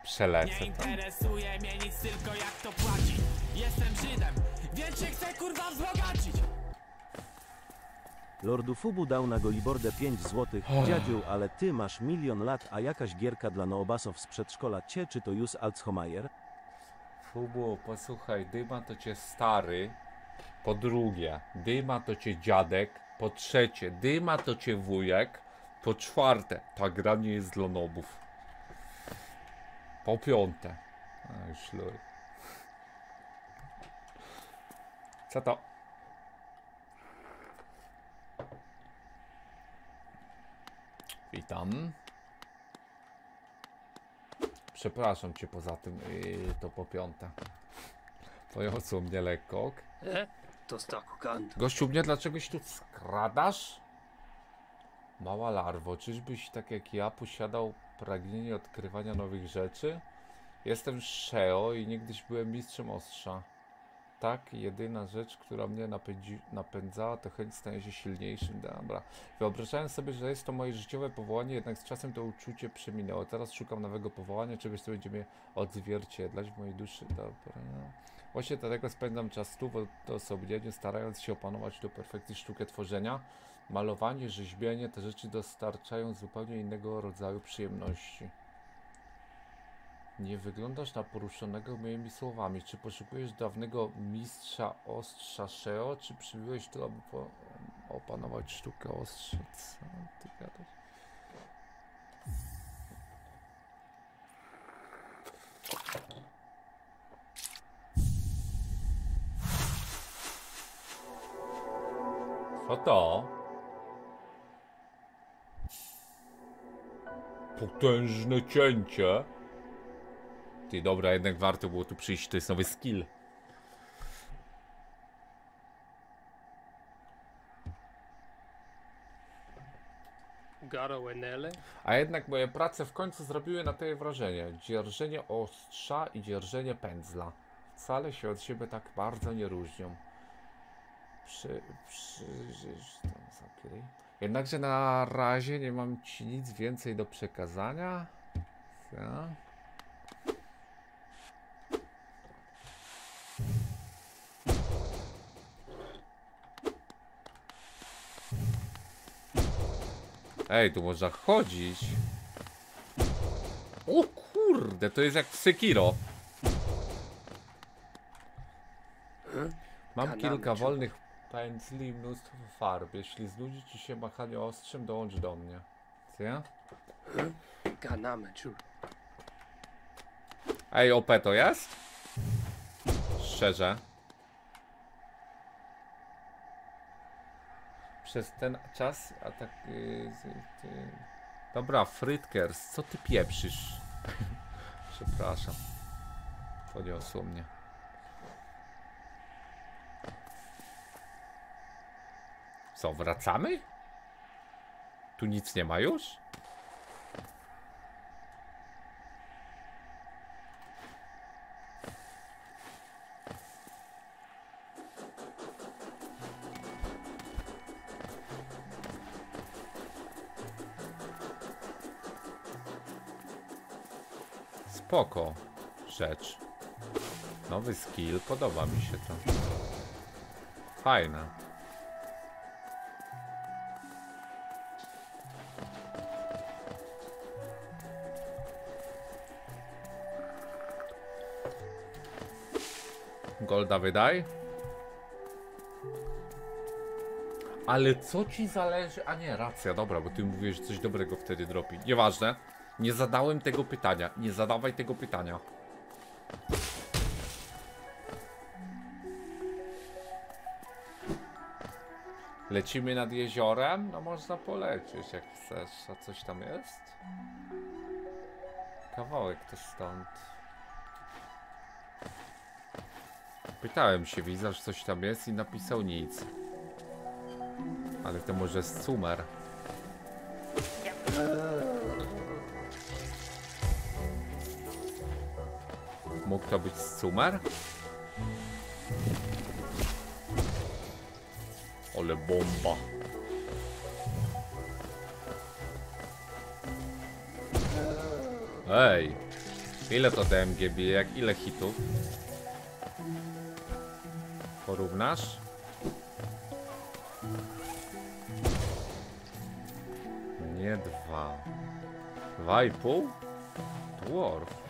Przelecę Nie interesuje mnie nic, tylko jak to płaci Jestem Żydem, więc się chcę kurwa wzbogacić Lordu Fubu dał na Golibordę 5 złotych. Dziadziu, ale ty masz milion lat, a jakaś gierka dla noobasów z przedszkola cię, czy to już Alzheimer? Fubu, posłuchaj, dyma to cię stary. Po drugie, dyma to cię dziadek. Po trzecie, dyma to cię wujek. Po czwarte, ta gra nie jest dla nobów. Po piąte, a już luj. Co to? Witam. Przepraszam cię poza tym, yy, to po piąte. Poniosło mnie lekko. ok? To sto kanto. Gościu, mnie dlaczegoś tu skradasz? Mała larwo, czyżbyś tak jak ja posiadał pragnienie odkrywania nowych rzeczy? Jestem Sheo i niegdyś byłem mistrzem ostrza. Tak, jedyna rzecz, która mnie napędzi, napędzała, to chęć stania się silniejszym. Dobra. Wyobrażałem sobie, że jest to moje życiowe powołanie, jednak z czasem to uczucie przeminęło. Teraz szukam nowego powołania, czegoś, co będzie mnie odzwierciedlać w mojej duszy. Dobra. No. Właśnie dlatego spędzam czas tu w odosobnieniu, starając się opanować do perfekcji sztukę tworzenia. Malowanie, rzeźbienie, te rzeczy dostarczają zupełnie innego rodzaju przyjemności. Nie wyglądasz na poruszonego moimi słowami. Czy poszukujesz dawnego mistrza ostrza Sheo, czy przybyłeś tu, aby opanować sztukę ostrza? Co ty gadasz? Co to? Potężne cięcie. Ty, dobra, jednak warto było tu przyjść, to jest nowy skill. A jednak moje prace w końcu zrobiły na tobie wrażenie. Dzierżenie ostrza i dzierżenie pędzla. Wcale się od siebie tak bardzo nie różnią. Przy... przy... Jednakże na razie nie mam ci nic więcej do przekazania. Co? Ej, tu można chodzić. O kurde, to jest jak w Sekiro. Mam kilka wolnych pędzli i mnóstwo farb. Jeśli znudzi ci się machanie ostrzem, dołącz do mnie. Co ja? Ej, OP to jest? Szczerze. Przez ten czas atak... Yy, ty... Dobra, Fritkers, co ty pieprzysz? Przepraszam. Poniosło mnie. Co, wracamy? Tu nic nie ma już? Spoko rzecz. Nowy skill, podoba mi się to. Fajne. Golda wydaj. Ale co ci zależy? A nie, racja, dobra, bo ty mówiłeś, że coś dobrego wtedy dropi. Nieważne. Nie zadałem tego pytania. Nie zadawaj tego pytania. Lecimy nad jeziorem? No można polecieć jak chcesz. A coś tam jest? Kawałek to stąd. Pytałem się widza, że coś tam jest i napisał nic. Ale to może jest sumer. Mógł to być sumer? Ale bomba. Ej, ile to DMG bije? Jak ile hitów? Porównasz? Nie dwa. Dwa i pół? Dwarf.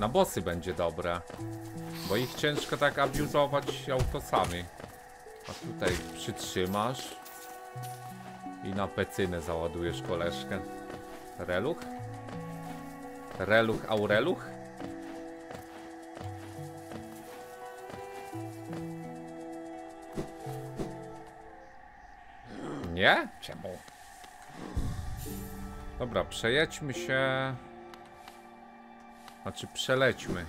Na bossy będzie dobre. Bo ich ciężko tak abuzować autosami. A tutaj przytrzymasz i na pecynę załadujesz koleżkę. Reluch? Reluch Aureluch? Nie? Czemu? Dobra, przejedźmy się. Znaczy, przelećmy.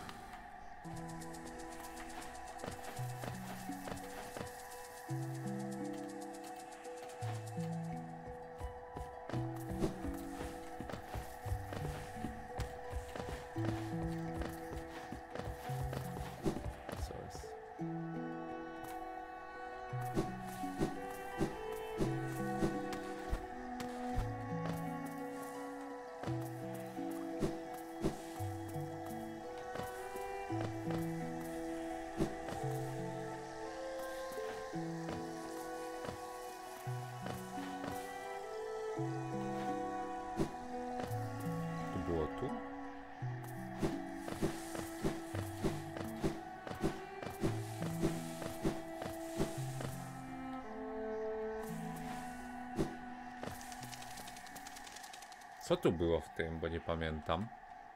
Pamiętam.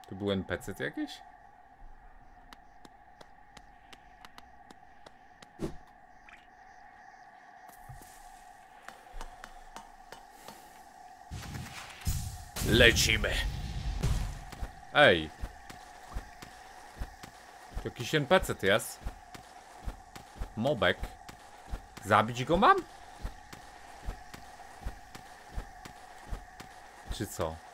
Tu był NPC jakiś? Lecimy. Ej. Tu jakiś NPC jest. Mobek. Zabić go mam? Czy co?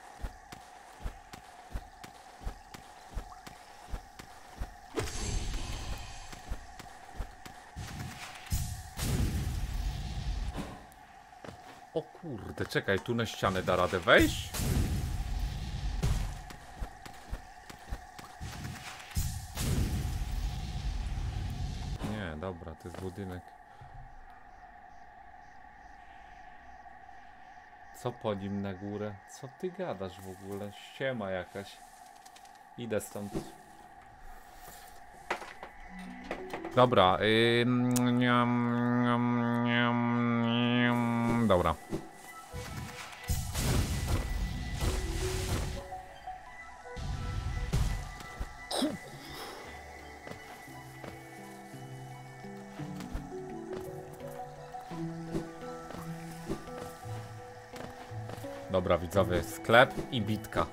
Kurde, czekaj, tu na ścianę da radę wejść? Nie, dobra, to jest budynek. Co po nim na górę? Co ty gadasz w ogóle? Ściema jakaś. Idę stąd. Dobra, ym, niam, niam, niam, niam. dobra. Widzowie, sklep i bitka.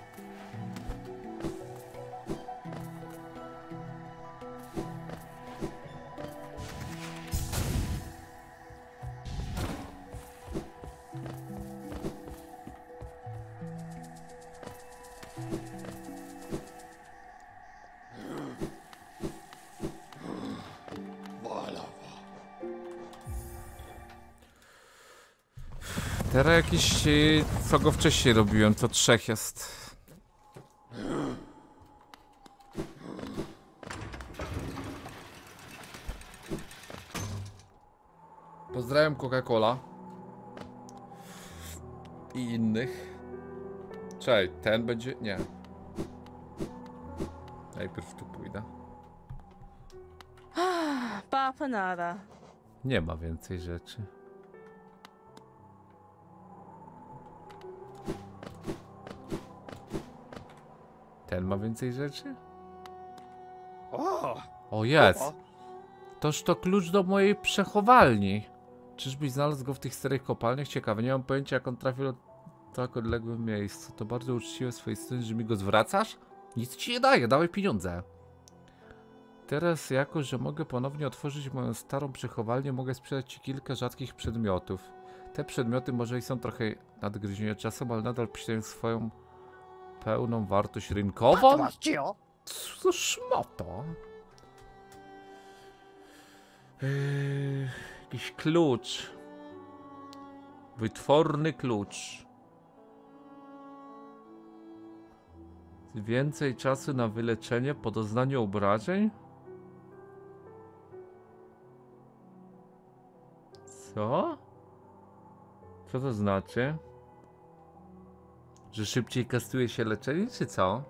Teraz jakiś, y, co go wcześniej robiłem, to trzech jest. Pozdrawiam Coca-Cola. I innych. Czekaj, ten będzie... nie. Najpierw tu pójdę. Papa nada. Nie ma więcej rzeczy. Ma więcej rzeczy? O! O jest! Toż to klucz do mojej przechowalni. Czyżbyś znalazł go w tych starych kopalniach? Ciekawe, nie mam pojęcia jak on trafił do tak odległym miejscu. To bardzo uczciwe z swojej strony, że mi go zwracasz? Nic ci nie daje, dawaj pieniądze. Teraz jako, że mogę ponownie otworzyć moją starą przechowalnię, mogę sprzedać ci kilka rzadkich przedmiotów. Te przedmioty może i są trochę nadgryzione czasem, ale nadal posiadają swoją pełną wartość rynkową. Co za szmata? Yy, jakiś klucz. Wytworny klucz. Więcej czasu na wyleczenie po doznaniu obrażeń? Co? Co to znaczy? Że szybciej kastuje się leczenie, czy co?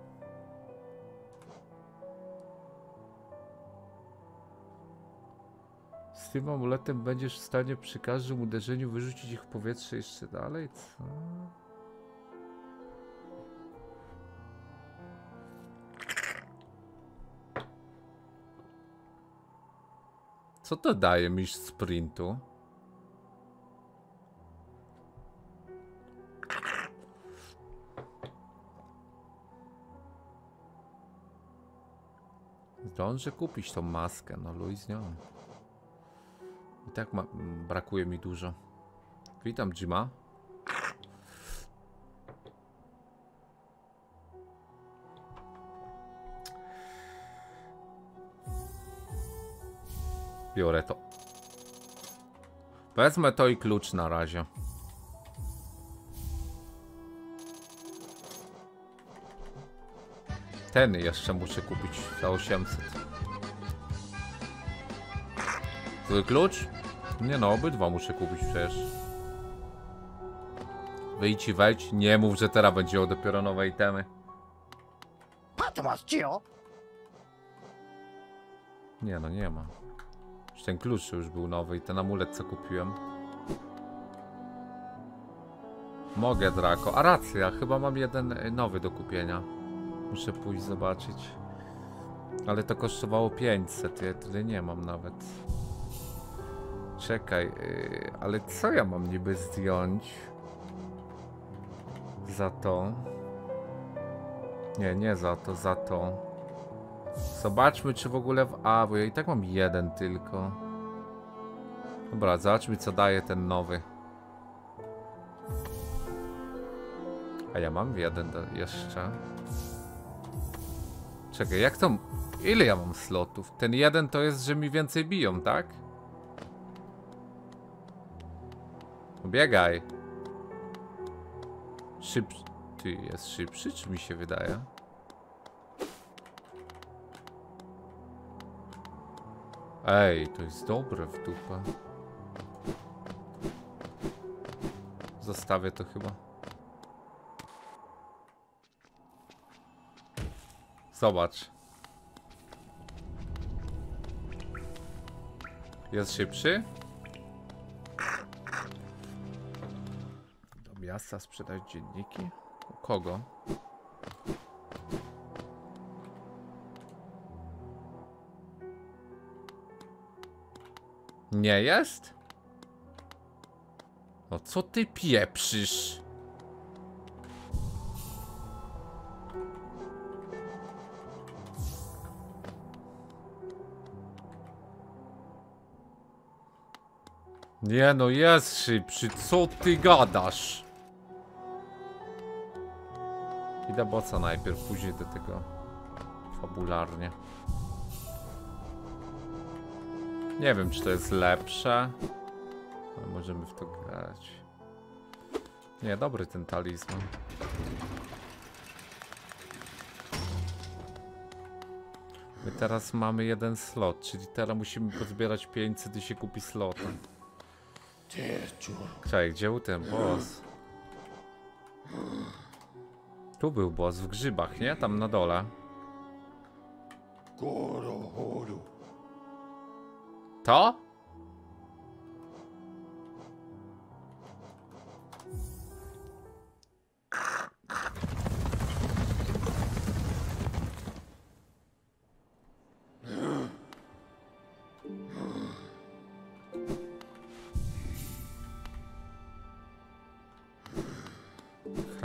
Z tym amuletem będziesz w stanie przy każdym uderzeniu wyrzucić ich w powietrze jeszcze dalej? Co? Co to daje mi sprintu? Zdążę kupić tą maskę, no luj z nią. I tak ma, brakuje mi dużo. Witam Jima. Biorę to. Wezmę to i klucz na razie. Ten jeszcze muszę kupić za 800. Zły klucz? Nie no, obydwa muszę kupić przecież. Wyjdź i wejdź. Nie mów, że teraz będzie dopiero nowe itemy. Nie no, nie ma. Już ten klucz już był nowy i ten amulet co kupiłem. Mogę, Draco. A racja, chyba mam jeden y, nowy do kupienia. Muszę pójść zobaczyć. Ale to kosztowało 500, ja tyle nie mam nawet. Czekaj, yy, ale co ja mam niby zdjąć? Za to. Nie, nie za to, za to. Zobaczmy, czy w ogóle w A, bo ja i tak mam jeden tylko. Dobra, zobaczmy, co daje ten nowy. A ja mam jeden jeszcze. Czekaj, jak to... Ile ja mam slotów? Ten jeden to jest, że mi więcej biją, tak? Biegaj. Szybszy. Ty jest szybszy, czy mi się wydaje? Ej, to jest dobre w dupę. Zostawię to chyba. Zobacz. Jest szybszy? Do miasta sprzedać dzienniki? U kogo? Nie jest? No co ty pieprzysz? Nie no, jest szybszy, co ty gadasz? Idę boca najpierw, później do tego fabularnie. Nie wiem, czy to jest lepsze, ale możemy w to grać. Nie, dobry ten talizman. My teraz mamy jeden slot, czyli teraz musimy pozbierać 500 i się kupi slota. Czekaj, gdzie był ten boss? Tu był boss w grzybach, nie? Tam na dole. To?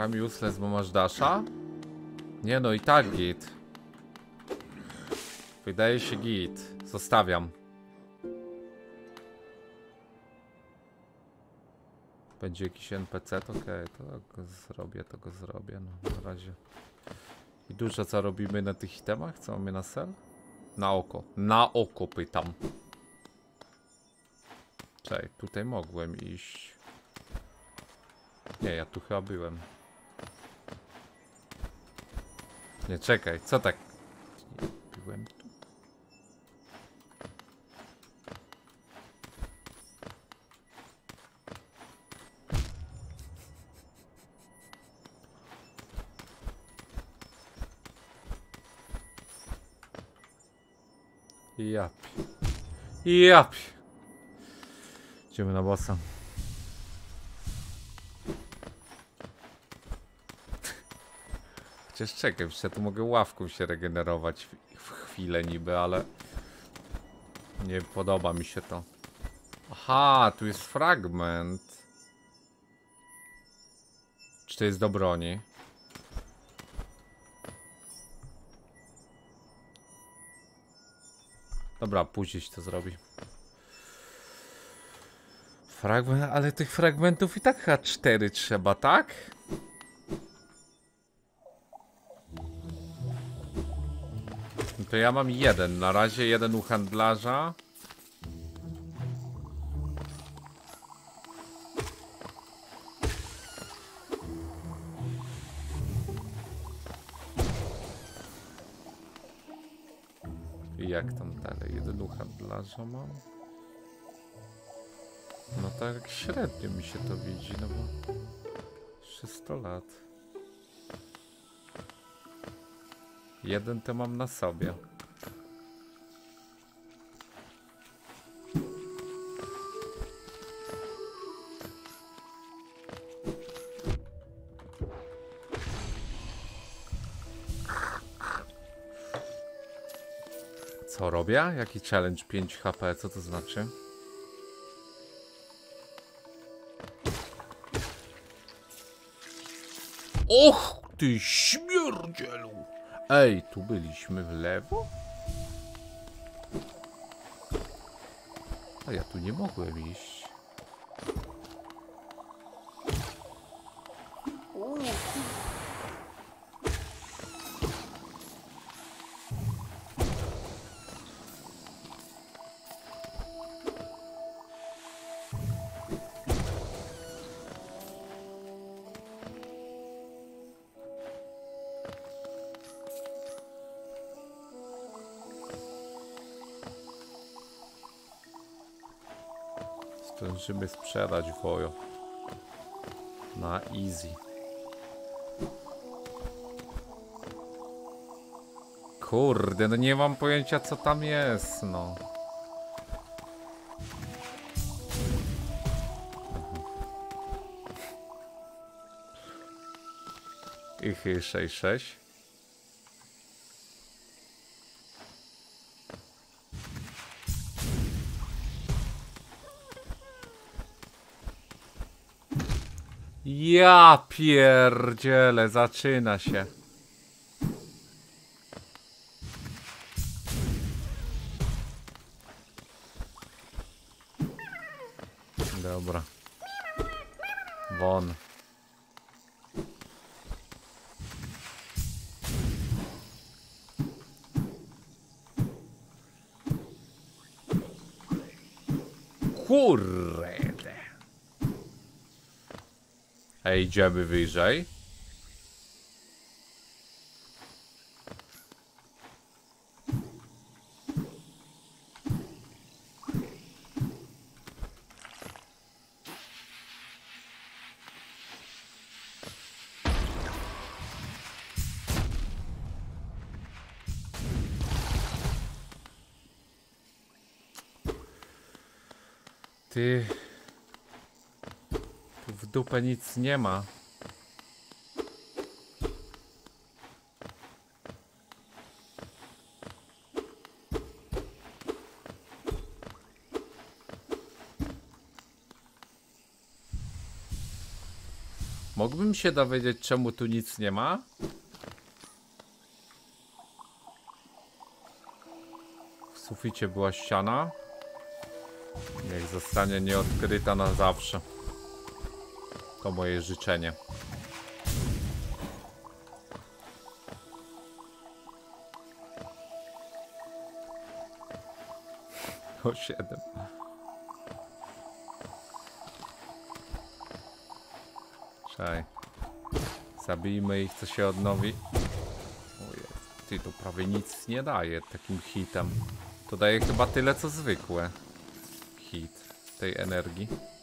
Ham useless, bo masz dasha? Nie no, i tak git. Wydaje się git. Zostawiam. Będzie jakiś NPC, to okej, to go zrobię, to go zrobię, no na razie. I dużo co robimy na tych itemach? Co mamy na sel? Na oko. Na oko pytam. Czekaj, tutaj mogłem iść. Nie, ja tu chyba byłem. Nie, czekaj, co tak? Byłem tu. Japi. Japi. Idziemy na bossa. Chociaż czekaj, przecież ja tu mogę ławką się regenerować w, chwilę niby, ale nie podoba mi się to. Aha, tu jest fragment. Czy to jest do broni? Dobra, później się to zrobi. Fragment, ale tych fragmentów i tak chyba cztery trzeba, tak? To ja mam jeden, na razie jeden u handlarza. I jak tam dalej? Jeden u handlarza mam? No tak średnio mi się to widzi, no bo 300 lat. Jeden to mam na sobie. Co robię? Jaki challenge 5 HP? Co to znaczy? Och, ty śmierdzielu! Ej, tu byliśmy w lewo? A ja tu nie mogłem iść. Zdążymy sprzedać wojo. Na easy. Kurde, no nie mam pojęcia co tam jest, no. Ich 66. Ja pierdzielę, zaczyna się. Dobra. Won. Kurde. Ej, idziemy wyżej. Ty. Dupę nic nie ma. Mógłbym się dowiedzieć, czemu tu nic nie ma? W suficie była ściana. Niech zostanie nieodkryta na zawsze. To moje życzenie. O siedem. Czaj. Zabijmy ich, co się odnowi. Ojej, ty to prawie nic nie daje takim hitem. To daje chyba tyle, co zwykłe. Hit tej energii.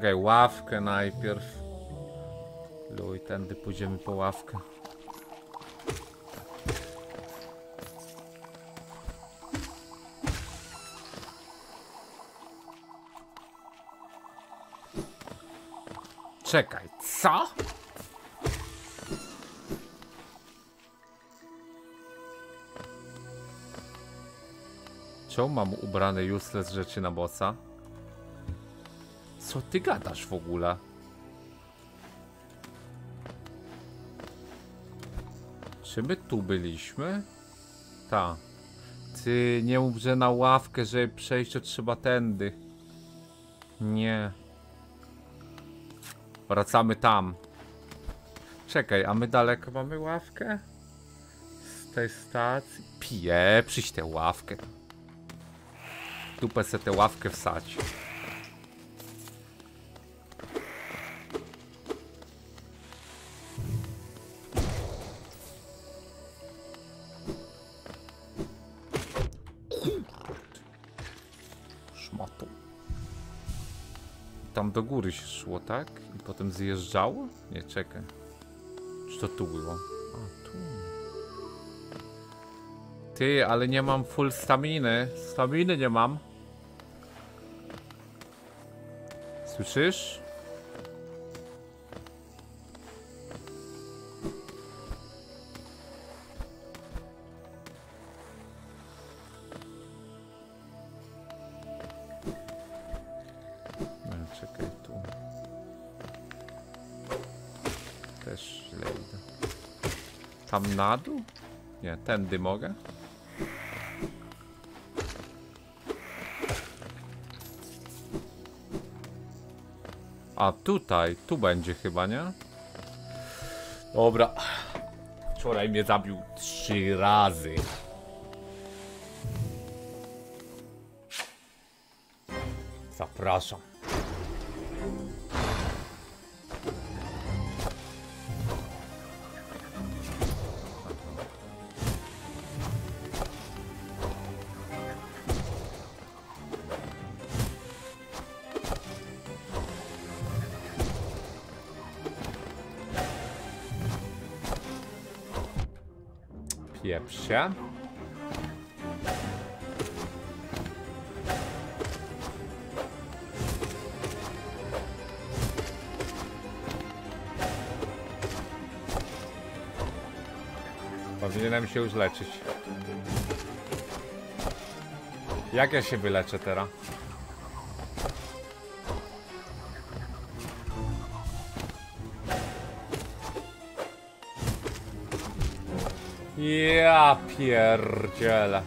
Czekaj, ławkę najpierw. Luj, tędy pójdziemy po ławkę. Czekaj, co? Czemu mam ubrane useless rzeczy na bossa? Co ty gadasz w ogóle? Czy my tu byliśmy? Ta. Ty nie że na ławkę, żeby przejść to trzeba tędy. Nie. Wracamy tam. Czekaj, a my daleko mamy ławkę? Z tej stacji? Pieprzyć tę ławkę. Dupę se tę ławkę wsać. Do góry się szło, tak? I potem zjeżdżało? Nie, czekaj. Czy to tu było? A, tu. Ty, ale nie mam full staminy. Staminy nie mam. Słyszysz? Na dół? Nie, tędy mogę. A tutaj, tu będzie chyba, nie? Dobra. Wczoraj mnie zabił trzy razy. Zapraszam. Się. Powinienem się już leczyć. Jak ja się wyleczę teraz? Ja pierdzielę.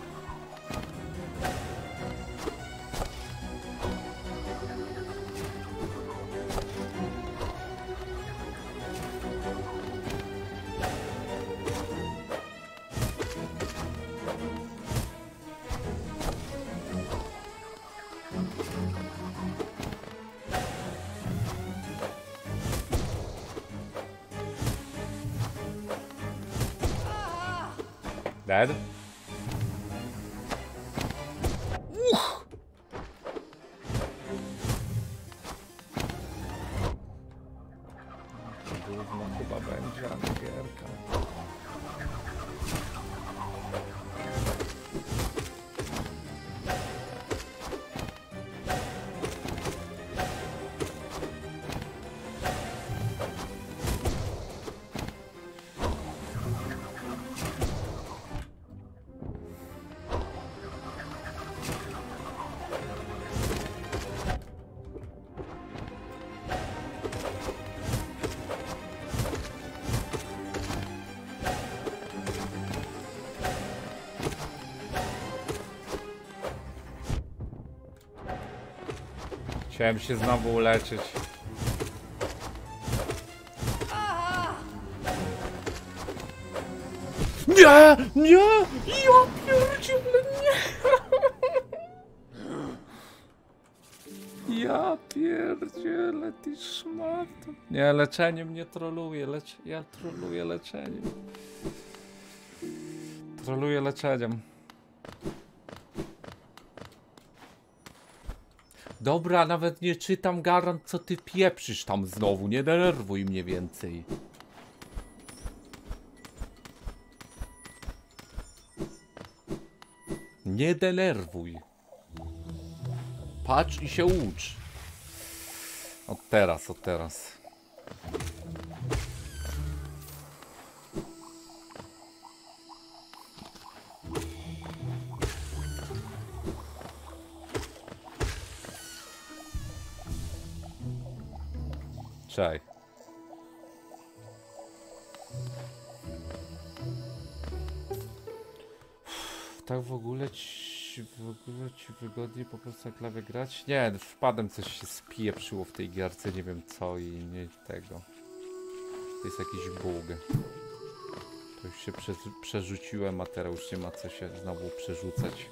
Chciałem się znowu uleczyć. Nie! Nie! Ja pierdzielę, nie! Ja pierdzielę, ty szmato. Nie, leczeniem nie troluję, lecz... ja troluję leczeniem. Troluję leczeniem. Dobra, nawet nie czytam garant, co ty pieprzysz tam znowu. Nie denerwuj mnie więcej. Nie denerwuj. Patrz i się ucz. Od teraz, od teraz. Czaj. Tak w ogóle ci, w ogóle ci wygodniej po prostu na klawie grać? Nie, wpadem coś się spieprzyło w tej gierce, nie wiem co i nie tego. To jest jakiś bug. To już się prze, przerzuciłem, a teraz już nie ma co się znowu przerzucać.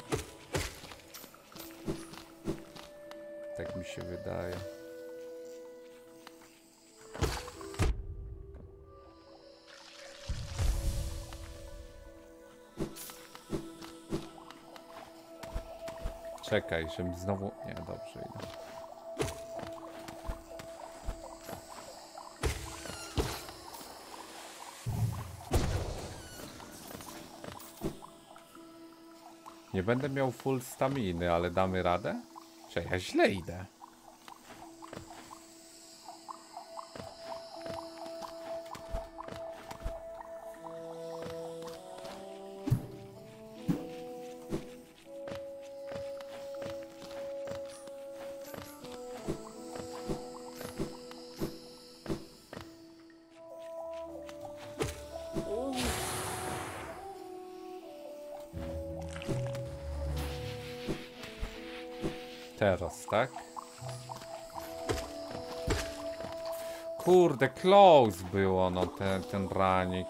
Tak mi się wydaje. Czekaj, żebym znowu... Nie, dobrze idę. Nie będę miał full staminy, ale damy radę? Czy ja źle idę? Teraz, tak? Kurde, close było, no ten, ten ranik.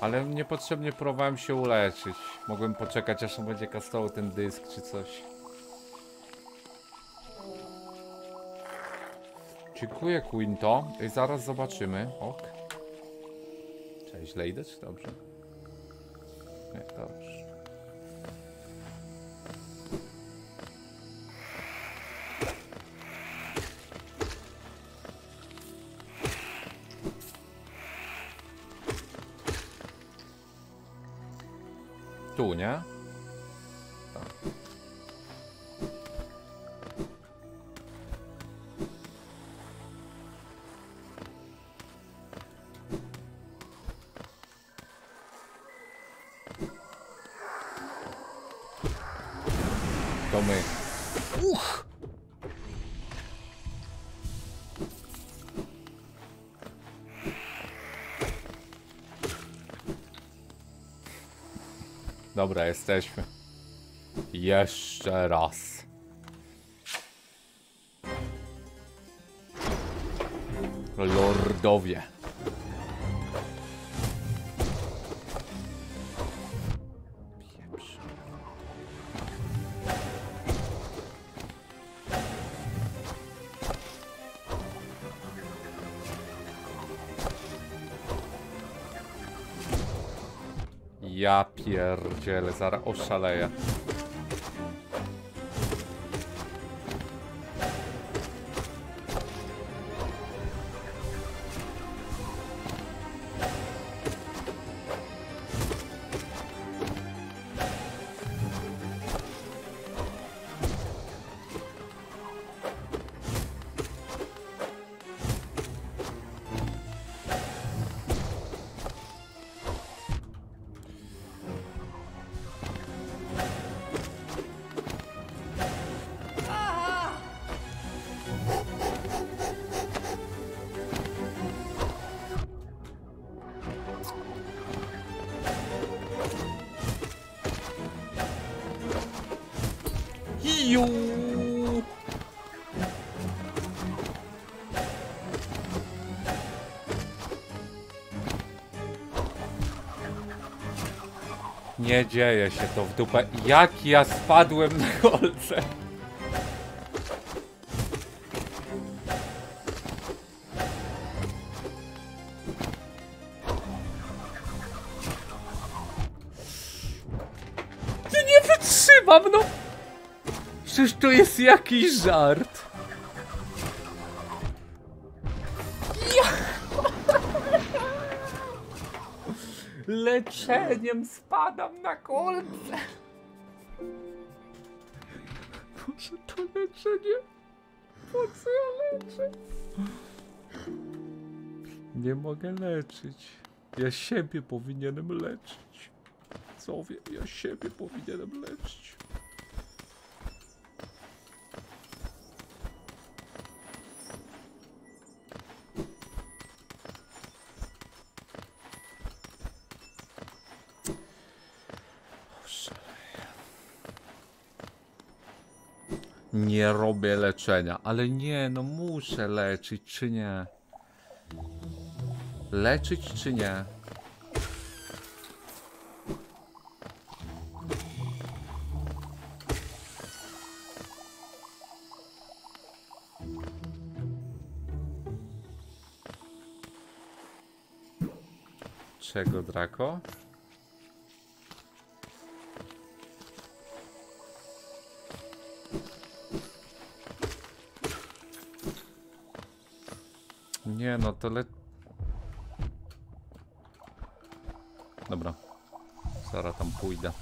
Ale niepotrzebnie próbowałem się uleczyć. Mogłem poczekać, aż on będzie kastował ten dysk czy coś. Dziękuję, Quinto. I zaraz zobaczymy. Ok. Cześć, źle idę, czy dobrze? Nie, dobrze. Tu, nie? Dobra, jesteśmy. Jeszcze raz. Lordowie. Ja pierdzielę, zaraz oszaleję. Nie dzieje się to w dupę. Jak ja spadłem na kolce? Ty nie wytrzymam, no! Przecież to jest jakiś żart. Leczeniem spadam na kolce. Boże, to leczenie. Po co ja leczę? Nie mogę leczyć. Ja siebie powinienem leczyć. Co wiem, ja siebie powinienem leczyć. Robię leczenia, ale nie, no muszę leczyć, czy nie? Leczyć, czy nie? Czego, Draco? To le... Dobra. Zaraz tam pójdę.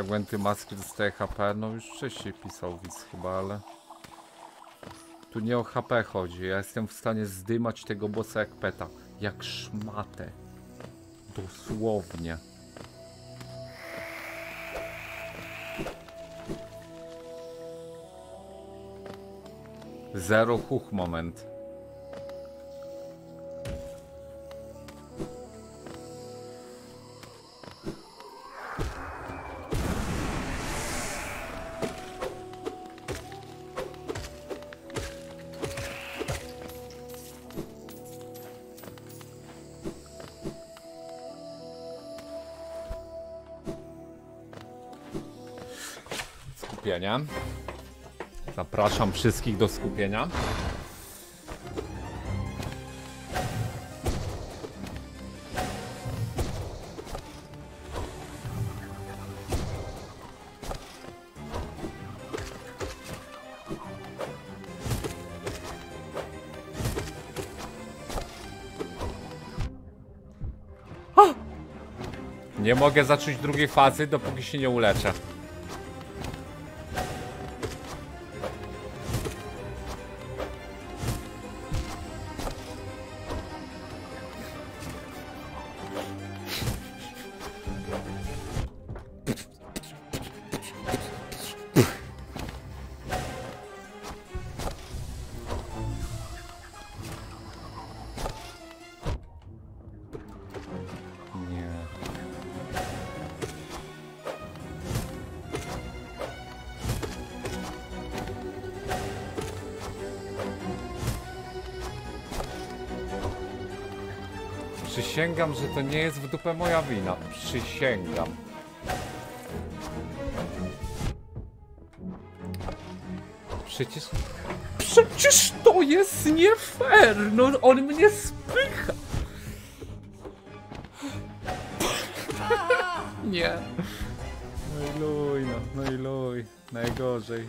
Mam fragmenty maski, dostaję HP. No już wcześniej pisał widz chyba, ale... Tu nie o HP chodzi. Ja jestem w stanie zdymać tego bossa jak peta. Jak szmatę. Dosłownie. Zero huch moment. Zapraszam wszystkich do skupienia. Nie mogę zacząć drugiej fazy, dopóki się nie uleczę. Przysięgam, że to nie jest w dupę moja wina. Przysięgam. Przecież... Przecież to jest nie fair! No on mnie spycha! Nie. No i luj, no, no i luj. Najgorzej.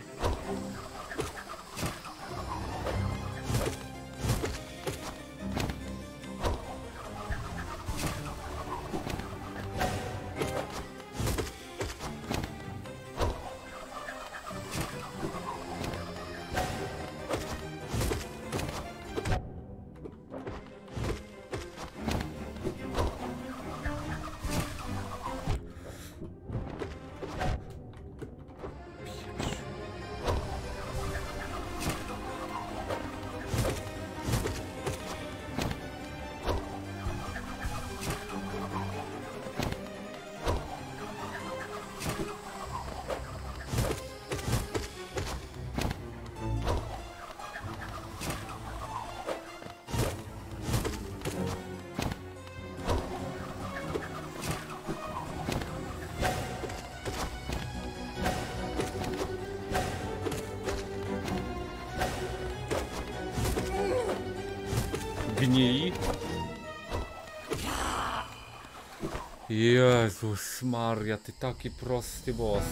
Jezus Maria, ty taki prosty boss.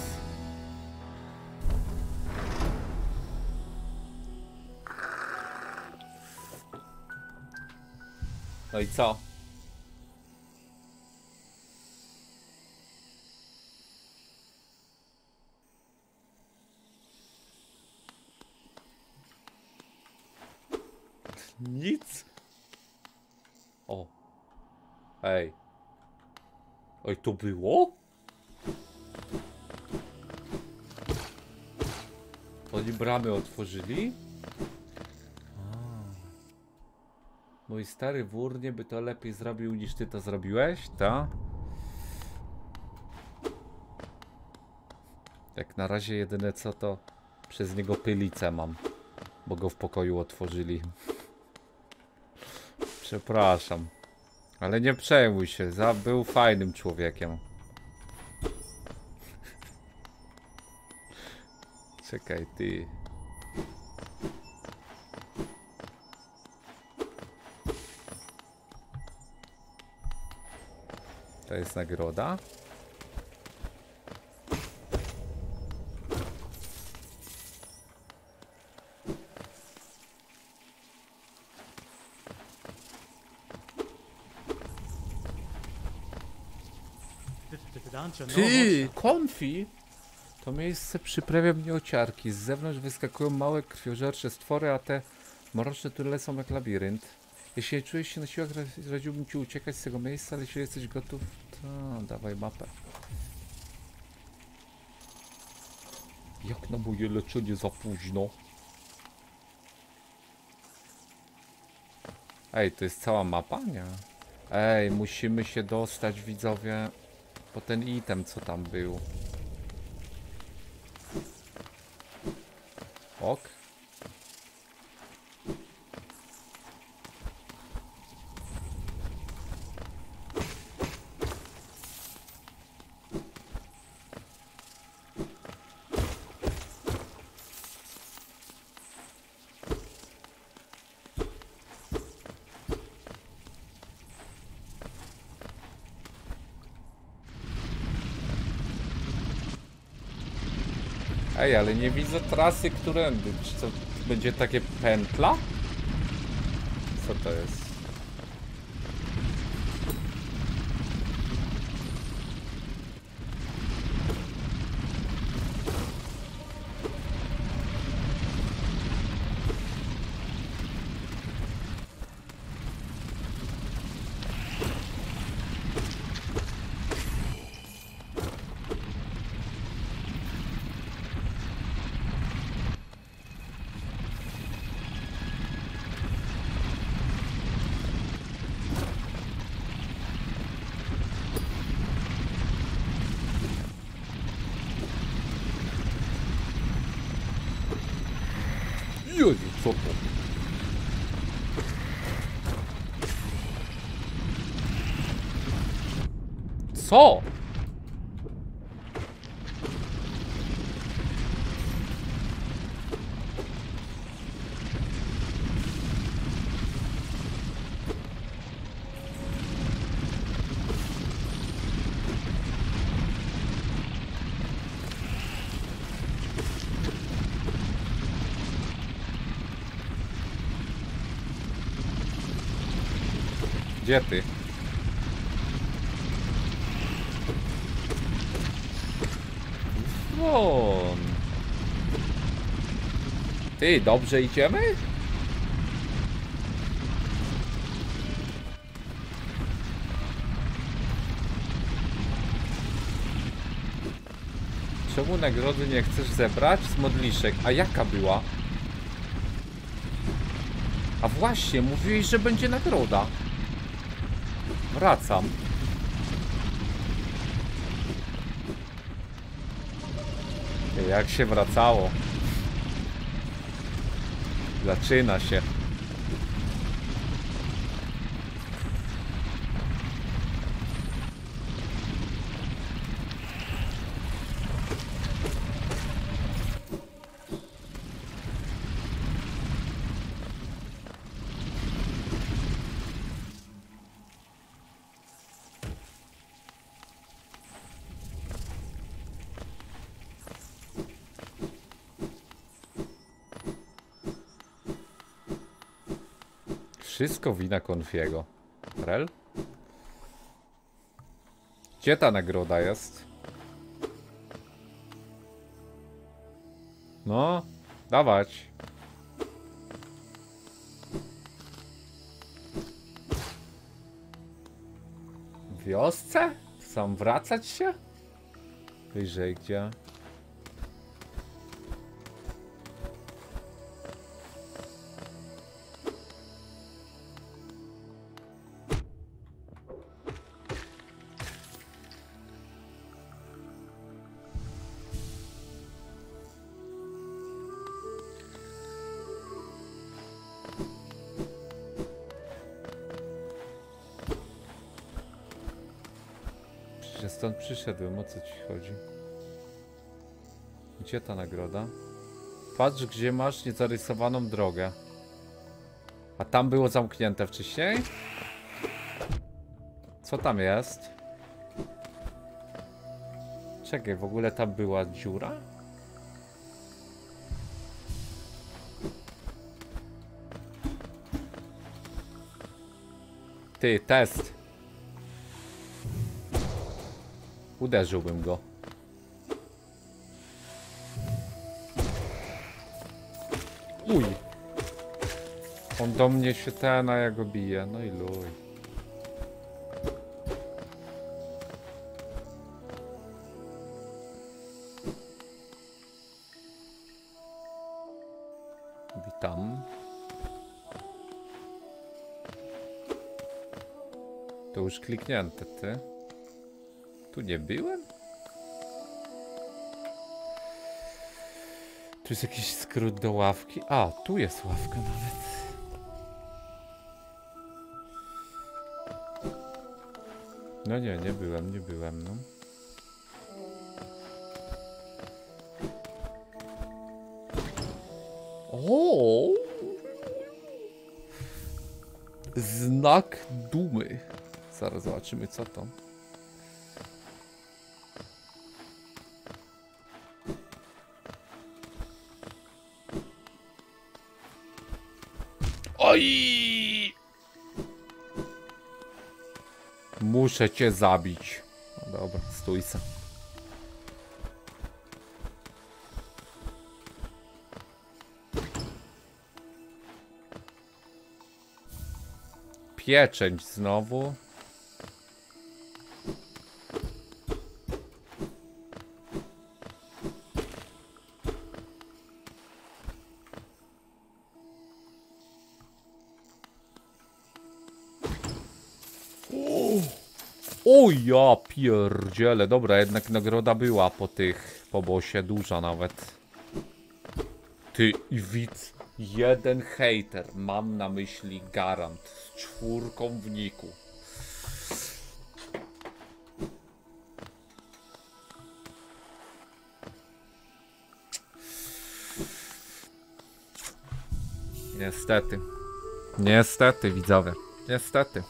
No i co? Nic. O. Ej. Oj, to było? Oni bramy otworzyli? Mój stary wórnie by to lepiej zrobił niż ty to zrobiłeś, ta? Jak na razie jedyne co to przez niego pylicę mam, bo go w pokoju otworzyli. Przepraszam. Ale nie przejmuj się, za, był fajnym człowiekiem. Czekaj, ty. To jest nagroda? Ty, konfi! To miejsce przyprawia mnie ociarki. Z zewnątrz wyskakują małe krwiożercze stwory, a te mroczne tunele są jak labirynt. Jeśli czujesz się na siłach, ra- radziłbym ci uciekać z tego miejsca, ale jeśli jesteś gotów, to dawaj mapę. Jak na moje leczenie za późno. Ej, to jest cała mapa? Nie. Ej, musimy się dostać, widzowie, po ten item, co tam był. Ok. Ej, ale nie widzę trasy, którędy. Czy to będzie takie pętla? Co to jest? Jezu, co to? Co? Gdzie ty? Ty, dobrze idziemy? Czemu nagrody nie chcesz zebrać z modliszek? A jaka była? A właśnie, mówiłeś, że będzie nagroda. Wracam. Jak się wracało? Zaczyna się. Wszystko wina Konfiego. Rel? Gdzie ta nagroda jest? No, dawać. Wiosce? Sam wracać się? Wyżej gdzie? Przyszedłem, o co ci chodzi? Gdzie ta nagroda? Patrz, gdzie masz niezarysowaną drogę. A tam było zamknięte wcześniej? Co tam jest? Czekaj, w ogóle tam była dziura? Ty, test. Uderzyłbym go. Uj. On do mnie się ten, a ja go biję. No i luj. Witam. To już kliknięte, ty. Tu nie byłem? Tu jest jakiś skrót do ławki. A, tu jest ławka nawet. No nie, nie byłem, nie byłem, no. O! Znak dumy. Zaraz zobaczymy co to. Muszę cię zabić. No dobra, stój se. Pieczęć znowu. Pierdziele, dobra, jednak nagroda była po tych, po bosie, duża nawet. Ty i widz, jeden hater, mam na myśli garant, z czwórką w niku. Niestety. Niestety, widzowie. Niestety.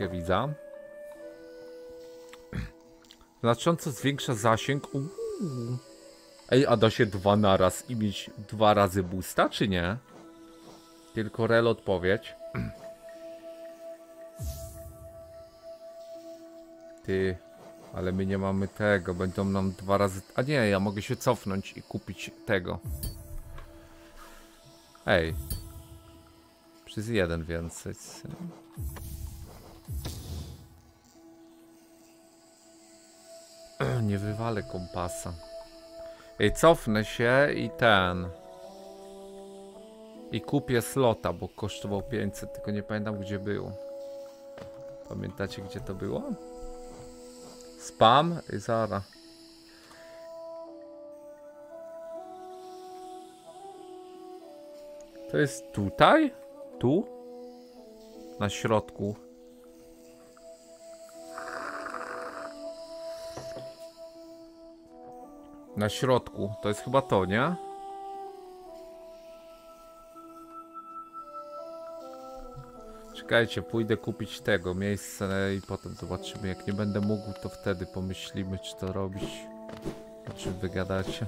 Nutkę widza. Znacząco zwiększa zasięg. Uuu. Ej, a da się dwa naraz i mieć dwa razy boosta, czy nie? Tylko rel odpowiedź. Ty, ale my nie mamy tego. Będą nam dwa razy. A nie, ja mogę się cofnąć i kupić tego. Ej. Przez jeden więcej. Wywalę kompasa. Ej, cofnę się i ten. I kupię slota, bo kosztował 500, tylko nie pamiętam gdzie był. Pamiętacie gdzie to było? Spam i zara. To jest tutaj? Tu? Na środku. Na środku. To jest chyba to, nie? Czekajcie, pójdę kupić tego miejsce i potem zobaczymy. Jak nie będę mógł, to wtedy pomyślimy, czy to robić. O czym wy gadacie?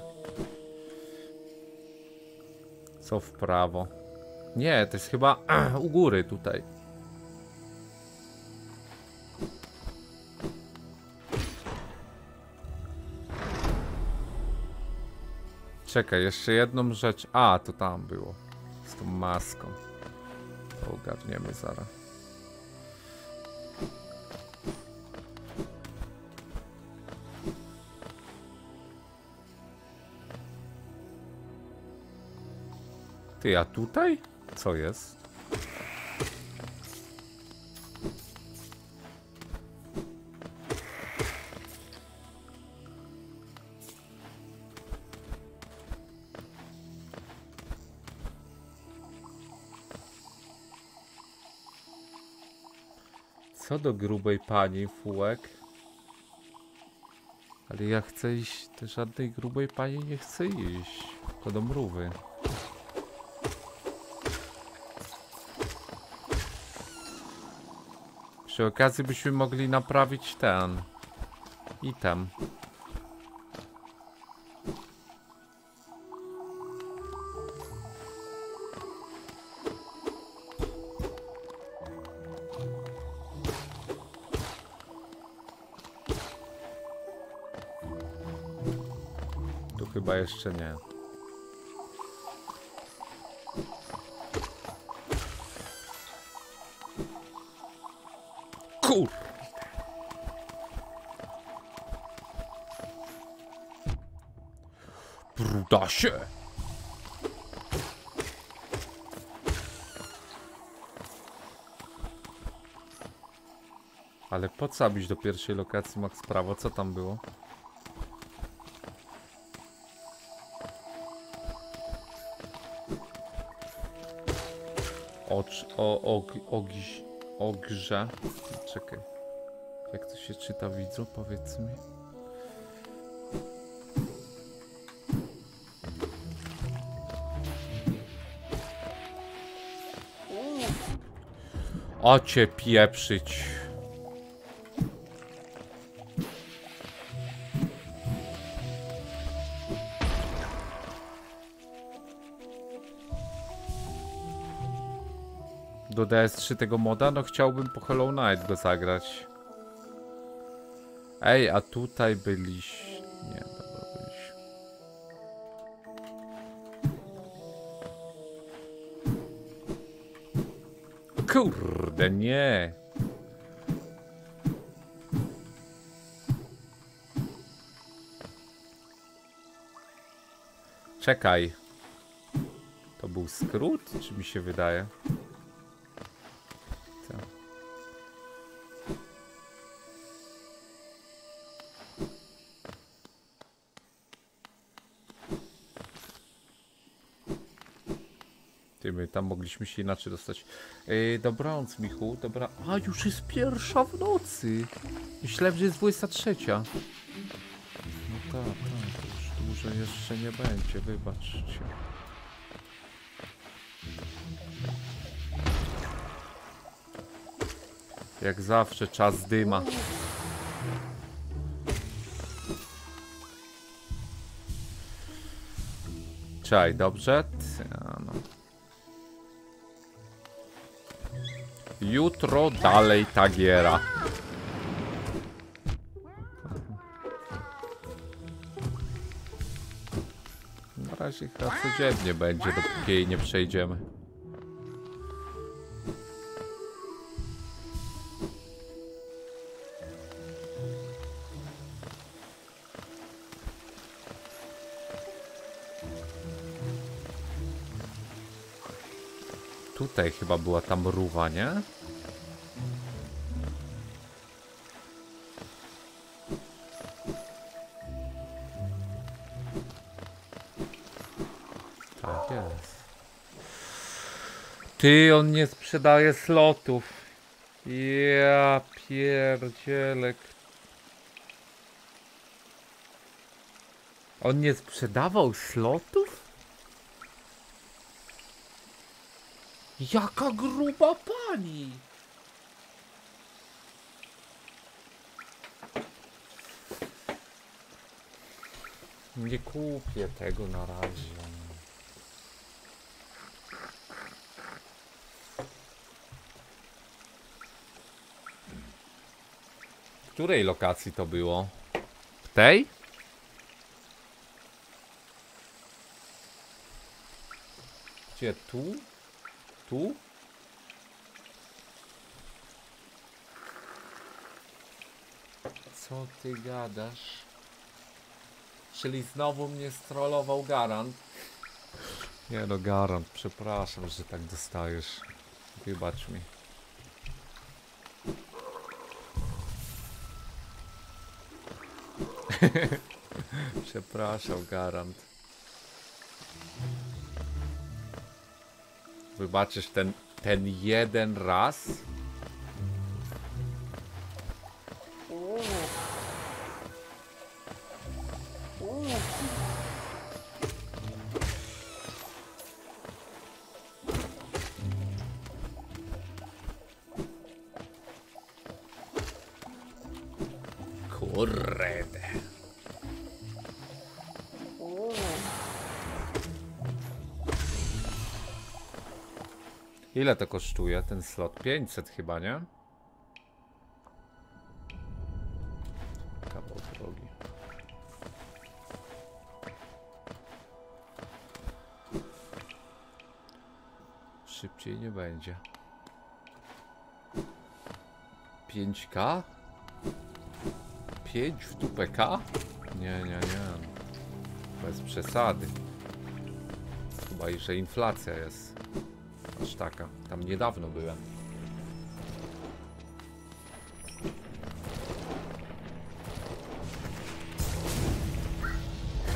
Co w prawo? Nie, to jest chyba u góry tutaj. Czekaj, jeszcze jedną rzecz. A, to tam było. Z tą maską. To ogarniemy zaraz. Ty, a tutaj? Co jest? Do grubej pani, Fułek? Ale ja chcę iść, to żadnej grubej pani nie chcę iść. To do mrówy. Przy okazji byśmy mogli naprawić ten item. Jeszcze nie. Kur... Brudasie! Ale po co abyś do pierwszej lokacji Max Prawo? Co tam było? Ocz, o, og, ogś, ogrze. Czekaj. Jak to się czyta widzu? Powiedz mi. O cię pieprzyć. DS3 tego moda? No chciałbym po Hollow Knight go zagrać. Ej, a tutaj byliś... Nie, dobra, byliś. Kurde, nie. Czekaj. To był skrót, czy mi się wydaje? Tam mogliśmy się inaczej dostać. Yy, dobranoc, Michu. Dobra. A, już jest pierwsza w nocy. Myślałem, że jest 23. No tak, tak. Już dłużej jeszcze nie będzie, wybaczcie. Jak zawsze, czas dyma. Czaj, dobrze? Jutro dalej ta giera. Na razie chyba codziennie będzie, dopóki jej nie przejdziemy. Tutaj chyba była ta mruwa, nie? Ty, on nie sprzedaje slotów. Ja pierdzielek. On nie sprzedawał slotów? Jaka gruba pani! Nie kupię tego na razie. W której lokacji to było? W tej? Gdzie tu? Tu? Co ty gadasz? Czyli znowu mnie strollował Garant. Nie no, Garant, przepraszam, że tak dostajesz. Wybacz mi. przepraszam, Garant. Wybaczysz ten, ten jeden raz? To kosztuje ten slot? 500 chyba, nie? Kawał drogi. Szybciej nie będzie. 5K? 5 w dupę K? Nie, nie, nie. Bez przesady. Chyba że inflacja jest. Aż taka. Tam niedawno byłem.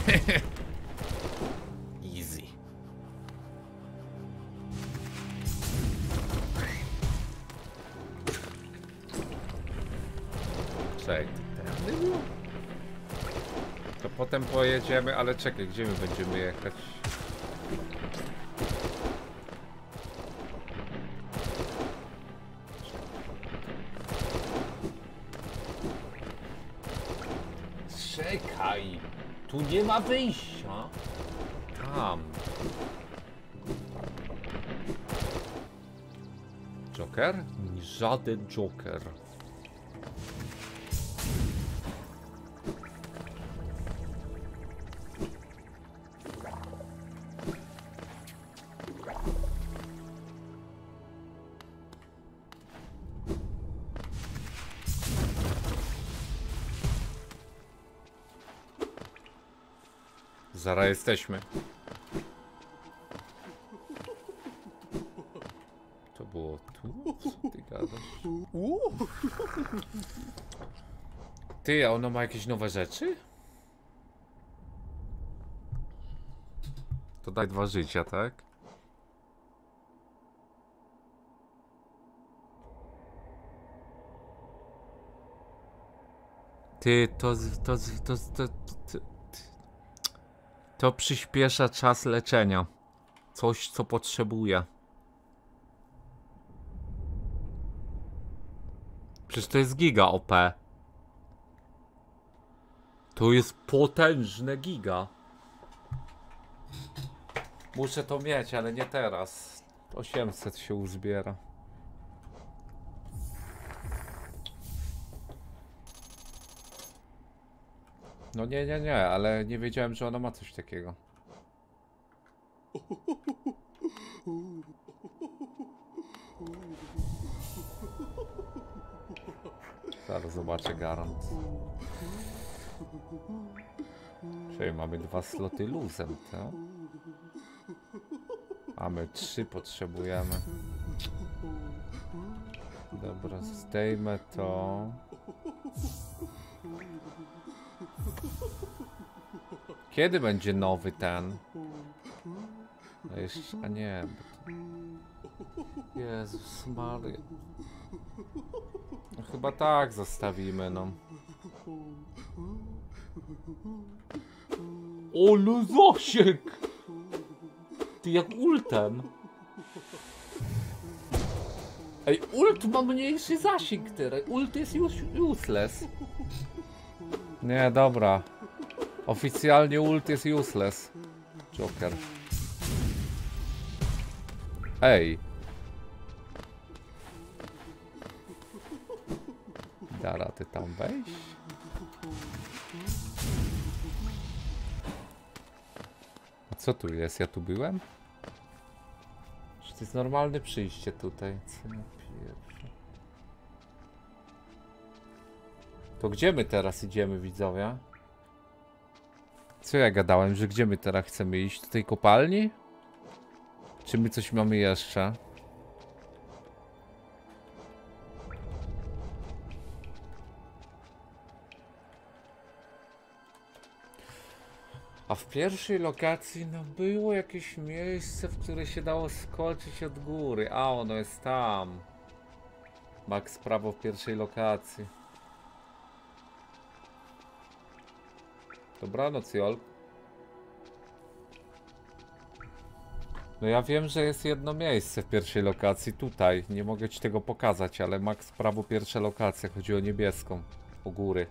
Easy. Czekaj? To potem pojedziemy, ale czekaj, gdzie my będziemy jechać? Ma wyjścia. Tam. Joker? Żaden Joker. Jesteśmy. To było tu? Co ty gadasz? Ty, a ono ma jakieś nowe rzeczy? To daj dwa życia, tak? Ty, to, to, to, to, to, przyspiesza czas leczenia. Coś, co potrzebuję. Przecież to jest giga OP. To jest potężne giga. Muszę to mieć, ale nie teraz. 800 się uzbiera. No nie, nie, nie, ale nie wiedziałem, że ona ma coś takiego. Zaraz zobaczę garant. Czyli mamy dwa sloty luzem, to? Mamy trzy, potrzebujemy. Dobra, zdejmę to. Kiedy będzie nowy ten? A jeszcze, a nie. Jezus Maria. No chyba tak zostawimy, no. Olu zasięg! Ty jak ultem. Ej, ult ma mniejszy zasięg teraz. Ult jest już useless. Nie, dobra. Oficjalnie ult jest useless. Joker. Ej. Da radę tam wejść? A co tu jest? Ja tu byłem? Czy to jest normalne przyjście tutaj? Co pierdolę. To gdzie my teraz idziemy, widzowie? Co ja gadałem, że gdzie my teraz chcemy iść? Do tej kopalni? Czy my coś mamy jeszcze? A w pierwszej lokacji no było jakieś miejsce, w które się dało skoczyć od góry. A ono jest tam. Max prawo w pierwszej lokacji. Dobranoc, Jol. No ja wiem, że jest jedno miejsce w pierwszej lokacji, tutaj. Nie mogę ci tego pokazać, ale max prawo pierwsza lokacja, chodzi o niebieską, o góry.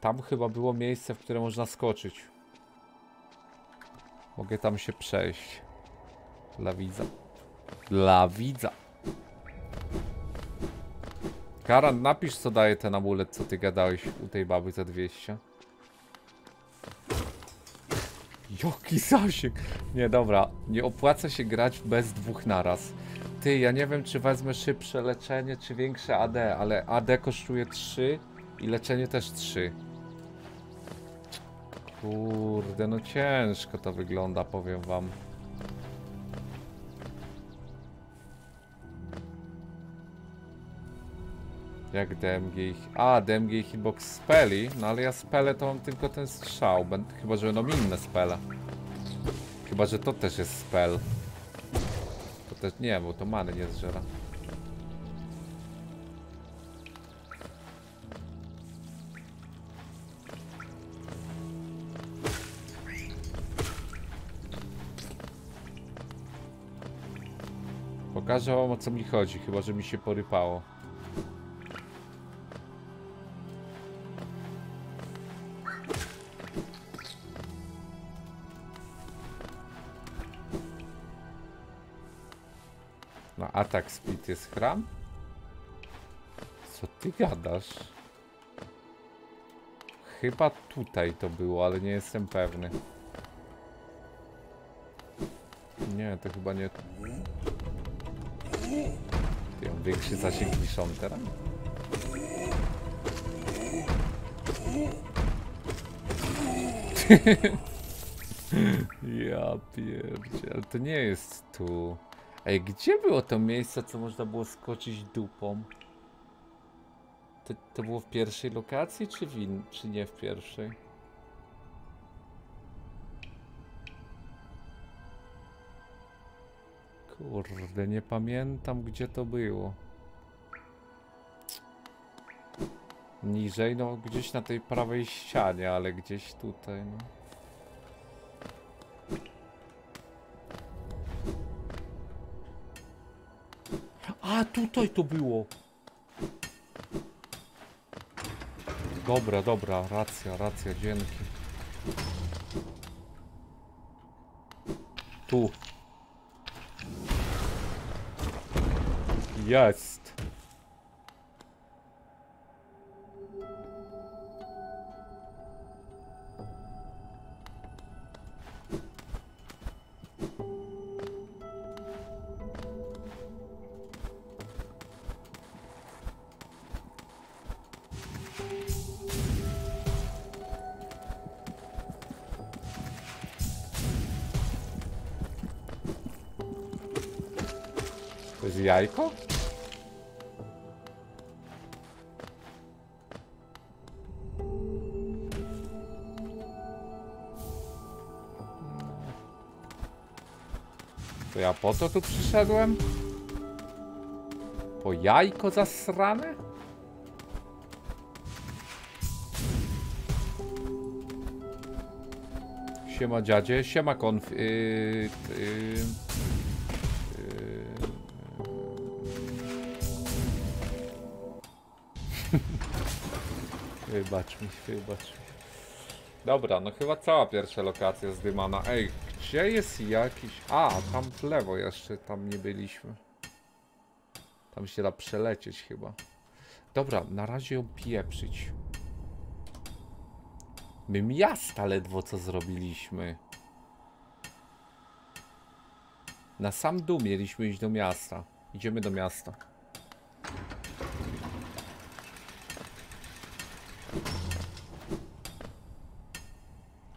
Tam chyba było miejsce, w które można skoczyć. Mogę tam się przejść. Dla widza. Dla widza. Karan, napisz co daje ten amulet, co ty gadałeś u tej baby za 200. Jaki zasięg! Nie, dobra, nie opłaca się grać bez dwóch naraz. Ty, ja nie wiem, czy wezmę szybsze leczenie, czy większe AD, ale AD kosztuje 3 i leczenie też 3. Kurde, no ciężko to wygląda, powiem wam. Jak DMG... A, DMG hitbox speli, no ale ja spele to mam tylko ten strzał, chyba że będą inne spele. Chyba, że to też jest spell. To też nie, bo to many nie zżera. Pokażę wam o co mi chodzi, chyba że mi się porypało. Atak speed jest hram? Co ty gadasz? Chyba tutaj to było, ale nie jestem pewny. Nie, to chyba nie... Ty mam większy zasięg niż on teraz? Ja pierdzie, ale to nie jest tu. Ej, gdzie było to miejsce, co można było skoczyć dupą? To, to było w pierwszej lokacji, czy, w in, czy nie w pierwszej? Kurde, nie pamiętam gdzie to było. Niżej, no gdzieś na tej prawej ścianie, ale gdzieś tutaj, no. A, tutaj to było. Dobra, dobra, racja, racja, dzięki. Tu. Jest. Jajko? To ja po to tu przyszedłem? Po jajko zasrane? Siema dziadzie, siema konf... Yy, yy, Wybacz mi, wybacz mi. Dobra, no chyba cała pierwsza lokacja zdymana. Ej, gdzie jest jakiś... A, tam w lewo jeszcze, tam nie byliśmy. Tam się da przelecieć chyba. Dobra, na razie ją pieprzyć. My miasta ledwo co zrobiliśmy. Na sam dół mieliśmy iść do miasta. Idziemy do miasta.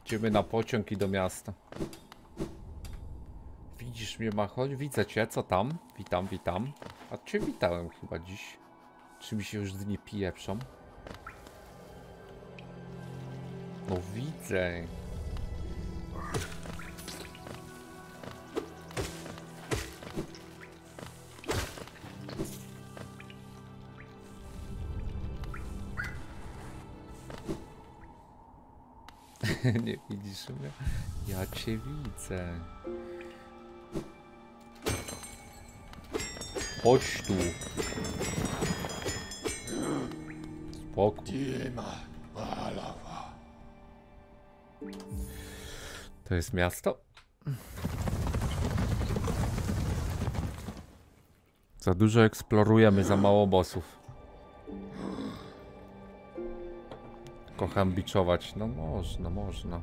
Idziemy na pociąg i do miasta. Widzisz mnie, Machoń? Widzę cię, co tam? Witam, witam. A cię witałem chyba dziś. Czy mi się już dni pieprzą? No widzę. Nie widzisz mnie? Ja cię widzę. Chodź tu. Spokój. To jest miasto? Za dużo eksplorujemy, za mało bossów. Kocham biczować. No można, można.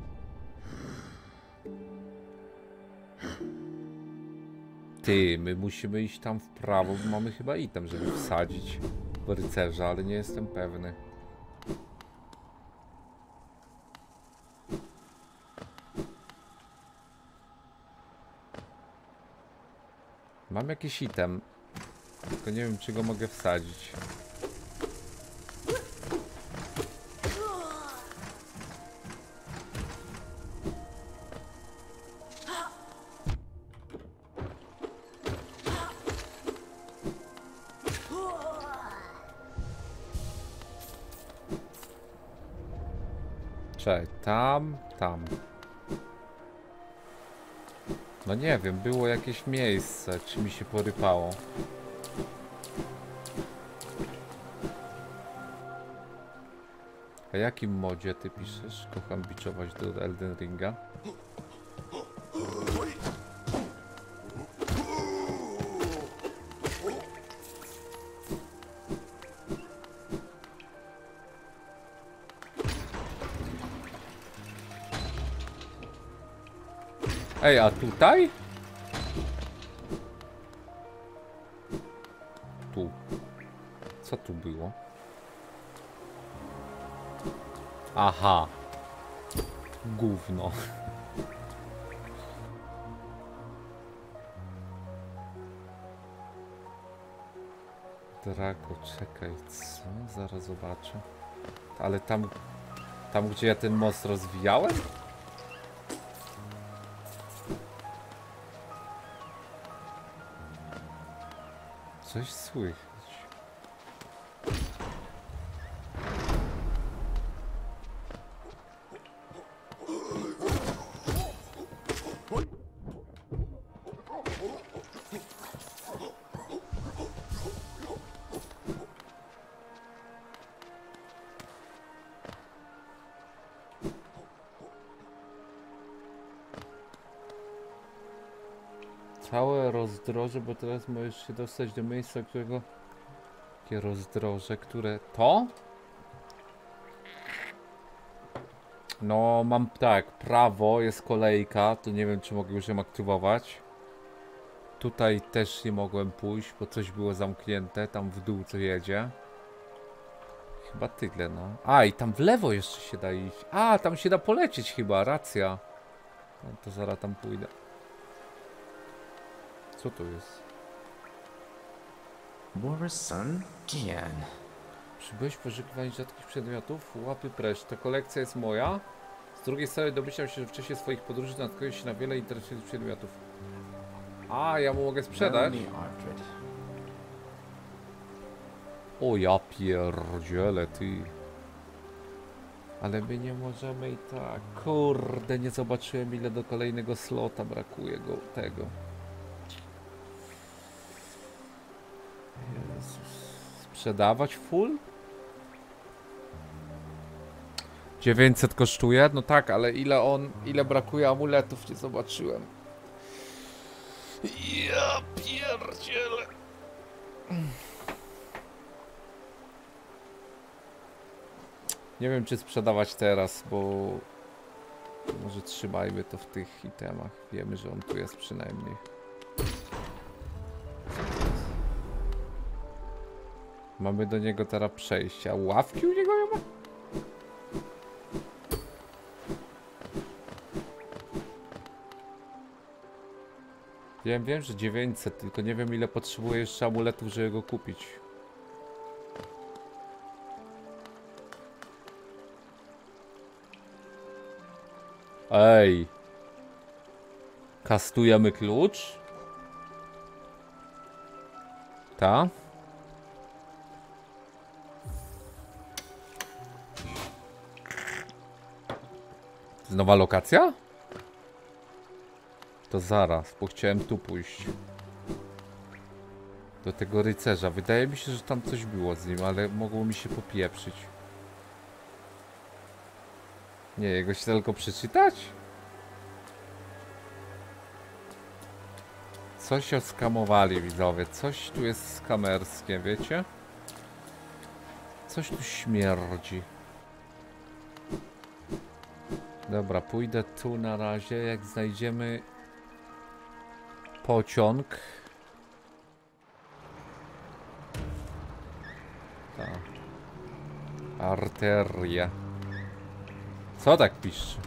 Ty, my musimy iść tam w prawo, bo mamy chyba item, żeby wsadzić w rycerza, ale nie jestem pewny. Mam jakiś item, tylko nie wiem, czy go mogę wsadzić. Tam, tam. No nie wiem, było jakieś miejsce, czy mi się porypało. A jakim modzie ty piszesz? Kocham biczować do Elden Ringa. Ej, a tutaj? Tu. Co tu było? Aha. Gówno. Drago, czekaj, co? Zaraz zobaczę. Ale tam, tam gdzie ja ten most rozwijałem? Coś słychać. Rozdroże, bo teraz możesz się dostać do miejsca, którego... Jakie rozdroże, które... To? No, mam tak, prawo jest kolejka, to nie wiem, czy mogę już ją aktywować. Tutaj też nie mogłem pójść, bo coś było zamknięte, tam w dół co jedzie. Chyba tyle, no. A, i tam w lewo jeszcze się da iść. A, tam się da polecieć chyba, racja. No to zaraz tam pójdę. Co to jest? Boris Sun Gian. Przybyłeś poszukiwanie rzadkich przedmiotów? Łapy precz. Ta kolekcja jest moja. Z drugiej strony domyślam się, że w czasie swoich podróży natknąłeś się na wiele interesujących przedmiotów. A, ja mu mogę sprzedać? O ja pierdziele, ty. Ale my nie możemy i tak. Kurde, nie zobaczyłem ile do kolejnego slota brakuje go tego. Sprzedawać full? 900 kosztuje? No tak, ale ile on, ile brakuje amuletów, nie zobaczyłem. Ja pierdzielę. Nie wiem, czy sprzedawać teraz, bo może trzymajmy to w tych itemach. Wiemy, że on tu jest przynajmniej. Mamy do niego teraz przejście, a ławki u niego nie ma? Wiem, wiem, że 900, tylko nie wiem ile potrzebuję jeszcze amuletów, żeby go kupić. Ej. Kastujemy klucz? Ta? Nowa lokacja? To zaraz, bo chciałem tu pójść. Do tego rycerza. Wydaje mi się, że tam coś było z nim, ale mogło mi się popieprzyć. Nie, jego się tylko przeczytać? Coś oskamowali widzowie, coś tu jest skamerskie, wiecie? Coś tu śmierdzi. Dobra, pójdę tu na razie, jak znajdziemy pociąg. Tak. Arteria. Co tak piszczy?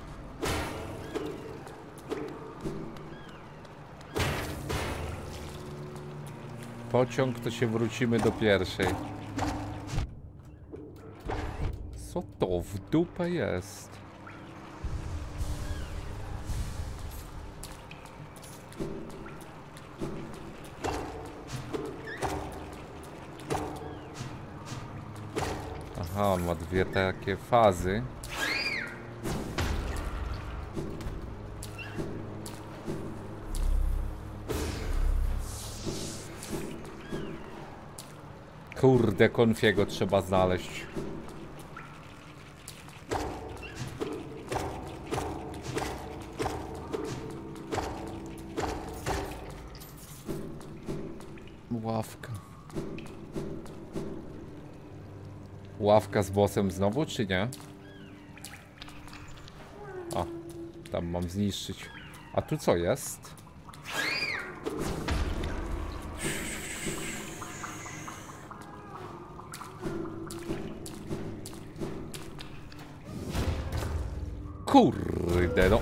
Pociąg to się wrócimy do pierwszej. Co to w dupę jest? Dwie takie fazy. Kurde, konfiego trzeba znaleźć. Ławka z bossem znowu, czy nie? A, tam mam zniszczyć. A tu co jest? Kurde no.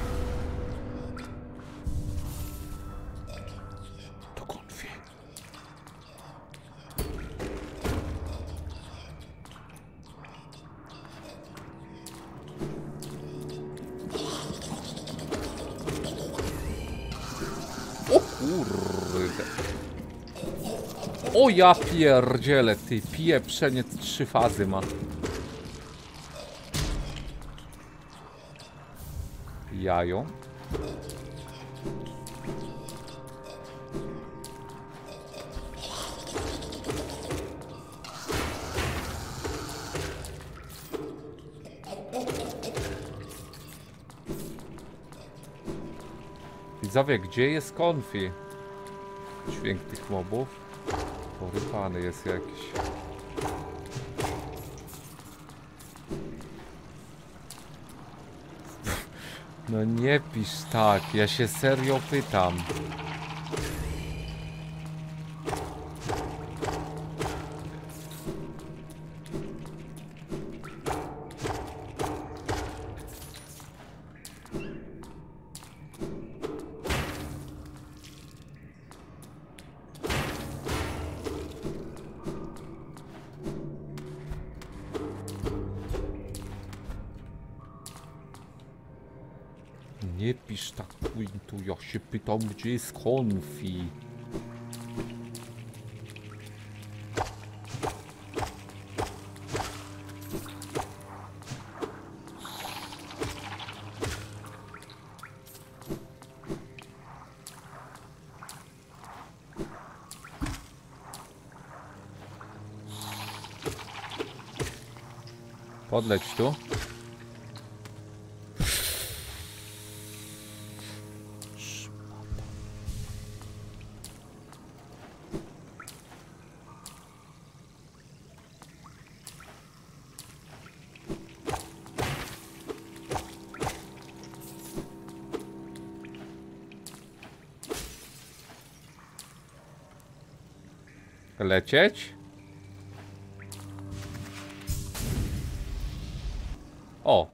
Ja pierdzielę, ty pieprzenie trzy fazy ma. Jajo. Widzowie, gdzie jest konfi? Dźwięk tych mobów. Porypany jest jakiś. No nie pisz tak, ja się serio pytam. Pytam, gdzie jest konfi. Podleć tu. Lecieć? O!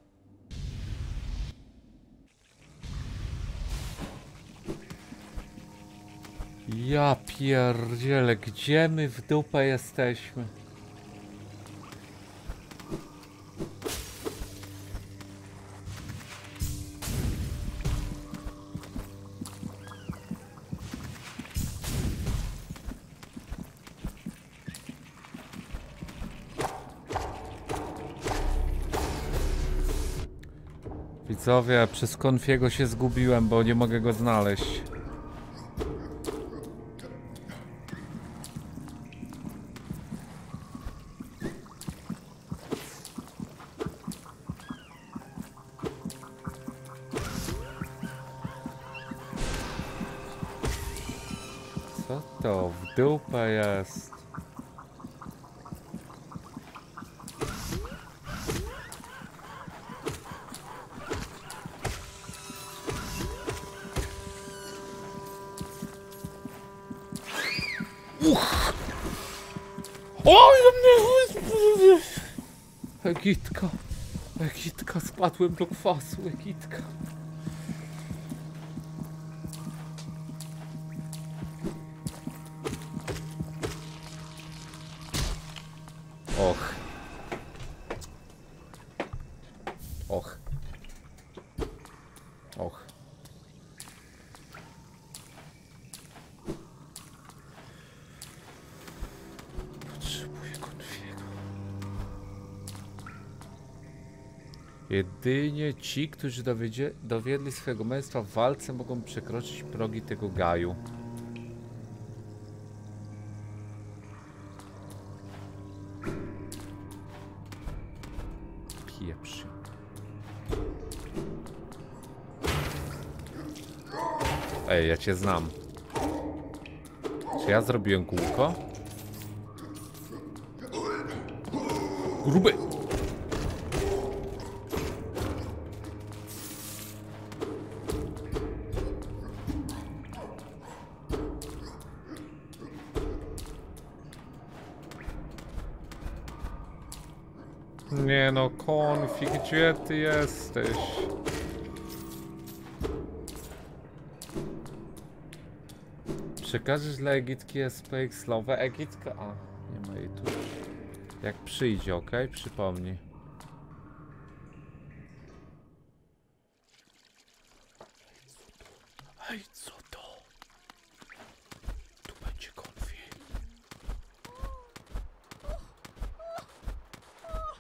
Ja pierdzielę, gdzie my w dupę jesteśmy? Widzowie, przez konfiego się zgubiłem, bo nie mogę go znaleźć. Spadłem do Jedynie ci, którzy dowiedzie, dowiedli swego męstwa w walce, mogą przekroczyć progi tego gaju. Pieprz. Ej, ja cię znam. Czy ja zrobiłem kółko? Gruby! Gdzie ty jesteś? Przekażesz dla Egitki SPX. Egitka... A, nie ma jej tu. Jak przyjdzie, ok? Przypomnij. Ej, co to? Tu będzie konfi.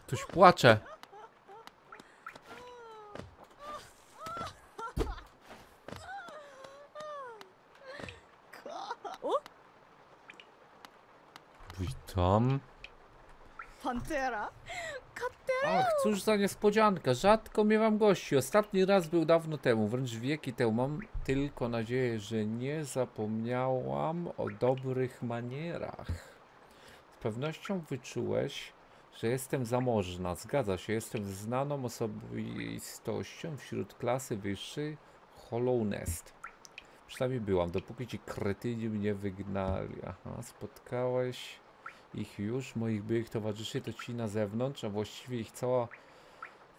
Ktoś płacze. Witam. Pantera? Niespodzianka. Rzadko miewam gości. Ostatni raz był dawno temu, wręcz wieki temu. Mam tylko nadzieję, że nie zapomniałam o dobrych manierach. Z pewnością wyczułeś, że jestem zamożna. Zgadza się, jestem znaną osobistością wśród klasy wyższej Hollow Nest. Przynajmniej byłam, dopóki ci kretyni mnie wygnali. Aha, spotkałeś ich już, moich byłych towarzyszy, to ci na zewnątrz, a właściwie ich cała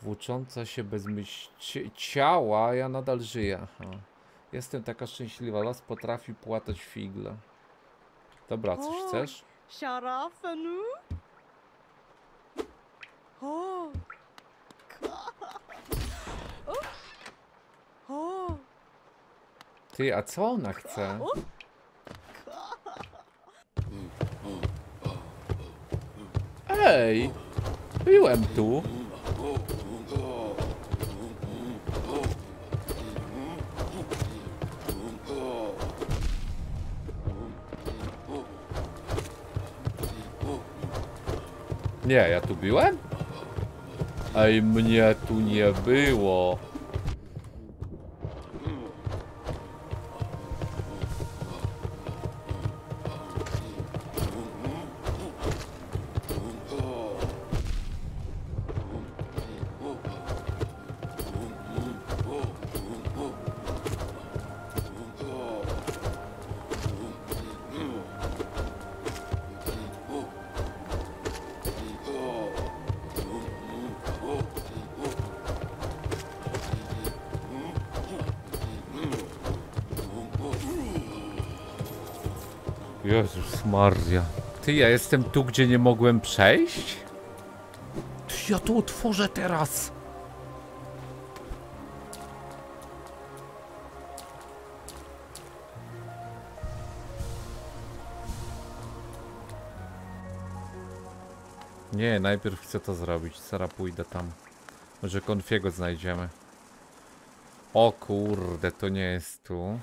włócząca się bez ciała, ja nadal żyję. Aha. Jestem taka szczęśliwa, las potrafi płatać figle. Dobra, coś O. chcesz? Sharafanu? O! O! O! Ty, a co ona chce? Ej! Byłem tu. Nie, ja tu byłem? Ej, mnie tu nie było. Jezus Maria. Ty, ja jestem tu, gdzie nie mogłem przejść? Ty, ja tu otworzę teraz. Nie, najpierw chcę to zrobić. Zaraz pójdę tam. Może konfiego znajdziemy. O kurde, to nie jest tu.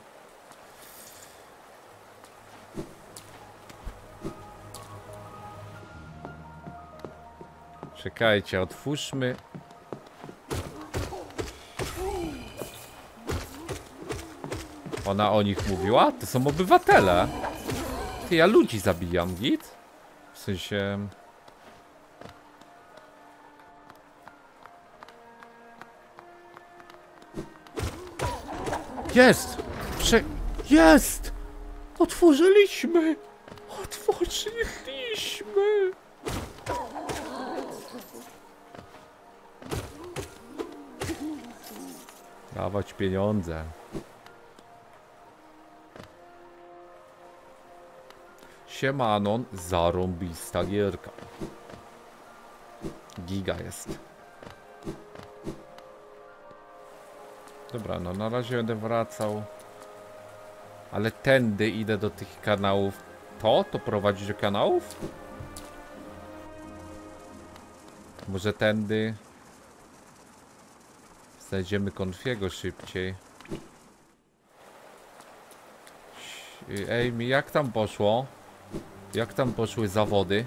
Czekajcie, otwórzmy. Ona o nich mówiła? To są obywatele. Ty, ja ludzi zabijam, git? W sensie... Jest! Prze... Jest! Otworzyliśmy! Otworzyliśmy! Dawać pieniądze. Siemanon, zarąbista gierka. Giga jest. Dobra, no na razie będę wracał. Ale tędy idę do tych kanałów. To? To prowadzi do kanałów? Może tędy... Znajdziemy konfiego szybciej. Ej, mi jak tam poszło? Jak tam poszły zawody?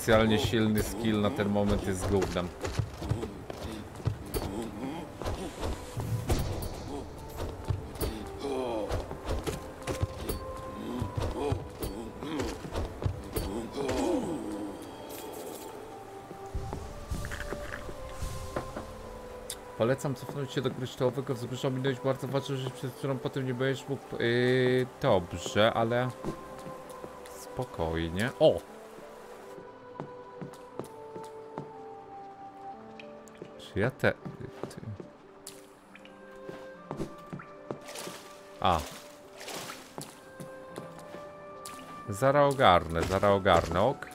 Oficjalnie silny skill na ten moment jest gównem. Polecam cofnąć się do kryształowego wzgórza, ominąć bardzo ważną rzecz, przez którą potem nie będziesz mógł... Yy, dobrze, ale... Spokojnie. O! Czy ja te... Ty. A. Zara ogarnę, zara ogarnę, ok.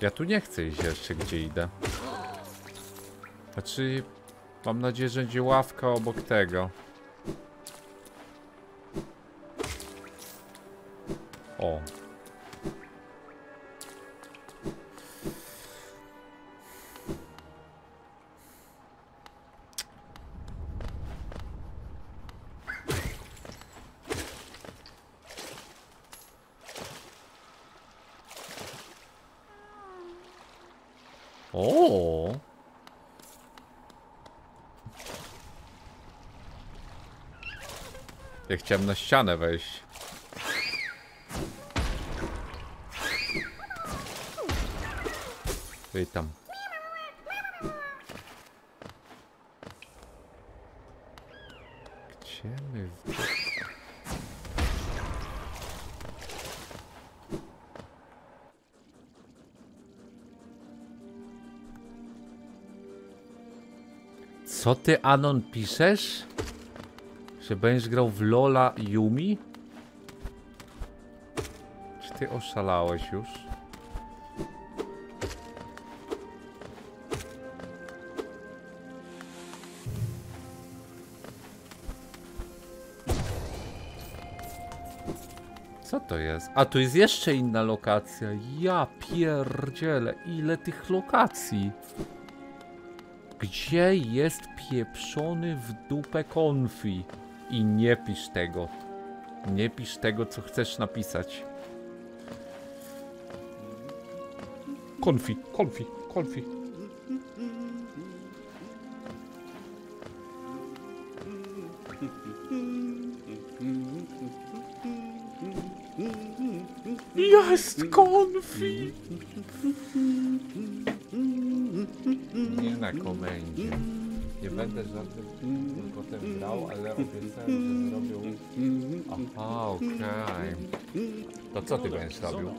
Ja tu nie chcę iść jeszcze, gdzie idę. Znaczy, mam nadzieję, że będzie ławka obok tego. Chciałem na ścianę wejść. Witam. Gdzie my... Co ty, Anon, piszesz? Że będziesz grał w Lola Yumi? Czy ty oszalałeś już? Co to jest? A tu jest jeszcze inna lokacja. Ja pierdzielę, ile tych lokacji. Gdzie jest pieprzony w dupę konfi? I nie pisz tego. Nie pisz tego, co chcesz napisać. Konfi, konfi, konfi. Jest konfi! Nie na komendzie. Nie będę żadnym potem grał, ale obiecałem, że zrobią... Aha, okej. To co ty będziesz robił?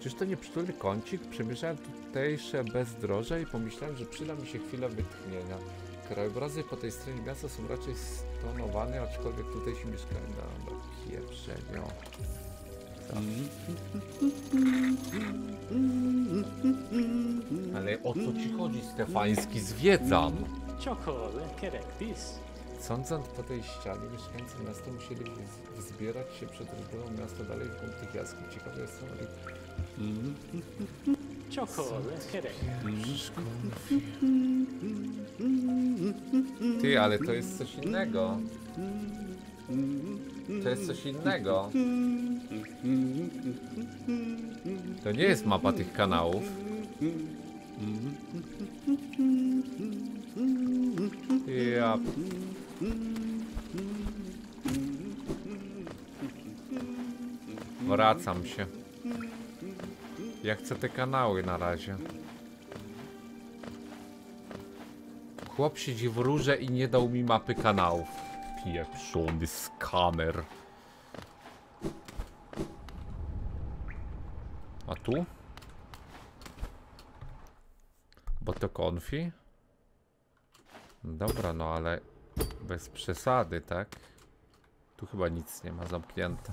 Czyż to nie przytulny kącik? Przemierzałem tutejsze bezdroże i pomyślałem, że przyda mi się chwila wytchnienia. Krajobrazy po tej stronie miasta są raczej stonowane, aczkolwiek tutaj się mieszkają na pieprzeniu. Ale o co ci chodzi, Stefański? Zwiedzam! Ciocole, kerektis. Sądząc po tej ścianie, mieszkańcy miasta musieli wzbierać się przed rozbudową miasta dalej w głąb tych jaskiń. Ciekawe jest, co Ciocole, kerektis. Ty, ale to jest coś innego. To jest coś innego. To nie jest mapa tych kanałów. Wracam się. Ja chcę te kanały na razie. Chłop siedzi w rurze i nie dał mi mapy kanałów. Pieprzony skamer. A tu? Bo to konfi? Dobra, no ale bez przesady, tak? Tu chyba nic nie ma zamknięte.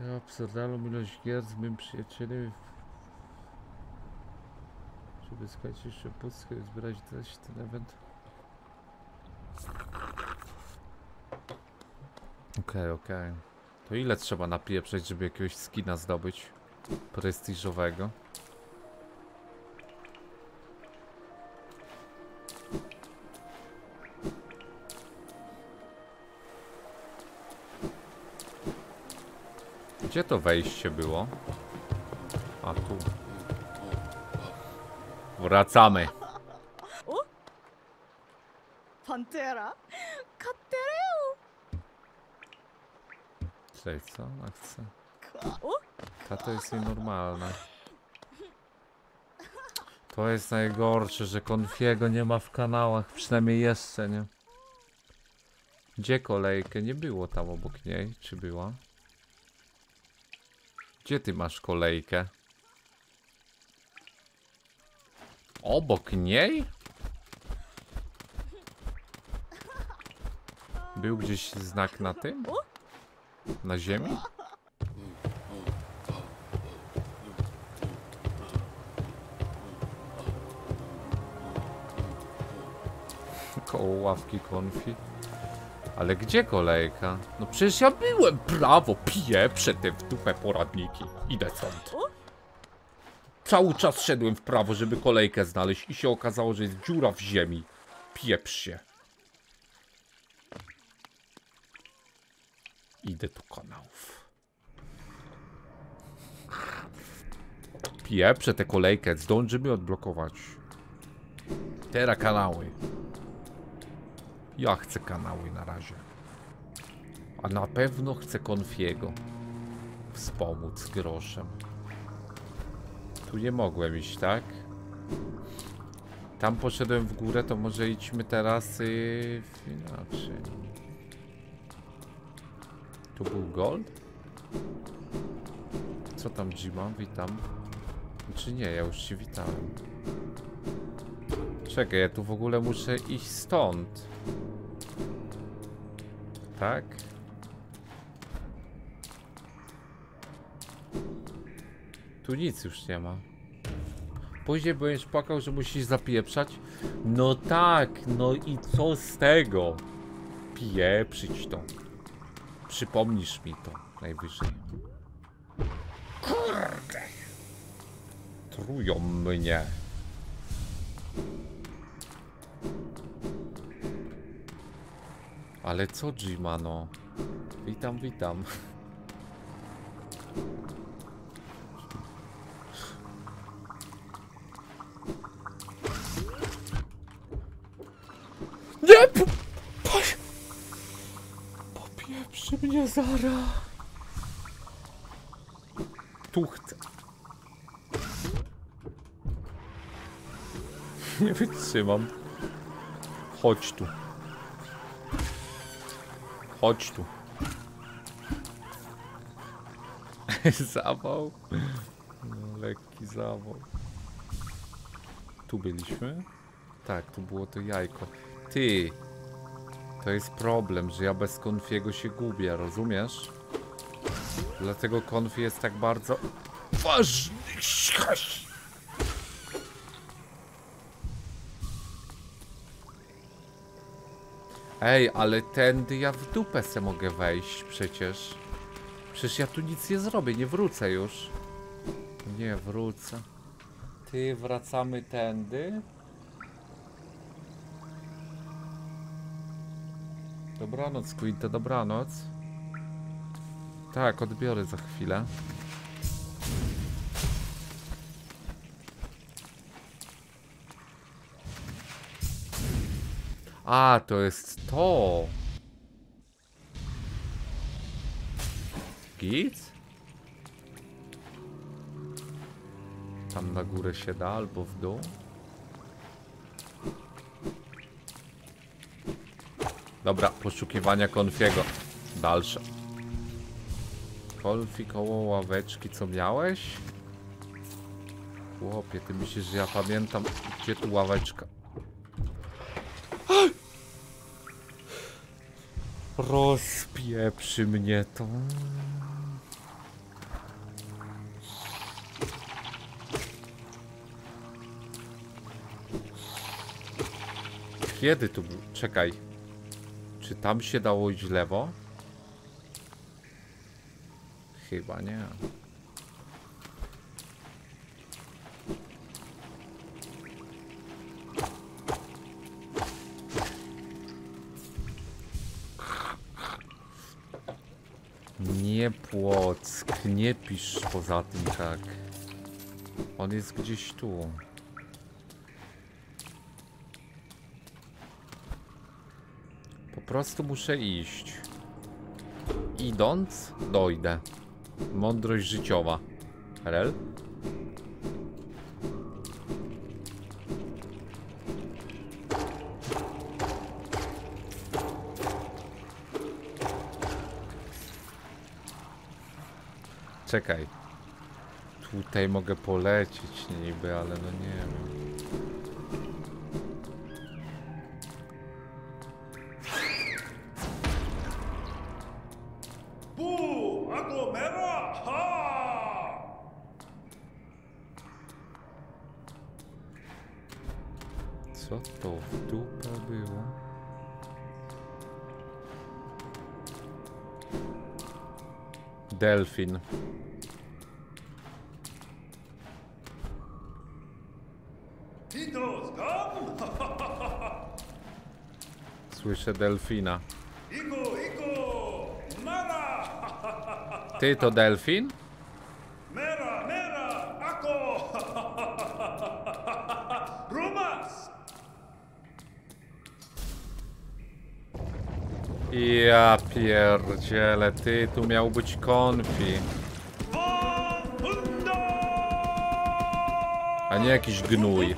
Ja ilość gier z moim przyjacielem. Żeby skończyć jeszcze pustkę i zbierać też ten event. Okej, okej. To ile trzeba napieprzeć, żeby jakiegoś skina zdobyć? Prestiżowego. Gdzie to wejście było? A tu. Wracamy. Pantera? Katereu! Co ona chce? Ta to jest nienormalna. To jest najgorsze, że Konfiego nie ma w kanałach, przynajmniej jeszcze nie. Gdzie kolejkę? Nie było tam obok niej, czy była? Gdzie ty masz kolejkę? Obok niej? Był gdzieś znak na tym? Na ziemi? Koło ławki konfi. Ale gdzie kolejka? No przecież ja byłem prawo, piję te w dupę poradniki. Idę stąd. Cały czas szedłem w prawo, żeby kolejkę znaleźć i się okazało, że jest dziura w ziemi. Pieprz się. Idę do kanałów. Pieprzę tę kolejkę, zdążymy odblokować. Teraz kanały. Ja chcę kanały na razie. A na pewno chcę Konfiego wspomóc groszem. Tu nie mogłem iść, tak? Tam poszedłem w górę, to może idźmy teraz yy, inaczej. Tu był gold? Co tam Jima? Witam. Czy nie, ja już ci witałem. Czekaj, ja tu w ogóle muszę iść stąd. Tak? Tu nic już nie ma. Później będziesz płakał, że musisz zapieprzać. No tak, no i co z tego? Pieprzyć to. Przypomnisz mi to najwyżej. Kurde. Trują mnie. Ale co Gimano? Witam, witam. Nie! Po, po, popieprzy mnie zara. Tu chcę. Nie wytrzymam. Chodź tu. Chodź tu. zawał. No, lekki zawał. Tu byliśmy? Tak, tu było to jajko. Ty! To jest problem, że ja bez konfiego się gubię, rozumiesz? Dlatego konfi jest tak bardzo ważny. Ej, ale tędy ja w dupę se mogę wejść przecież. Przecież ja tu nic nie zrobię, nie wrócę już. Nie wrócę. Ty, wracamy tędy. Dobranoc, Quinta, dobranoc. Tak, odbiorę za chwilę. A, to jest to. Git? Tam na górę się da, albo w dół. Dobra, poszukiwania konfiego. Dalsze. Konfi koło ławeczki, co miałeś? Chłopie, ty myślisz, że ja pamiętam, gdzie tu ławeczka? Rozpieprzy mnie to. Kiedy tu był? Czekaj. Czy tam się dało iść lewo? Chyba nie. Nie Płock, nie pisz poza tym tak. On jest gdzieś tu. Po prostu muszę iść. Idąc, dojdę. Mądrość życiowa. Rel? Czekaj. Tutaj mogę polecieć niby, ale no nie wiem. Co to w dupę było? Delfin. Delfina. Ty to delfin? Mera, mera! Ako! Rumas! Ja pierdzielę, ty tu miał być konfi, a nie jakiś gnój.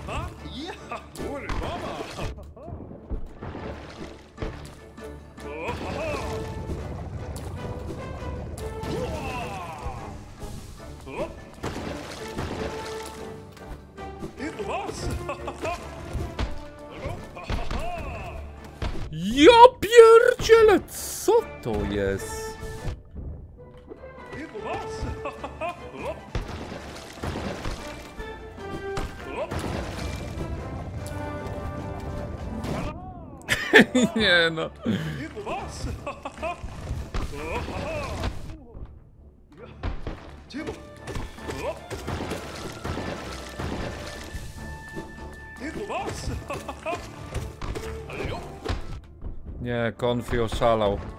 Nie, konfi oszalał. Hop!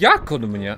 Jak on mnie?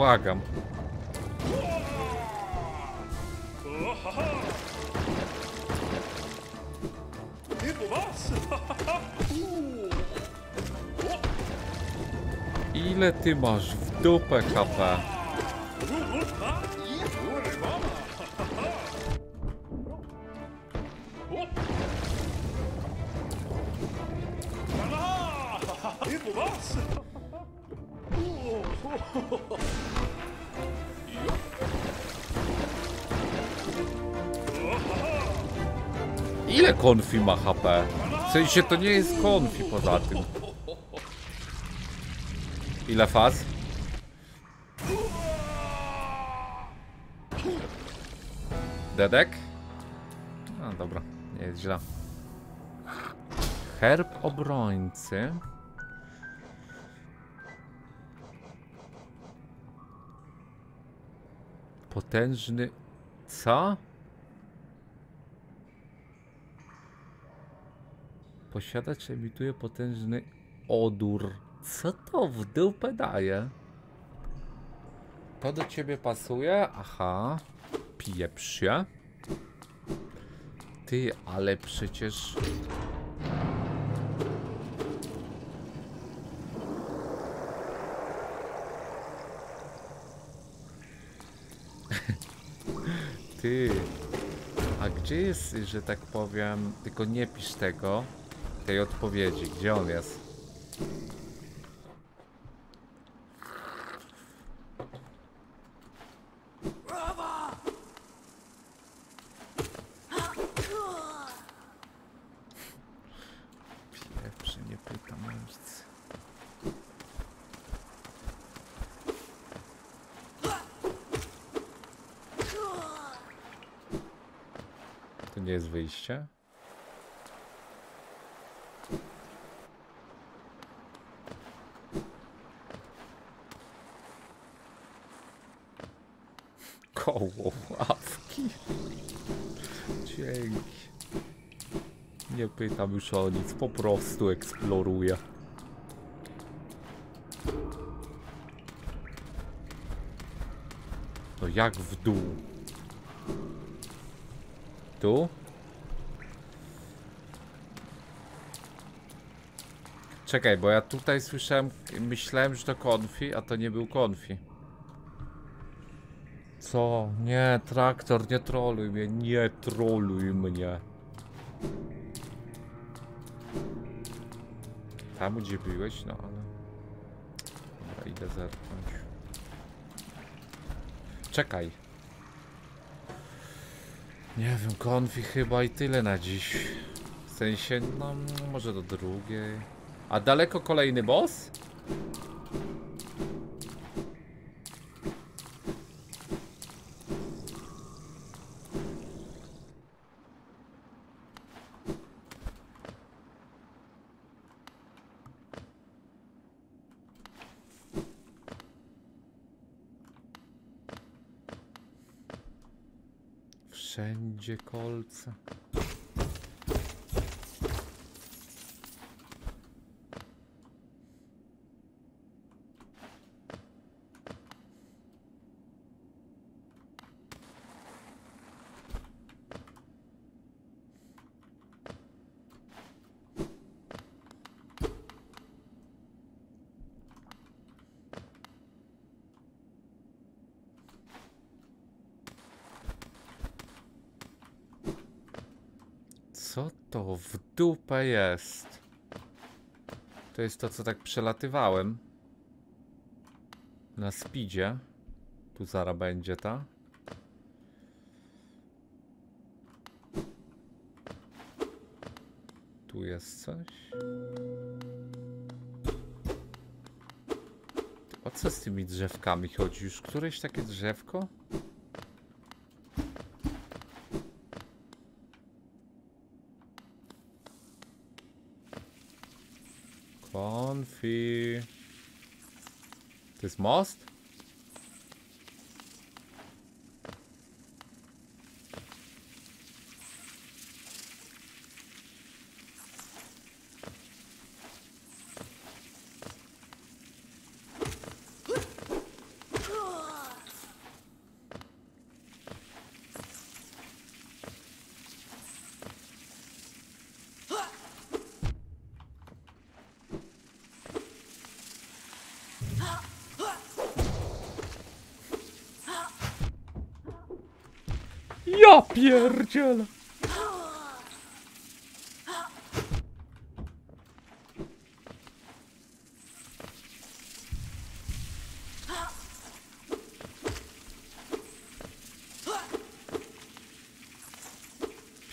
Błagam. Ile ty masz w dupę HP? Konfi ma HP? W sensie to nie jest konfi poza tym. Ile faz? Dedek? No dobra, nie jest źle. Herb obrońcy. Potężny... Co? Posiadacz emituje potężny odór. Co to w dupę daje? To do ciebie pasuje? Aha. Pieprz się. Ty, ale przecież... Ty. A gdzie jest, że tak powiem, tylko nie pisz tego, tej odpowiedzi, gdzie on jest? Pierwszy nie pytam o nic. To nie jest wyjście? Koło ławki. Dzięki. Nie pytam już o nic, po prostu eksploruję. No jak w dół? Tu? Czekaj, bo ja tutaj słyszałem, myślałem, że to konfi, a to nie był konfi. Co? Nie, traktor, nie troluj mnie, nie troluj mnie. Tam gdzie byłeś, no ale... Dobra, idę zerknąć. Czekaj. Nie wiem, konfi chyba i tyle na dziś. W sensie, no może do drugiej. A daleko kolejny boss? Wszędzie kolce. Co to w dupę jest? To jest to, co tak przelatywałem. Na speedzie. Tu zara będzie ta. Tu jest coś. O co z tymi drzewkami chodzi? Już któreś takie drzewko? Konfi. To jest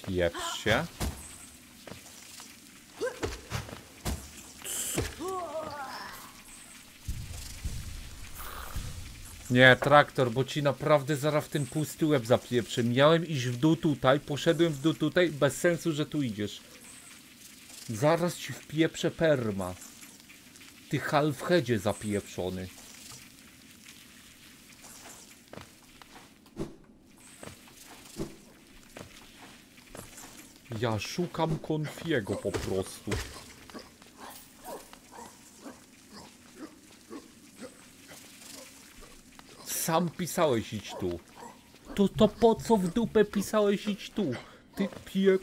Pieprz się. Nie, traktor, bo ci naprawdę zaraz ten pusty łeb zapieprzę. Miałem iść w dół tutaj, poszedłem w dół tutaj, bez sensu, że tu idziesz. Zaraz ci wpieprzę perma. Ty halfheadzie zapieprzony. Ja szukam konfiego po prostu. Sam pisałeś idź tu. To to po co w dupę pisałeś idź tu? Ty pie...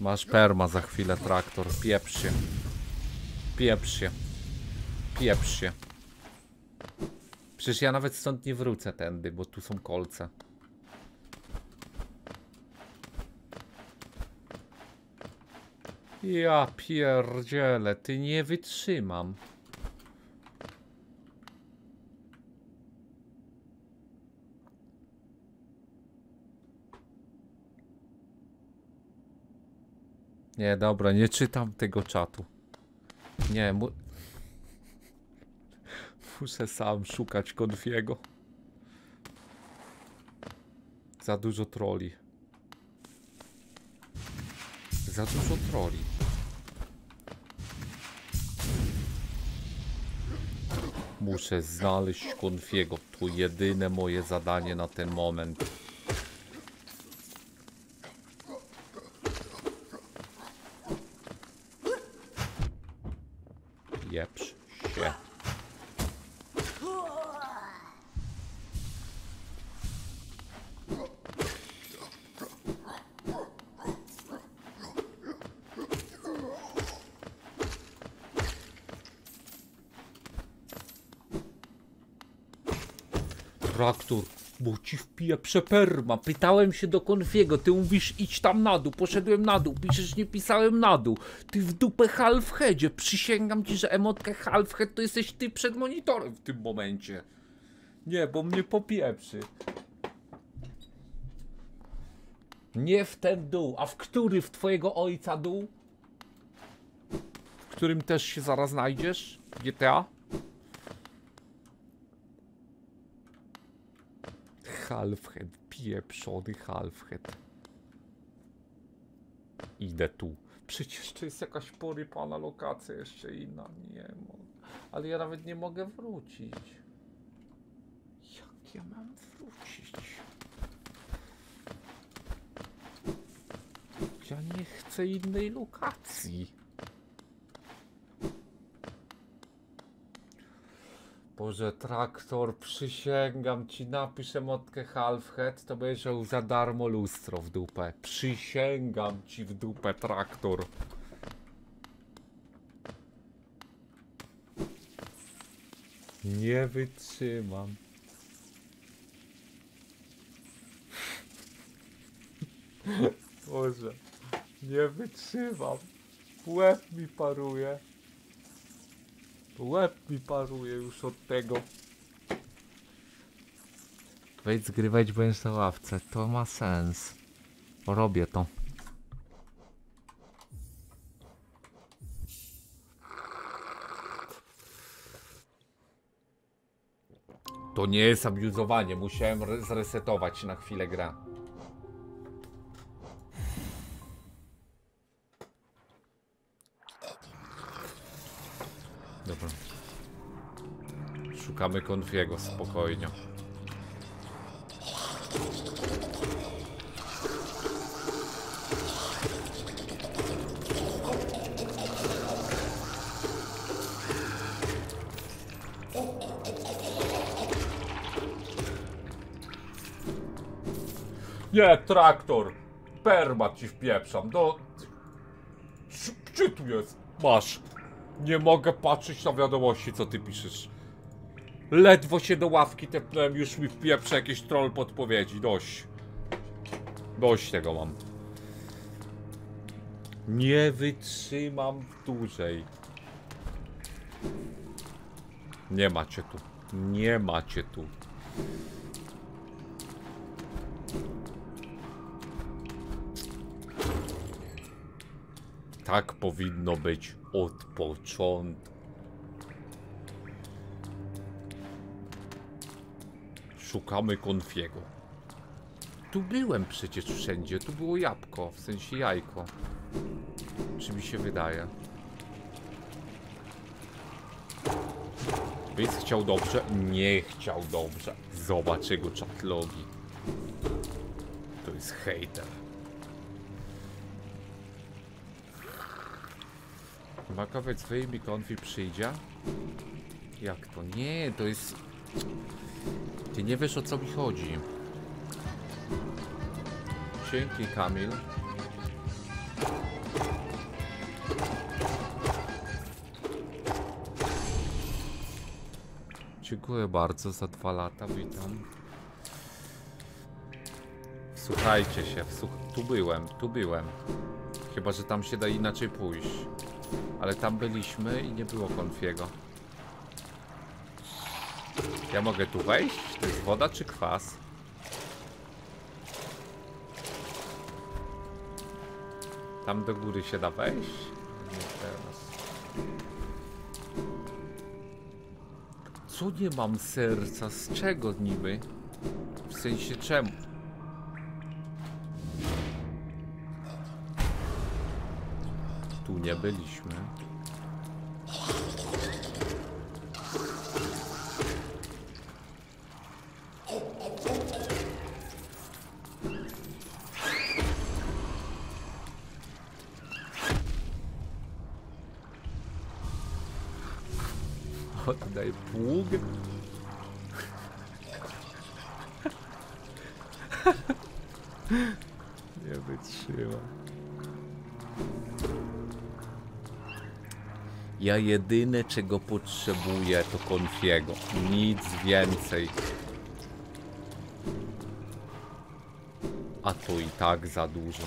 Masz perma za chwilę traktor, pieprz się. Pieprz się. Pieprz się. Przecież ja nawet stąd nie wrócę tędy, bo tu są kolce. Ja pierdzielę, ty nie wytrzymam. Nie, dobra, nie czytam tego czatu. Nie. Muszę sam szukać konfiego. Za dużo troli. Za dużo troli. Muszę znaleźć konfiego. To jedyne moje zadanie na ten moment. Pieprz się. Traktor, bo ci wpiję przeperma. Pytałem się do konfiego, ty mówisz idź tam na dół, poszedłem na dół, piszesz nie pisałem na dół. Ty w dupę halfheadzie, przysięgam ci, że emotkę halfhead to jesteś ty przed monitorem w tym momencie. Nie, bo mnie popieprzy. Nie w ten dół, a w który w twojego ojca dół? W którym też się zaraz znajdziesz? GTA? Halfhead, pieprzony halfhead. Idę tu. Przecież to jest jakaś porypana lokacja, jeszcze inna. Nie. Ale ja nawet nie mogę wrócić. Jak ja mam wrócić? Ja nie chcę innej lokacji. Boże, traktor, przysięgam ci, napisz emotkę Halfhead, to będziesz miał za darmo lustro w dupę. Przysięgam ci w dupę, traktor. Nie wytrzymam. Boże, nie wytrzymam. Łeb mi paruje. Łeb mi paruje już od tego. Wejdź zgrywać będziesz na ławce. To ma sens. Robię to. To nie jest abuzowanie. Musiałem re- zresetować na chwilę gra. Szukamy konfiego spokojnie. Nie, traktor! Perma ci wpieprzam, do... Gdzie- Gdzie tu jest? Masz. Nie mogę patrzeć na wiadomości, co ty piszesz. Ledwo się do ławki tepnąłem, już mi wpieprze jakiś troll podpowiedzi. Dość. Dość tego mam. Nie wytrzymam dłużej. Nie macie tu. Nie macie tu. Tak powinno być od początku. Szukamy konfiego. Tu byłem przecież wszędzie. Tu było jabłko, w sensie jajko. Czy mi się wydaje? Więc chciał dobrze? Nie chciał dobrze. Zobacz jego czatlogi. To jest hater. Makowiec wyjmij konfi przyjdzie? Jak to? Nie, to jest... Ty nie wiesz o co mi chodzi. Dzięki Kamil. Dziękuję bardzo za dwa lata, witam. Słuchajcie się, wsłuch... tu byłem, tu byłem. Chyba, że tam się da inaczej pójść. Ale tam byliśmy i nie było konfiego. Ja mogę tu wejść? To jest woda czy kwas? Tam do góry się da wejść? Nie teraz. Co nie mam serca? Z czego niby? W sensie czemu? Tu nie byliśmy. Pług. Nie wytrzymam. Ja jedyne czego potrzebuję to konfiego. Nic więcej. A to i tak za dużo.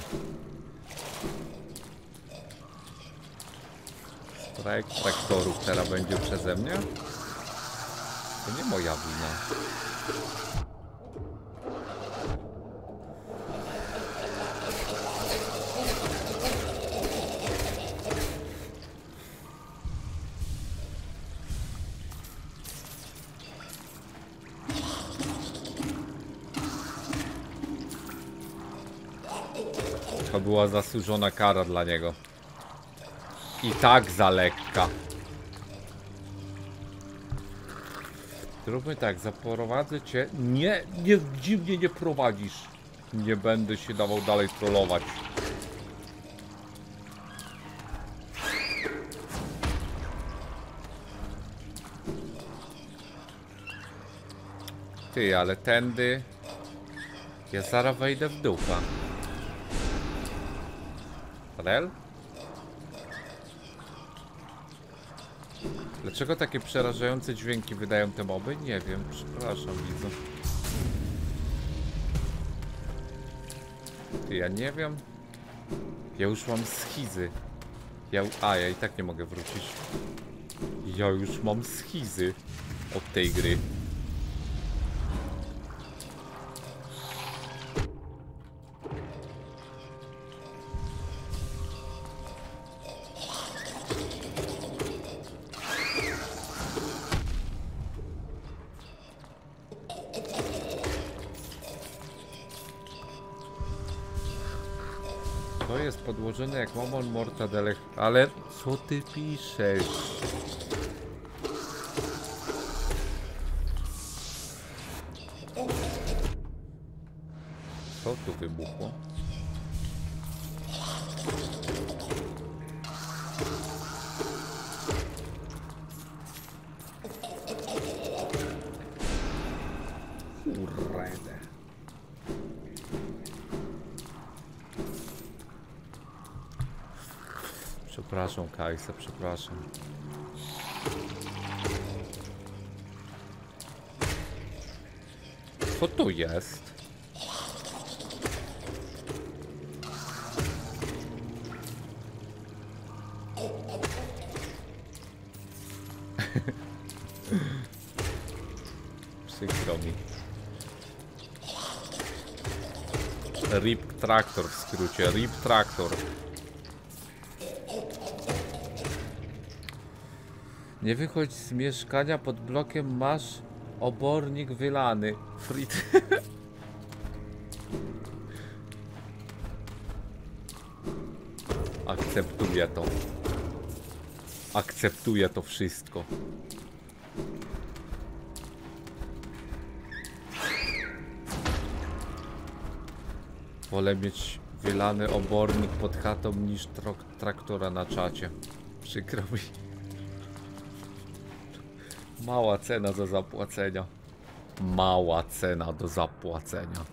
Strajk traktorów teraz będzie przeze mnie? To nie moja wina. To była zasłużona kara dla niego. I tak za lekka. Zróbmy tak, zaprowadzę cię. Nie, nie, dziwnie nie prowadzisz. Nie będę się dawał dalej trollować. Ty, ale tędy... Ja zaraz wejdę w dupa. Rel? Dlaczego takie przerażające dźwięki wydają te moby? Nie wiem, przepraszam widzu. Ty, ja nie wiem. Ja już mam schizy. Ja, a, ja i tak nie mogę wrócić. Ja już mam schizy od tej gry. Co ty piszesz? Przepraszam. Co to jest? Przykro mi. RIP traktor w skrócie, RIP traktor. Nie wychodź z mieszkania pod blokiem, masz obornik wylany. Frit. Akceptuję to. Akceptuję to wszystko. Wolę mieć wylany obornik pod chatą niż trak- traktora na czacie. Przykro mi. Mała cena do zapłacenia. Mała cena do zapłacenia.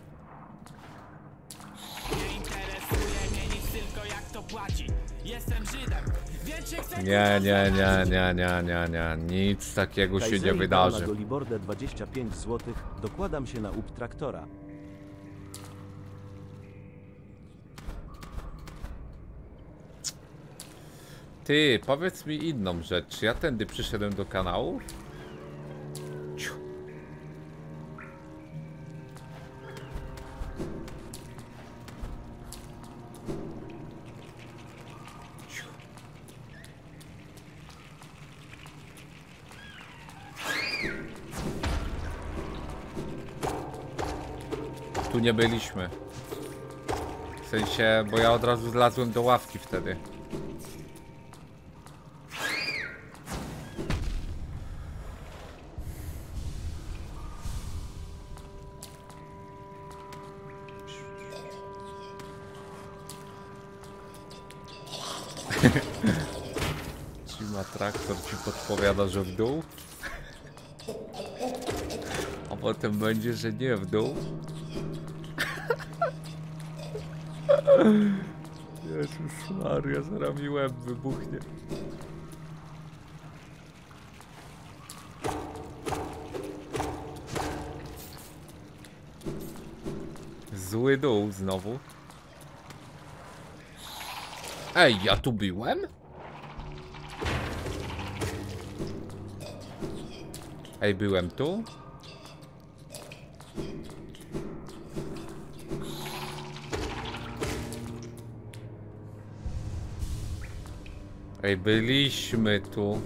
Nie interesuje mnie nic tylko jak to płaci Jestem Żydem, Nie, nie, nie, nie, nie, nie, nie. Nic takiego się nie wydarzy. Na Golibordę 25 zł. Dokładam się na up traktora. Ty, powiedz mi inną rzecz. Ja tędy przyszedłem do kanału? Nie byliśmy. W sensie, bo ja od razu zlazłem do ławki wtedy. Ci ma traktor ci podpowiada, że w dół. A potem będzie, że nie w dół. Jezus Maria, zaraz mi łeb wybuchnie. Zły dół znowu. Ej, ja tu byłem? Ej, byłem tu? Ej, byliśmy tu.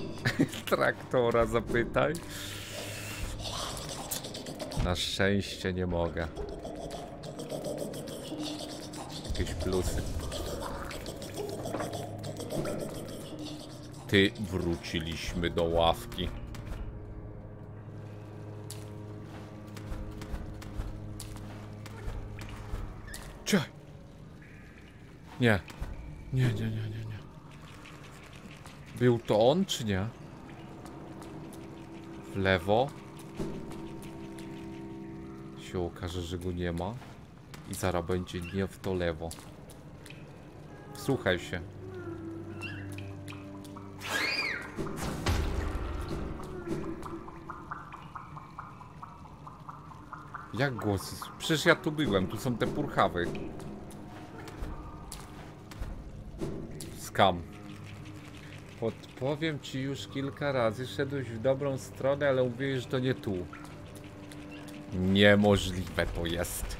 Traktora zapytaj. Na szczęście nie mogę. jakieś plusy. Ty, wróciliśmy do ławki. Nie. Nie, nie, nie, nie, nie. Był to on, czy nie? W lewo. Się okaże, że go nie ma. I zaraz będzie nie w to lewo. Słuchaj się. Jak głosy? Przecież ja tu byłem, tu są te purchawy. Skam. Podpowiem ci już kilka razy, szedłeś w dobrą stronę, ale mówiłeś, że to nie tu. Niemożliwe to jest.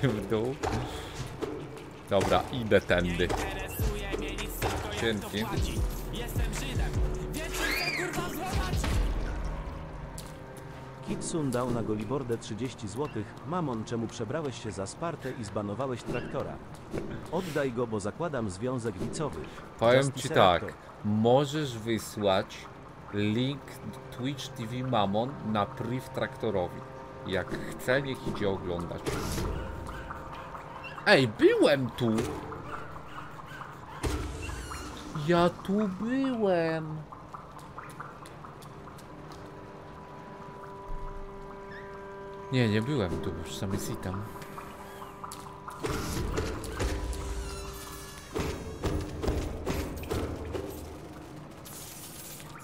w dół. Dobra, idę tędy. Dzięki. Kitsun dał na Golibordę 30 zł. Mamon, czemu przebrałeś się za Spartę i zbanowałeś traktora? Oddaj go, bo zakładam związek wicowy. Powiem ci tak, możesz wysłać link Twitch TV Mamon na priv traktorowi. Jak chce, niech idzie oglądać. Ej, byłem tu! Ja tu byłem! Nie, nie byłem tu, jest item.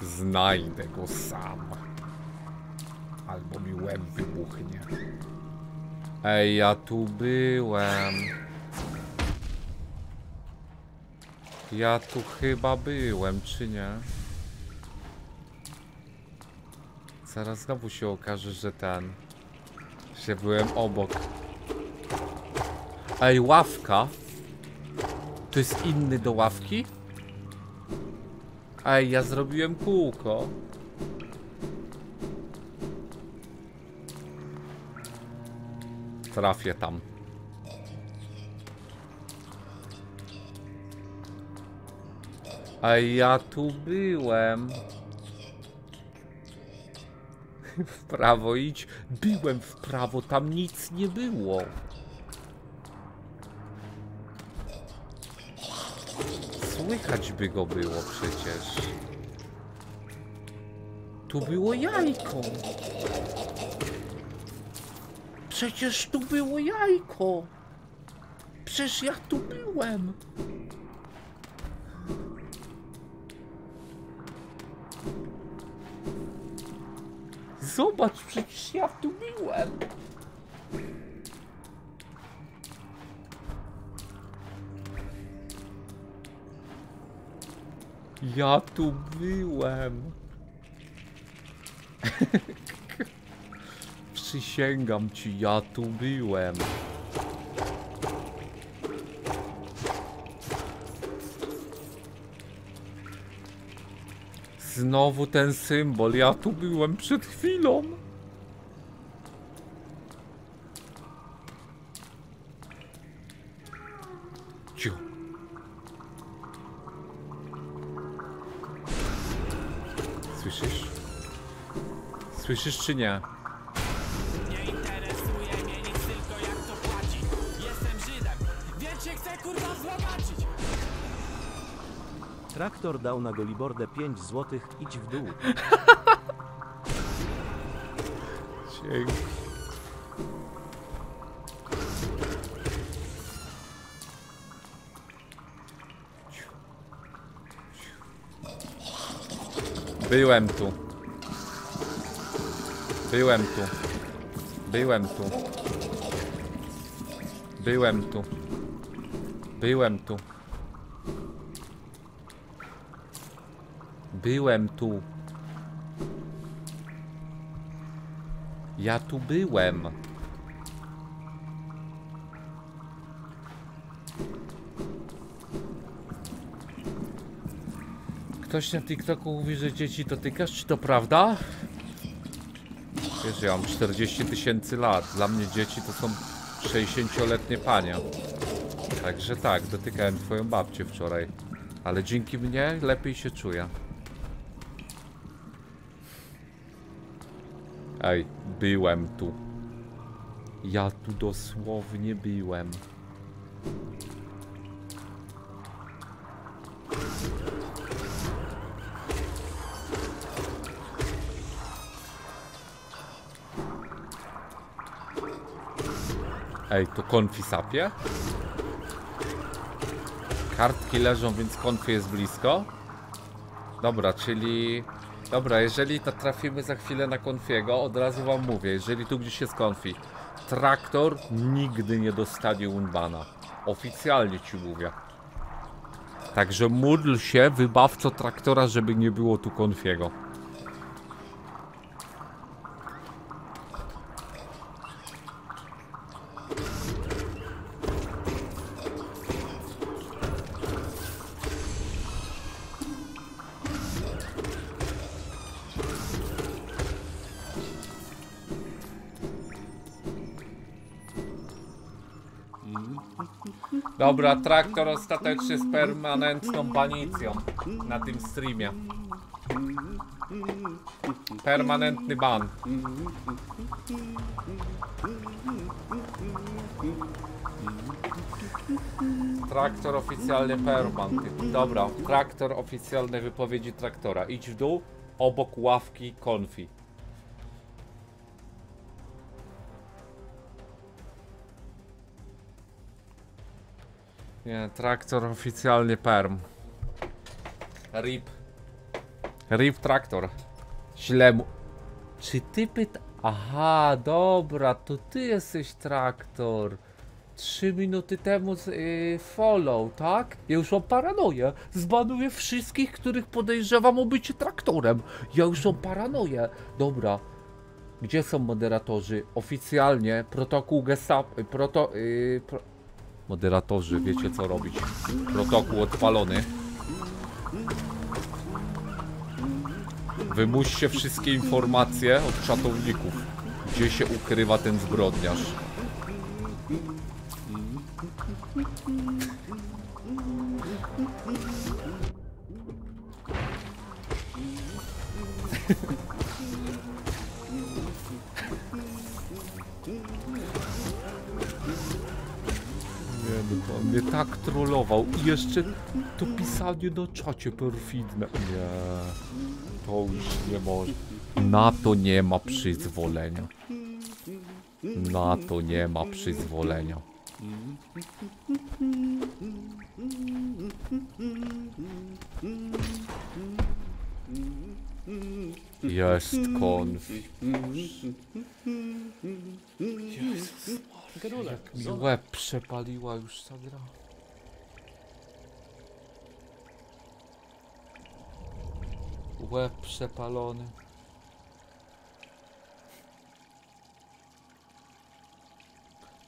Znajdę go sam. Albo mi łeb wybuchnie. Ej, ja tu byłem. Ja tu chyba byłem, czy nie? Zaraz znowu się okaże, że ten... Że byłem obok. Ej, ławka. To jest inny do ławki? Ej, ja zrobiłem kółko. Trafię tam. Ej, ja tu byłem. W prawo idź. Byłem w prawo, tam nic nie było. Słychać by go było przecież. Tu było jajko. Przecież tu było jajko. Przecież ja tu byłem. Zobacz, przecież ja tu byłem. Ja tu byłem. Przysięgam ci, ja tu byłem. Znowu ten symbol, ja tu byłem przed chwilą. Ciu. Słyszysz? Słyszysz czy? Nie Traktor dał na Golibordę 5 zł. Idź w dół. Dzięki. Byłem tu. Byłem tu. Byłem tu. Byłem tu. Byłem tu. Byłem tu. Ja tu byłem. Ktoś na TikToku mówi, że dzieci dotykasz, czy to prawda? Wiesz, ja mam 40 tysięcy lat. Dla mnie dzieci to są 60-letnie panie. Także tak, dotykałem twoją babcię wczoraj. Ale dzięki mnie lepiej się czuję. Ej, byłem tu. Ja tu dosłownie byłem. Ej, to konfi sapie? Kartki leżą, więc konfi jest blisko. Dobra, czyli... Dobra, jeżeli trafimy za chwilę na konfiego, od razu wam mówię, jeżeli tu gdzieś jest konfi, traktor nigdy nie dostanie unbana. Oficjalnie ci mówię. Także módl się, wybawco traktora, żeby nie było tu konfiego. Dobra, traktor ostatecznie z permanentną banicją na tym streamie. Permanentny ban. Traktor oficjalnie perman. Dobra, traktor oficjalne wypowiedzi traktora. Idź w dół, obok ławki konfi. Nie, traktor oficjalnie perm. RIP. RIP traktor. Źle mu... Czy ty pyta... Aha, dobra, to ty jesteś traktor. Trzy minuty temu z, yy, follow, tak? Ja już mam paranoję. Zbanuję wszystkich, których podejrzewam o bycie traktorem. Ja już mam paranoję. Dobra. Gdzie są moderatorzy? Oficjalnie protokół Gestapo... Proto... Yy, pro... Moderatorzy, wiecie co robić. Protokół odpalony. Wymuście wszystkie informacje od czatowników. Gdzie się ukrywa ten zbrodniarz. mnie tak trollował i jeszcze to pisanie na czacie perfidne. Nie, to już nie może. Na to nie ma przyzwolenia. Na to nie ma przyzwolenia. Jest konf. Jezus Grule, Mi łeb przepaliła już ta gra. Łeb przepalony.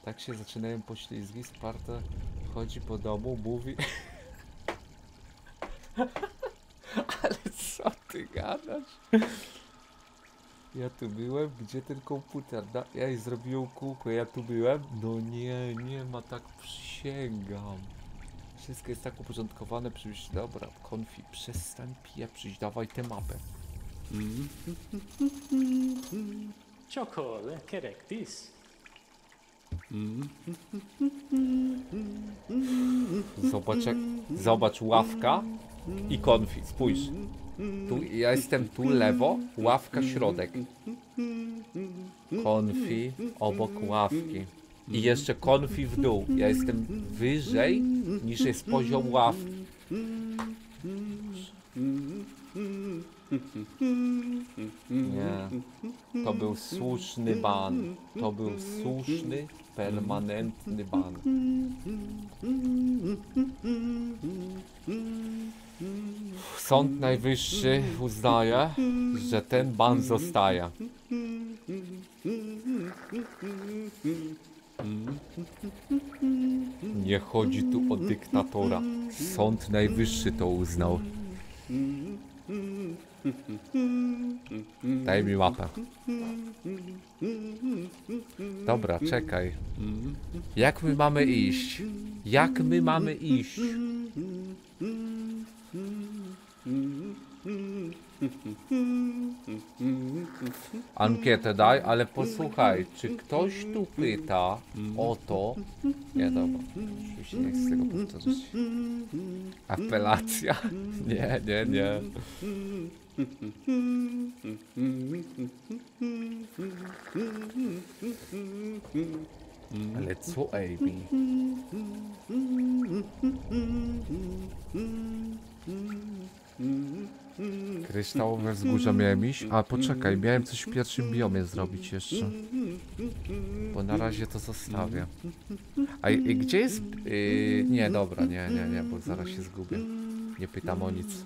Tak się zaczynają poślizgi. Sparta chodzi po domu, mówi... Ale co ty gadasz? Ja tu byłem, gdzie ten komputer? Da, ja i zrobiłem kółko, ja tu byłem? No nie, nie ma tak, przysięgam. Wszystko jest tak uporządkowane, przecież dobra, konfi, przestań pieprzyć, dawaj tę mapę. Chocolate, correct this. Zobacz, jak, zobacz ławka i konfi, spójrz. Tu, ja jestem tu lewo, ławka środek. Konfi obok ławki. I jeszcze konfi w dół. Ja jestem wyżej niż jest poziom ławki. Nie. To był słuszny ban. To był słuszny, permanentny ban. Sąd Najwyższy uznaje, że ten ban zostaje. Nie chodzi tu o dyktatora. Sąd Najwyższy to uznał. Daj mi mapę. Dobra, czekaj. Jak my mamy iść? Jak my mamy iść? Ankietę daj, ale posłuchaj, czy ktoś tu pyta o to? Nie, dobra. Oczywiście nie chcę tego powtórzyć. Apelacja? Nie, nie, nie. Ale co, Amy? Kryształowe wzgórza miałem iść? A poczekaj, miałem coś w pierwszym biomie zrobić jeszcze. Bo na razie to zostawię. A i, i gdzie jest... Yy, nie, dobra, nie, nie, nie, bo zaraz się zgubię. Nie pytam o nic.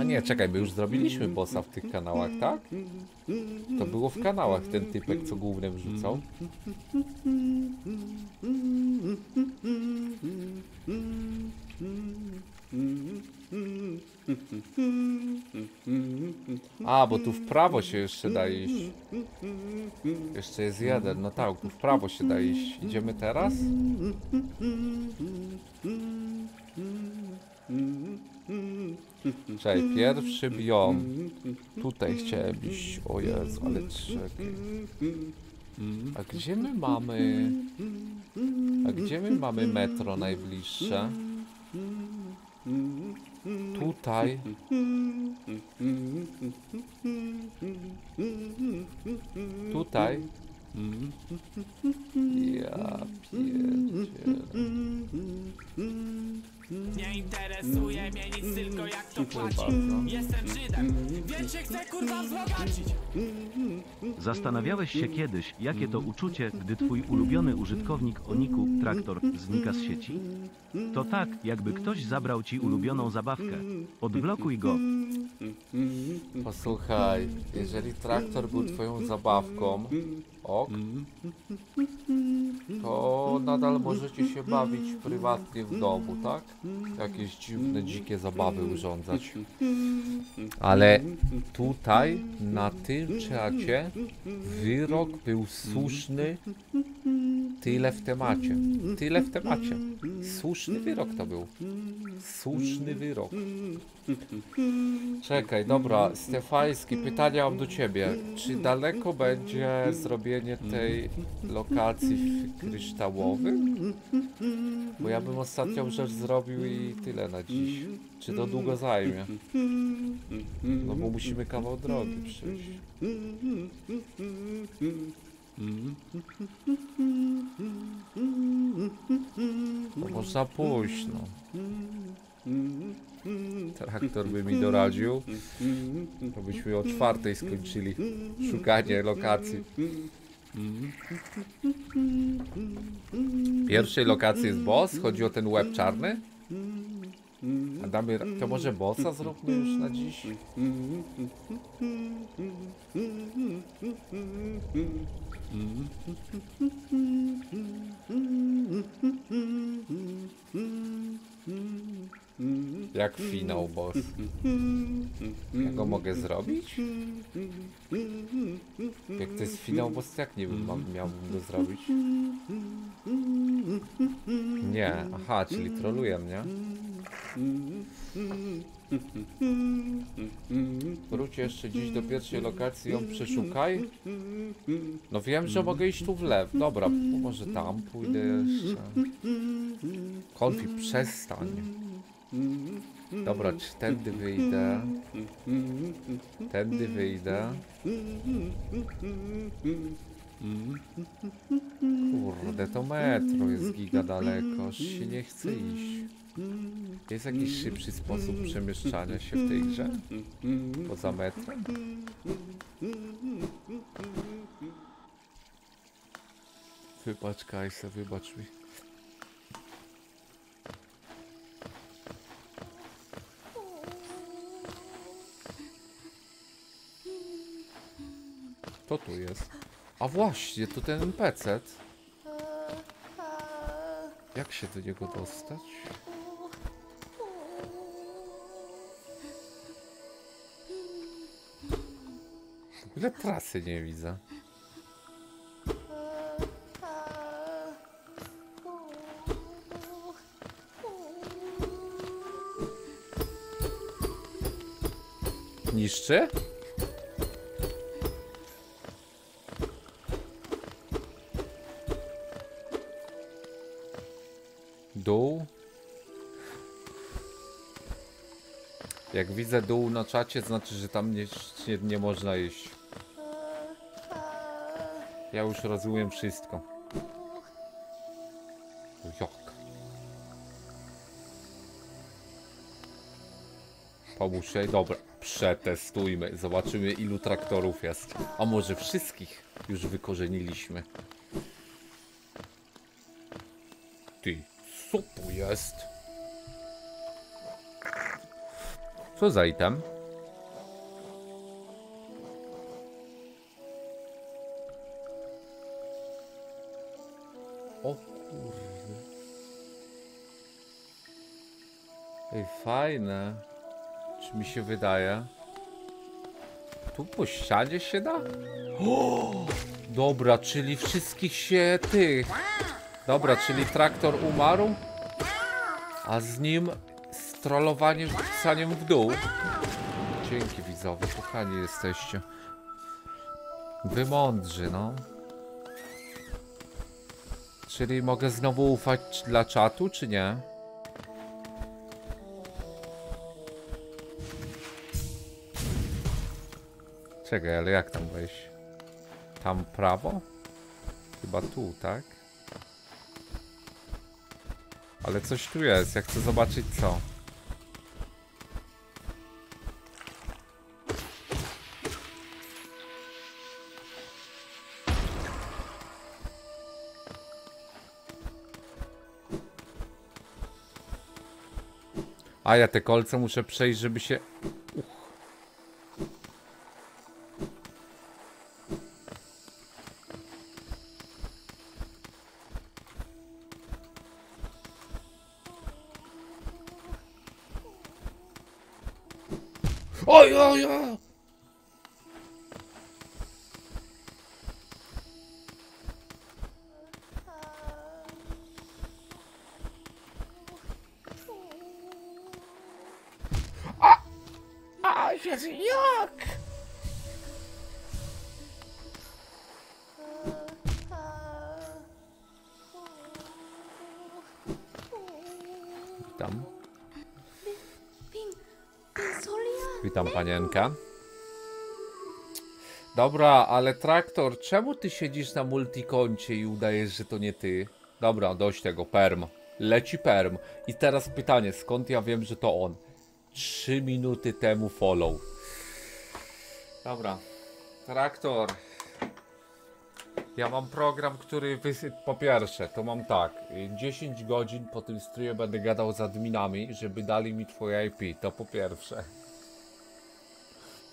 A nie, czekaj, my już zrobiliśmy bossa w tych kanałach, tak? To było w kanałach ten typek, co główne wrzucał. A, bo tu w prawo się jeszcze da iść. Jeszcze jest jeden, no tak, tu w prawo się da iść. Idziemy teraz? Czekaj, pierwszy biom. Tutaj chciałem iść. O Jezu, ale czekaj. A gdzie my mamy... A gdzie my mamy metro najbliższe? Tutaj. Tutaj. Ja pierdzielę. Nie interesuje mnie nic, tylko jak to płaci bardzo. Jestem Żydem, więc się chcę kurwa wzbogacić Zastanawiałeś się kiedyś, jakie to uczucie, gdy twój ulubiony użytkownik Oniku, traktor, znika z sieci? To tak, jakby ktoś zabrał ci ulubioną zabawkę. Odblokuj go. Posłuchaj, jeżeli traktor był twoją zabawką, ok, to nadal możecie się bawić prywatnie w domu, tak? Jakieś dziwne, dzikie zabawy urządzać. Ale tutaj, na tym czacie, wyrok był słuszny. Tyle w temacie. Tyle w temacie. Słuszny wyrok to był. Słuszny wyrok. Czekaj, dobra, Stefański, pytania mam do ciebie. Czy daleko będzie zrobienie tej lokacji w? Bo ja bym ostatnią rzecz zrobił i tyle na dziś. Czy to długo zajmie? No bo musimy kawał drogi przejść. To można pójść, no. Traktor by mi doradził, to byśmy o czwartej skończyli szukanie lokacji. Pierwszej lokacji jest boss, chodzi o ten łeb czarny. A to może bossa zróbmy już na dziś? Jak finał boss. Ja go mogę zrobić? Jak to jest finał boss, jak nie wiem, miałbym go zrobić? Nie, aha, czyli troluję mnie. Wróć jeszcze dziś do pierwszej lokacji, ją przeszukaj. No wiem, że mogę iść tu w lew. Dobra, może tam pójdę jeszcze. Konfi, przestań. Dobra, czy tędy wyjdę? Tędy wyjdę. Kurde, to metro jest giga daleko, aż się nie chce iść. Jest jakiś szybszy sposób przemieszczania się w tej grze? Poza metrem? Wybacz Kajsa, wybacz mi. Kto tu jest? A właśnie, to ten NPC. Jak się do niego dostać? Ile trasy nie widzę. Niszczy? Jak widzę dół na czacie, znaczy, że tam nie, nie, nie można iść. Ja już rozumiem wszystko. Jak? Pomóż jej. Dobra, przetestujmy. Zobaczymy ilu traktorów jest. A może wszystkich już wykorzeniliśmy. Ty, co to jest? Co za item? O kurde. Ej, fajne. Czy mi się wydaje? Tu po ścianie się da? O! Dobra, czyli wszystkich się tych. Dobra, czyli traktor umarł, a z nim strollowanie wrzucaniem w dół. Dzięki widzowie, kochani jesteście. Wy mądrzy, no. Czyli mogę znowu ufać dla czatu, czy nie? Czekaj, ale jak tam wejść? Tam prawo? Chyba tu, tak? Ale coś tu jest, ja chcę zobaczyć co. A ja te kolce muszę przejść, żeby się... panienka. Dobra, ale traktor, czemu ty siedzisz na multikoncie i udajesz, że to nie ty? Dobra, dość tego, perm. Leci perm. I teraz pytanie, skąd ja wiem, że to on? 3 minuty temu follow. Dobra. Traktor. Ja mam program, który po pierwsze, to mam tak, y, 10 godzin po tym streamie będę gadał z adminami, żeby dali mi twoje IP, to po pierwsze.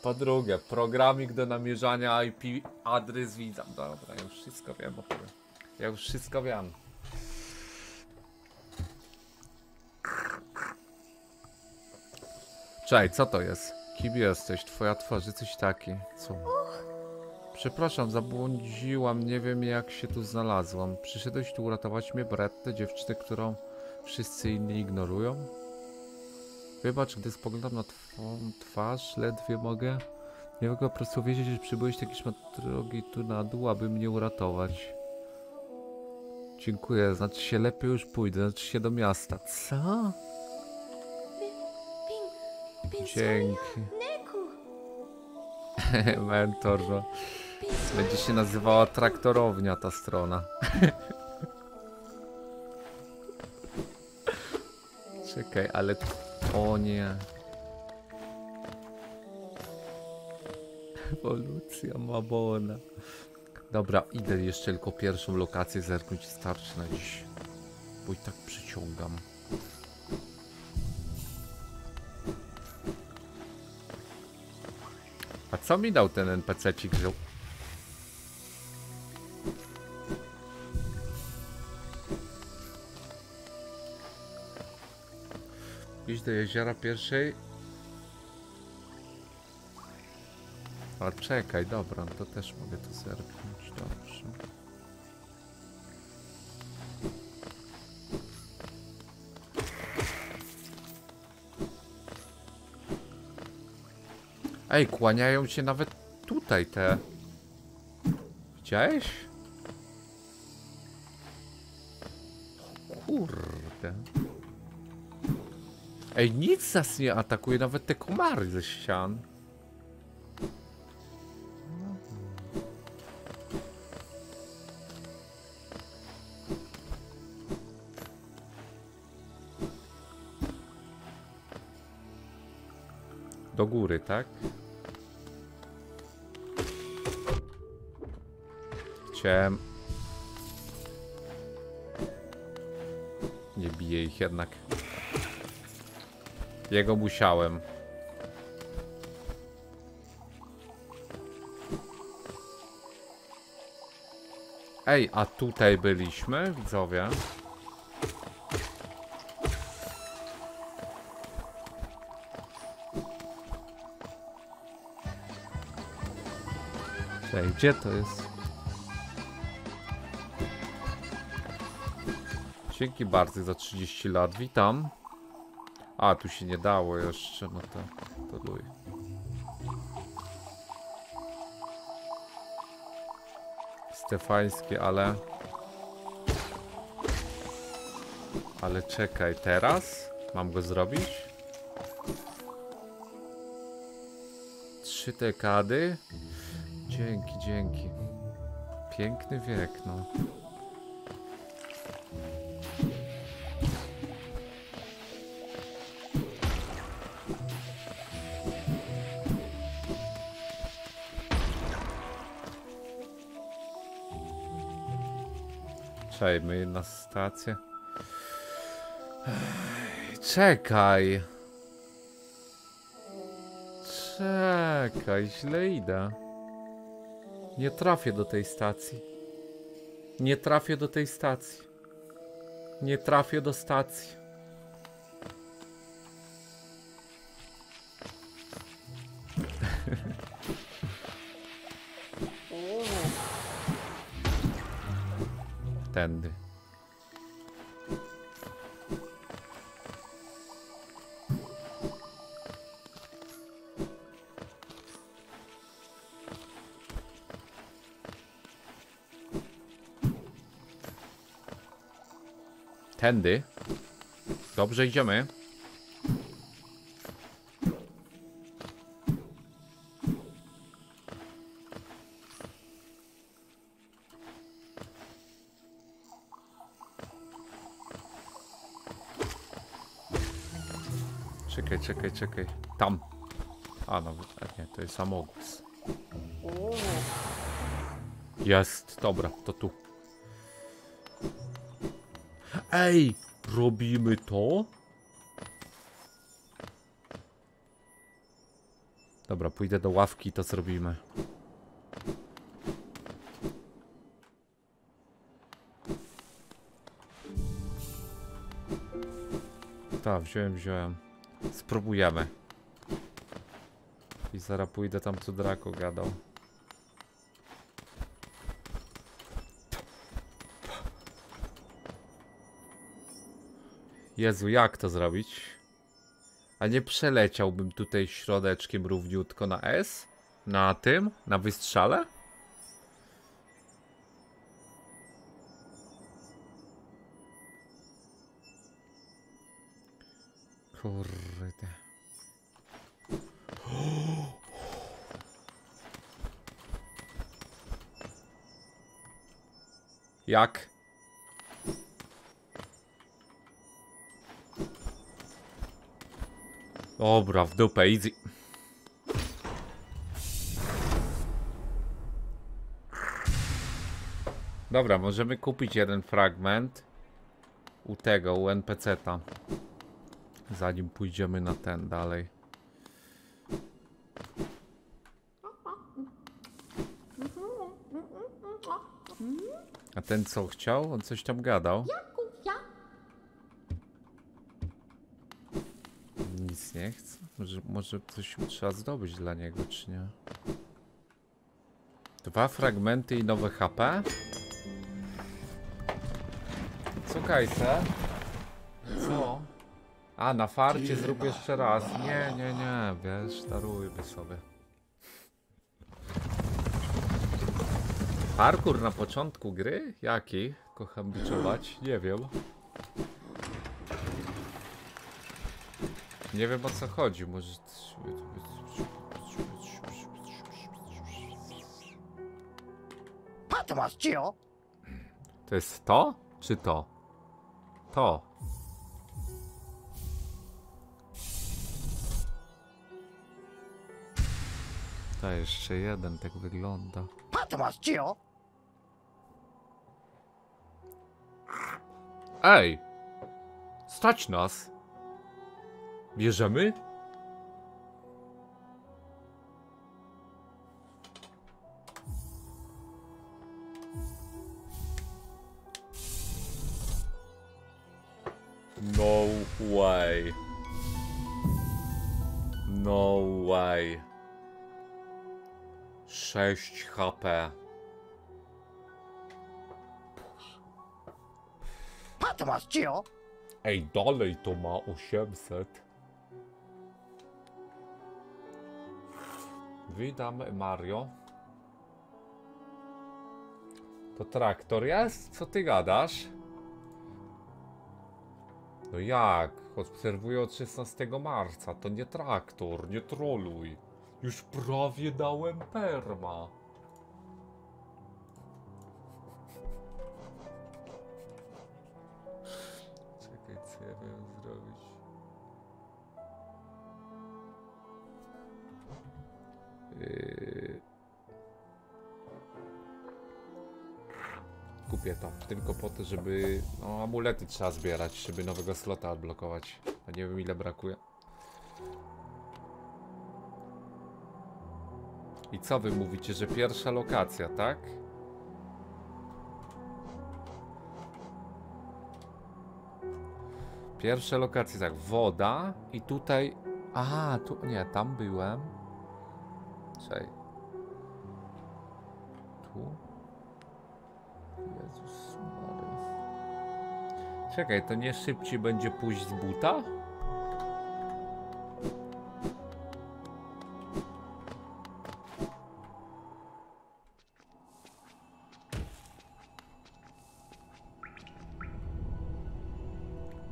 Po drugie, programik do namierzania IP, adres widza. Dobra, ja już wszystko wiem, opowiem. Ja już wszystko wiem. Cześć, co to jest? Kim jesteś? Twoja twarz, jesteś taki. Co? Przepraszam, zabłądziłam, nie wiem jak się tu znalazłam. Przyszedłeś tu uratować mnie, Brettę, dziewczynę, którą wszyscy inni ignorują? Wybacz, gdy spoglądam na twą twarz, ledwie mogę. Nie mogę po prostu wiedzieć, że przybyłeś taki szmat drogi tu na dół, aby mnie uratować. Dziękuję, znaczy się lepiej już pójdę, znaczy się do miasta. Co? Dzięki. Mentor, no. Będzie się nazywała traktorownia ta strona. Czekaj, ale... O nie. Ewolucja Mabona. Dobra, idę jeszcze tylko pierwszą lokację zerknąć starczy na dziś. Bo i tak przyciągam. A co mi dał ten NPC-cik, że... Idź do jeziora pierwszej. A czekaj, dobra, to też mogę tu zerknąć, dobrze. Ej, kłaniają się nawet tutaj te. Widziałeś? Kurde. Ej, nic nas nie atakuje, nawet te komary ze ścian. Góry, tak? Chciałem... Nie biję ich jednak. Jego musiałem. Ej, a tutaj byliśmy, widzowie? Ej, gdzie to jest? Dzięki bardzo za 30 lat, witam. A, tu się nie dało jeszcze, no to, to luj. Stefańskie, ale... Ale czekaj, teraz? Mam go zrobić? Trzy dekady? Dzięki, dzięki. Piękny wiek, no. Czekajmy na stację. Czekaj. Czekaj, źle idę. Nie trafię do tej stacji. Nie trafię do tej stacji. Nie trafię do stacji. Tędy. Tędy. Dobrze idziemy. Czekaj, czekaj, czekaj. Tam. A no, nie, to jest samogłos. Jest, dobra, to tu. Ej, robimy to? Dobra, pójdę do ławki to zrobimy. Tak, wziąłem, wziąłem. Spróbujemy. I zaraz pójdę tam, co Draco gadał. Jezu, jak to zrobić? A nie przeleciałbym tutaj środeczkiem równiutko na S? Na tym? Na wystrzale? Kurde. Jak? Dobra, w dupę, easy. Dobra, możemy kupić jeden fragment u tego, u NPC-ta. Zanim pójdziemy na ten dalej. A ten co chciał? On coś tam gadał. nie chce? Może, może coś trzeba zdobyć dla niego, czy nie? Dwa fragmenty i nowe HP? Słuchaj se. Co? A, na farcie zrób jeszcze raz. Nie, nie, nie, wiesz, darujmy sobie. Parkour na początku gry? Jaki? Kocham biczować? Nie wiem. Nie wiem o co chodzi, może... To jest to? Czy to? To. To jeszcze jeden tak wygląda. Ej! Stać nas! Bierzemy? No way. No way. 6 HP. Ej, dalej to ma 800. Witam, Mario. To traktor jest? Co ty gadasz? No jak? Obserwuję od 16 marca. To nie traktor, nie troluj. Już prawie dałem perma. Kupię to, tylko po to, żeby... No, amulety trzeba zbierać, żeby nowego slota odblokować. A nie wiem ile brakuje. I co wy mówicie, że pierwsza lokacja, tak? Pierwsze lokacje, tak, woda i tutaj... Aha, tu, nie, tam byłem. Czekaj. Tu? Jezus Maria. Czekaj, to nie szybciej będzie pójść z buta?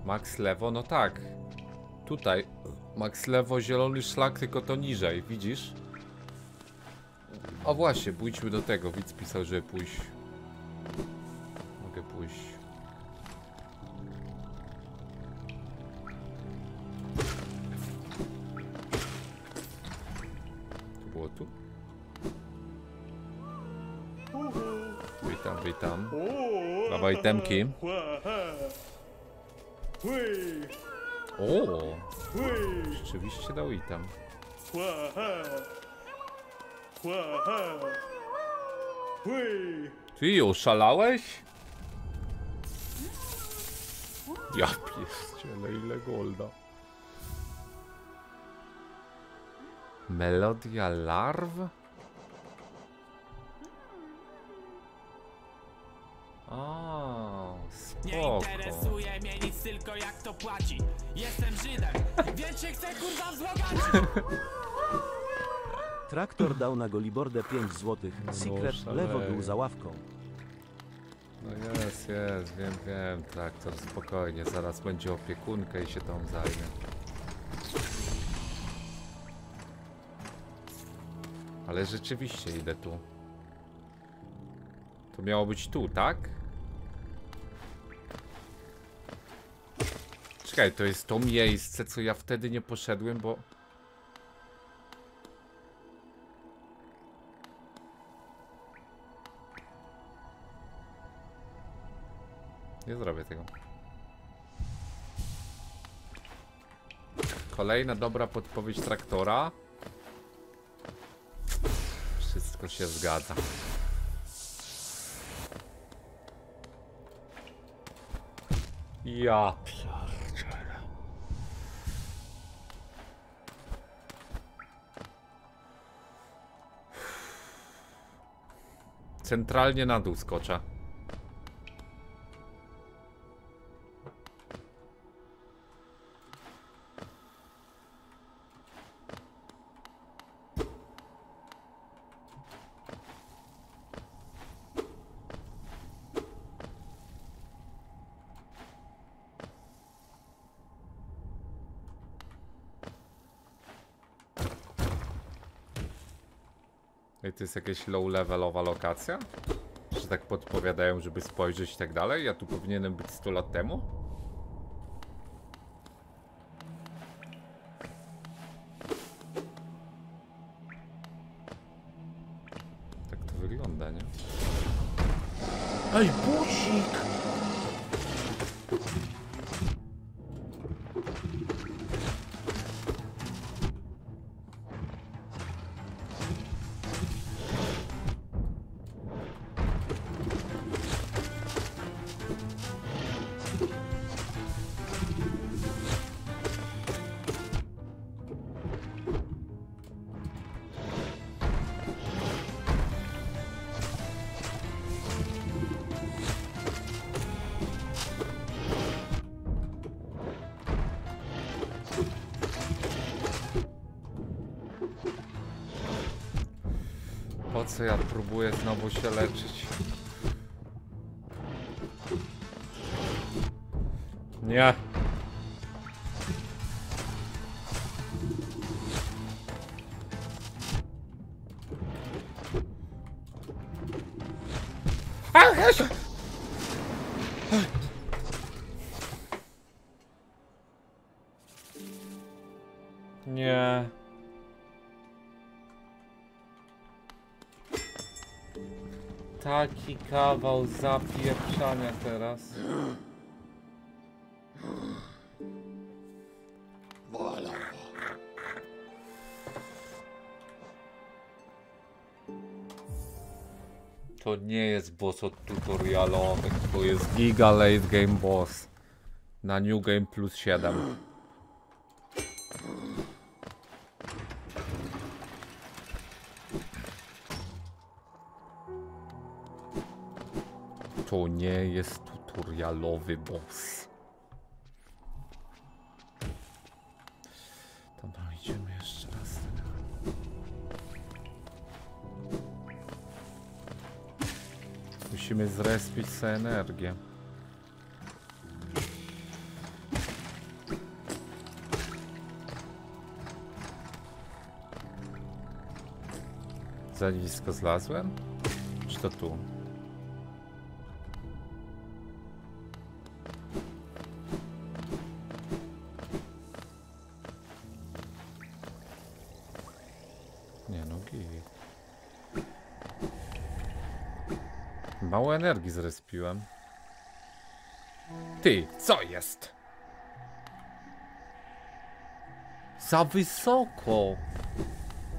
Max lewo, no tak. Tutaj. Max lewo, zielony szlak, tylko to niżej, widzisz? O właśnie, pójdźmy do tego. Widz pisał, żeby pójść. Mogę pójść. To było tu? Witam, witam. Dawaj temki. O! Rzeczywiście dał item. Ty oszalałeś? Ja pierdzielę, ile golda. Melodia larw? A, Nie spoko. interesuje mnie nic, tylko jak to płaci. Jestem Żydem, więc się chcę kurwa wzbogacić. Traktor dał na Golibordę 5 złotych. Secret szaleję. lewo był za ławką. No jest, jest, wiem, wiem, traktor, spokojnie, zaraz będzie opiekunka i się tą zajmie. Ale rzeczywiście idę tu. To miało być tu, tak? Czekaj, to jest to miejsce, co ja wtedy nie poszedłem, bo... Nie zrobię tego. Kolejna dobra podpowiedź traktora. Wszystko się zgadza. Ja. Centralnie na dół. To jest jakaś low levelowa lokacja? Że tak podpowiadają, żeby spojrzeć i tak dalej? Ja tu powinienem być 100 lat temu? Tak to wygląda, nie? Ej, busik! Próbuję znowu kawał zapieprzania teraz. To nie jest boss od tutorialowych, to jest giga late game boss. Na New Game plus 7. To nie jest tutorialowy boss. Dobra, idziemy jeszcze raz. Musimy zrespić sobie energię. Za nisko zlazłem? Czy to tu? Mało energii zrespiłem. Ty, co jest? Za wysoko.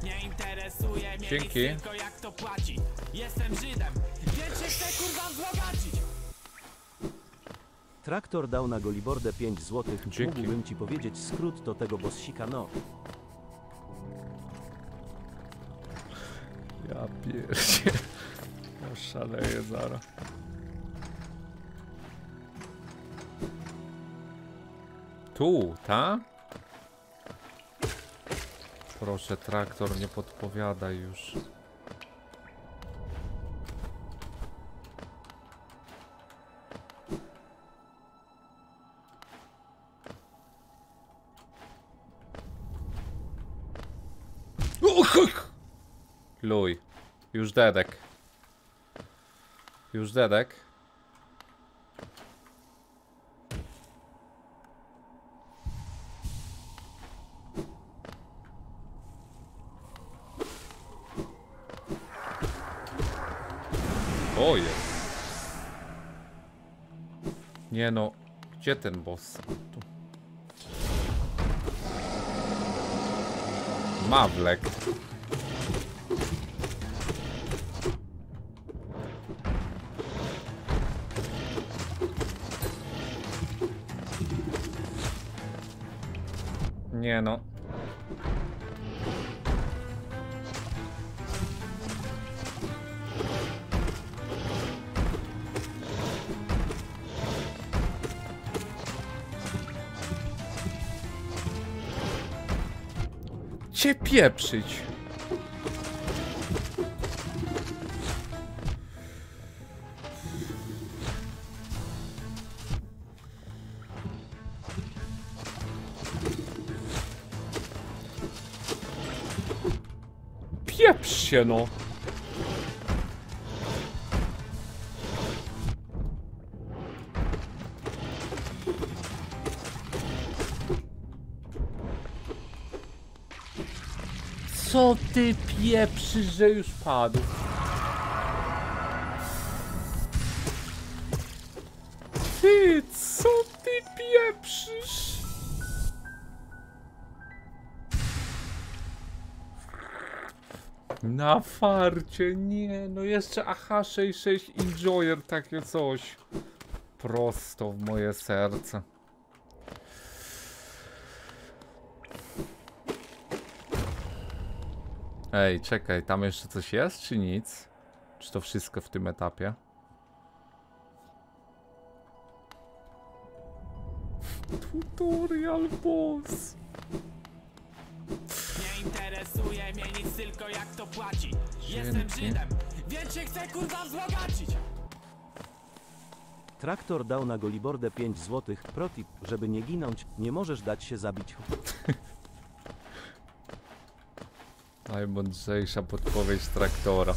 Nie interesuje mnie Dzięki. nic, tylko jak to płaci Jestem Żydem, więc się chcę kurwa wzbogacić Traktor dał na Golibordę 5 złotych. Dzięki. Mógłbym ci powiedzieć skrót do tego bossika, no. Zaraz. Tu, ta? Proszę, traktor, nie podpowiadaj już. Luj. Już dedek. Już dedek. O. Nie no. Gdzie ten boss? Tu. Mawlek. Nie no. Cię pieprzyć. się, no. Co ty pieprzysz, że już padł? Na farcie, nie, no jeszcze AH66 Enjoyer, takie coś. Prosto w moje serce. Ej, czekaj, tam jeszcze coś jest, czy nic? Czy to wszystko w tym etapie? Tutorial boss. Jestem. Żydem, więc się chcę kurwa wzbogacić Traktor dał na Golibordę 5 złotych. Protip, żeby nie ginąć, nie możesz dać się zabić. Najmądrzejsza podpowiedź traktora.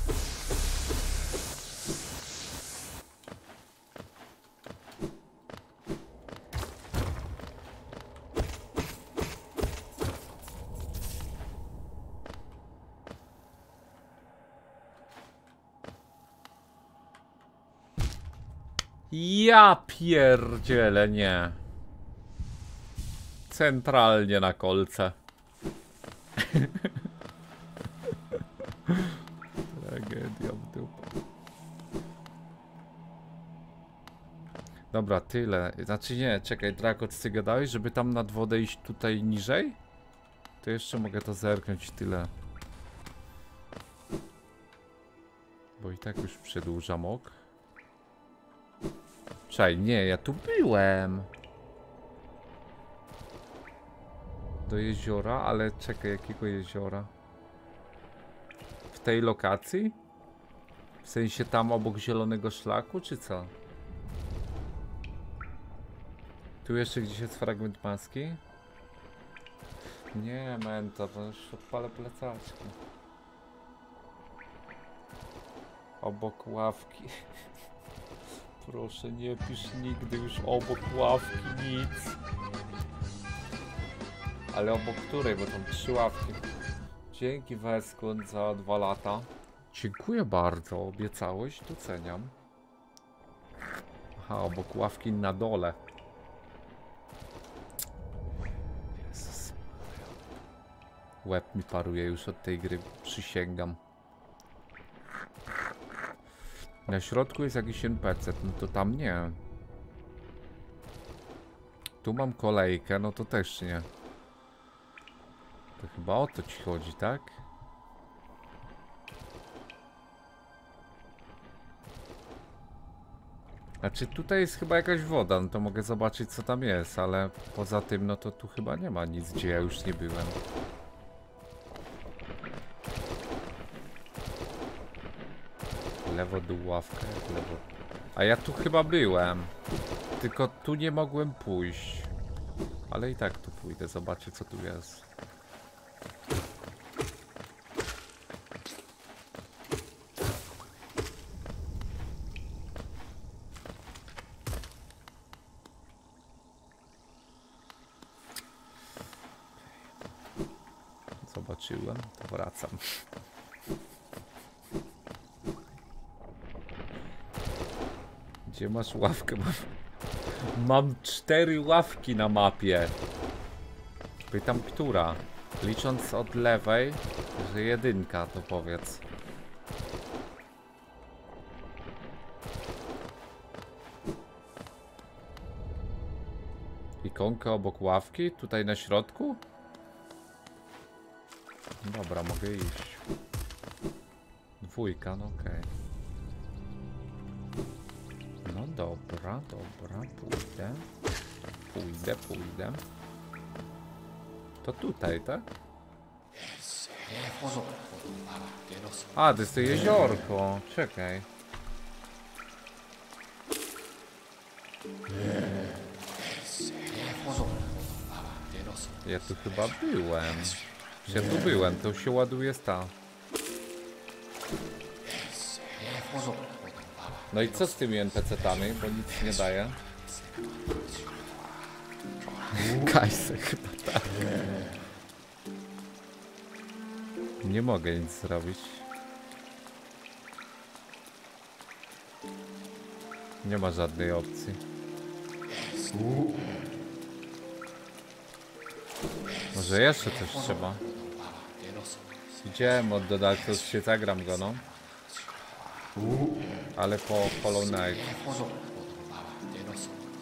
Ja pierdzielę, nie. Centralnie na kolce. Tragedia w dupę. Dobra, tyle. Znaczy nie, czekaj, Drakot, ty gadałeś, żeby tam nad wodę iść tutaj niżej? To jeszcze mogę to zerknąć tyle. Bo i tak już przedłużam ok. Czaj, nie, ja tu byłem. Do jeziora, ale czekaj, jakiego jeziora? W tej lokacji? W sensie tam obok zielonego szlaku, czy co? Tu jeszcze gdzieś jest fragment maski? Nie, menta, to już odpalę plecaczki. Obok ławki. Proszę, nie pisz nigdy już obok ławki nic. Ale obok której, bo tam trzy ławki. Dzięki Weskun za dwa lata. Dziękuję bardzo, obiecałeś, doceniam. Aha, obok ławki na dole. Jezus. Łeb mi paruje już od tej gry, przysięgam. Na środku jest jakiś NPC, no to tam nie. Tu mam kolejkę, no to też nie. To chyba o to ci chodzi, tak? Znaczy tutaj jest chyba jakaś woda, no to mogę zobaczyć co tam jest, ale poza tym no to tu chyba nie ma nic, gdzie ja już nie byłem. Lewo dół ławka, jak lewo. A ja tu chyba byłem. Tylko tu nie mogłem pójść. Ale i tak tu pójdę, zobaczę co tu jest. Zobaczyłem, to wracam. Gdzie masz ławkę? Mam, mam cztery ławki na mapie. Pytam, która? Licząc od lewej, że jedynka, to powiedz. Ikonka obok ławki? Tutaj na środku? Dobra, mogę iść. Dwójka, no okej. No dobra, dobra, pójdę. Pójdę, pójdę. To tutaj, tak? A, to jest to jeziorko. Czekaj. Ja tu chyba byłem. Ja tu byłem, to się ładuje sta. No i co z tymi NPC-tami, bo nic nie daje? Kajse chyba tak. Nie mogę nic zrobić. Nie ma żadnej opcji. Może jeszcze coś trzeba. Widziałem od Dodalcos się zagram go, no. Ale po Hollow Knight.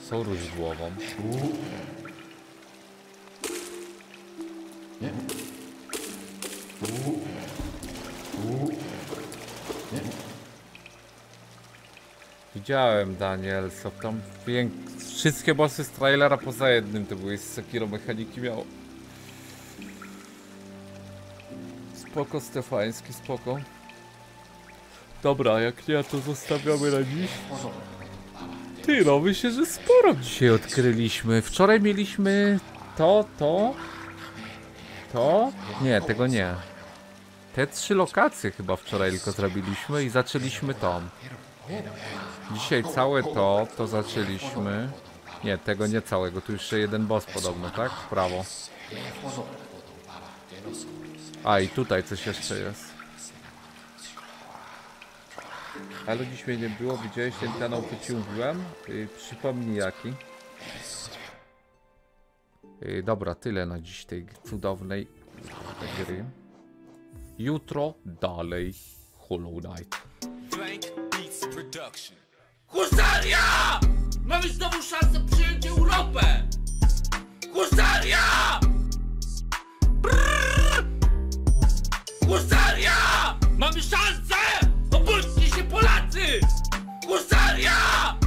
Są głową. Widziałem Daniel, co tam pięk... Wszystkie bossy z trailera poza jednym to były z Sekiro mechaniki miało. Spoko Stefański, spoko. Dobra, jak nie, to zostawiamy na dziś. Ty, no myślę, że sporo dzisiaj odkryliśmy. Wczoraj mieliśmy to, to, to. Nie, tego nie. Te trzy lokacje chyba wczoraj tylko zrobiliśmy i zaczęliśmy tą. Dzisiaj całe to, to zaczęliśmy. Nie, tego nie całego, tu jeszcze jeden boss podobno, tak? W prawo. A i tutaj coś jeszcze jest. Ale dziś mnie nie było, widziałeś ten kanał, co ci y, przypomnij jaki. Y, dobra, tyle na dziś tej cudownej gry. Jutro dalej Hollow Knight. Husaria! Mamy znowu szansę przyjąć Europę! Husaria! Brrr! Husaria! Mamy szansę! Polacy! Husaria!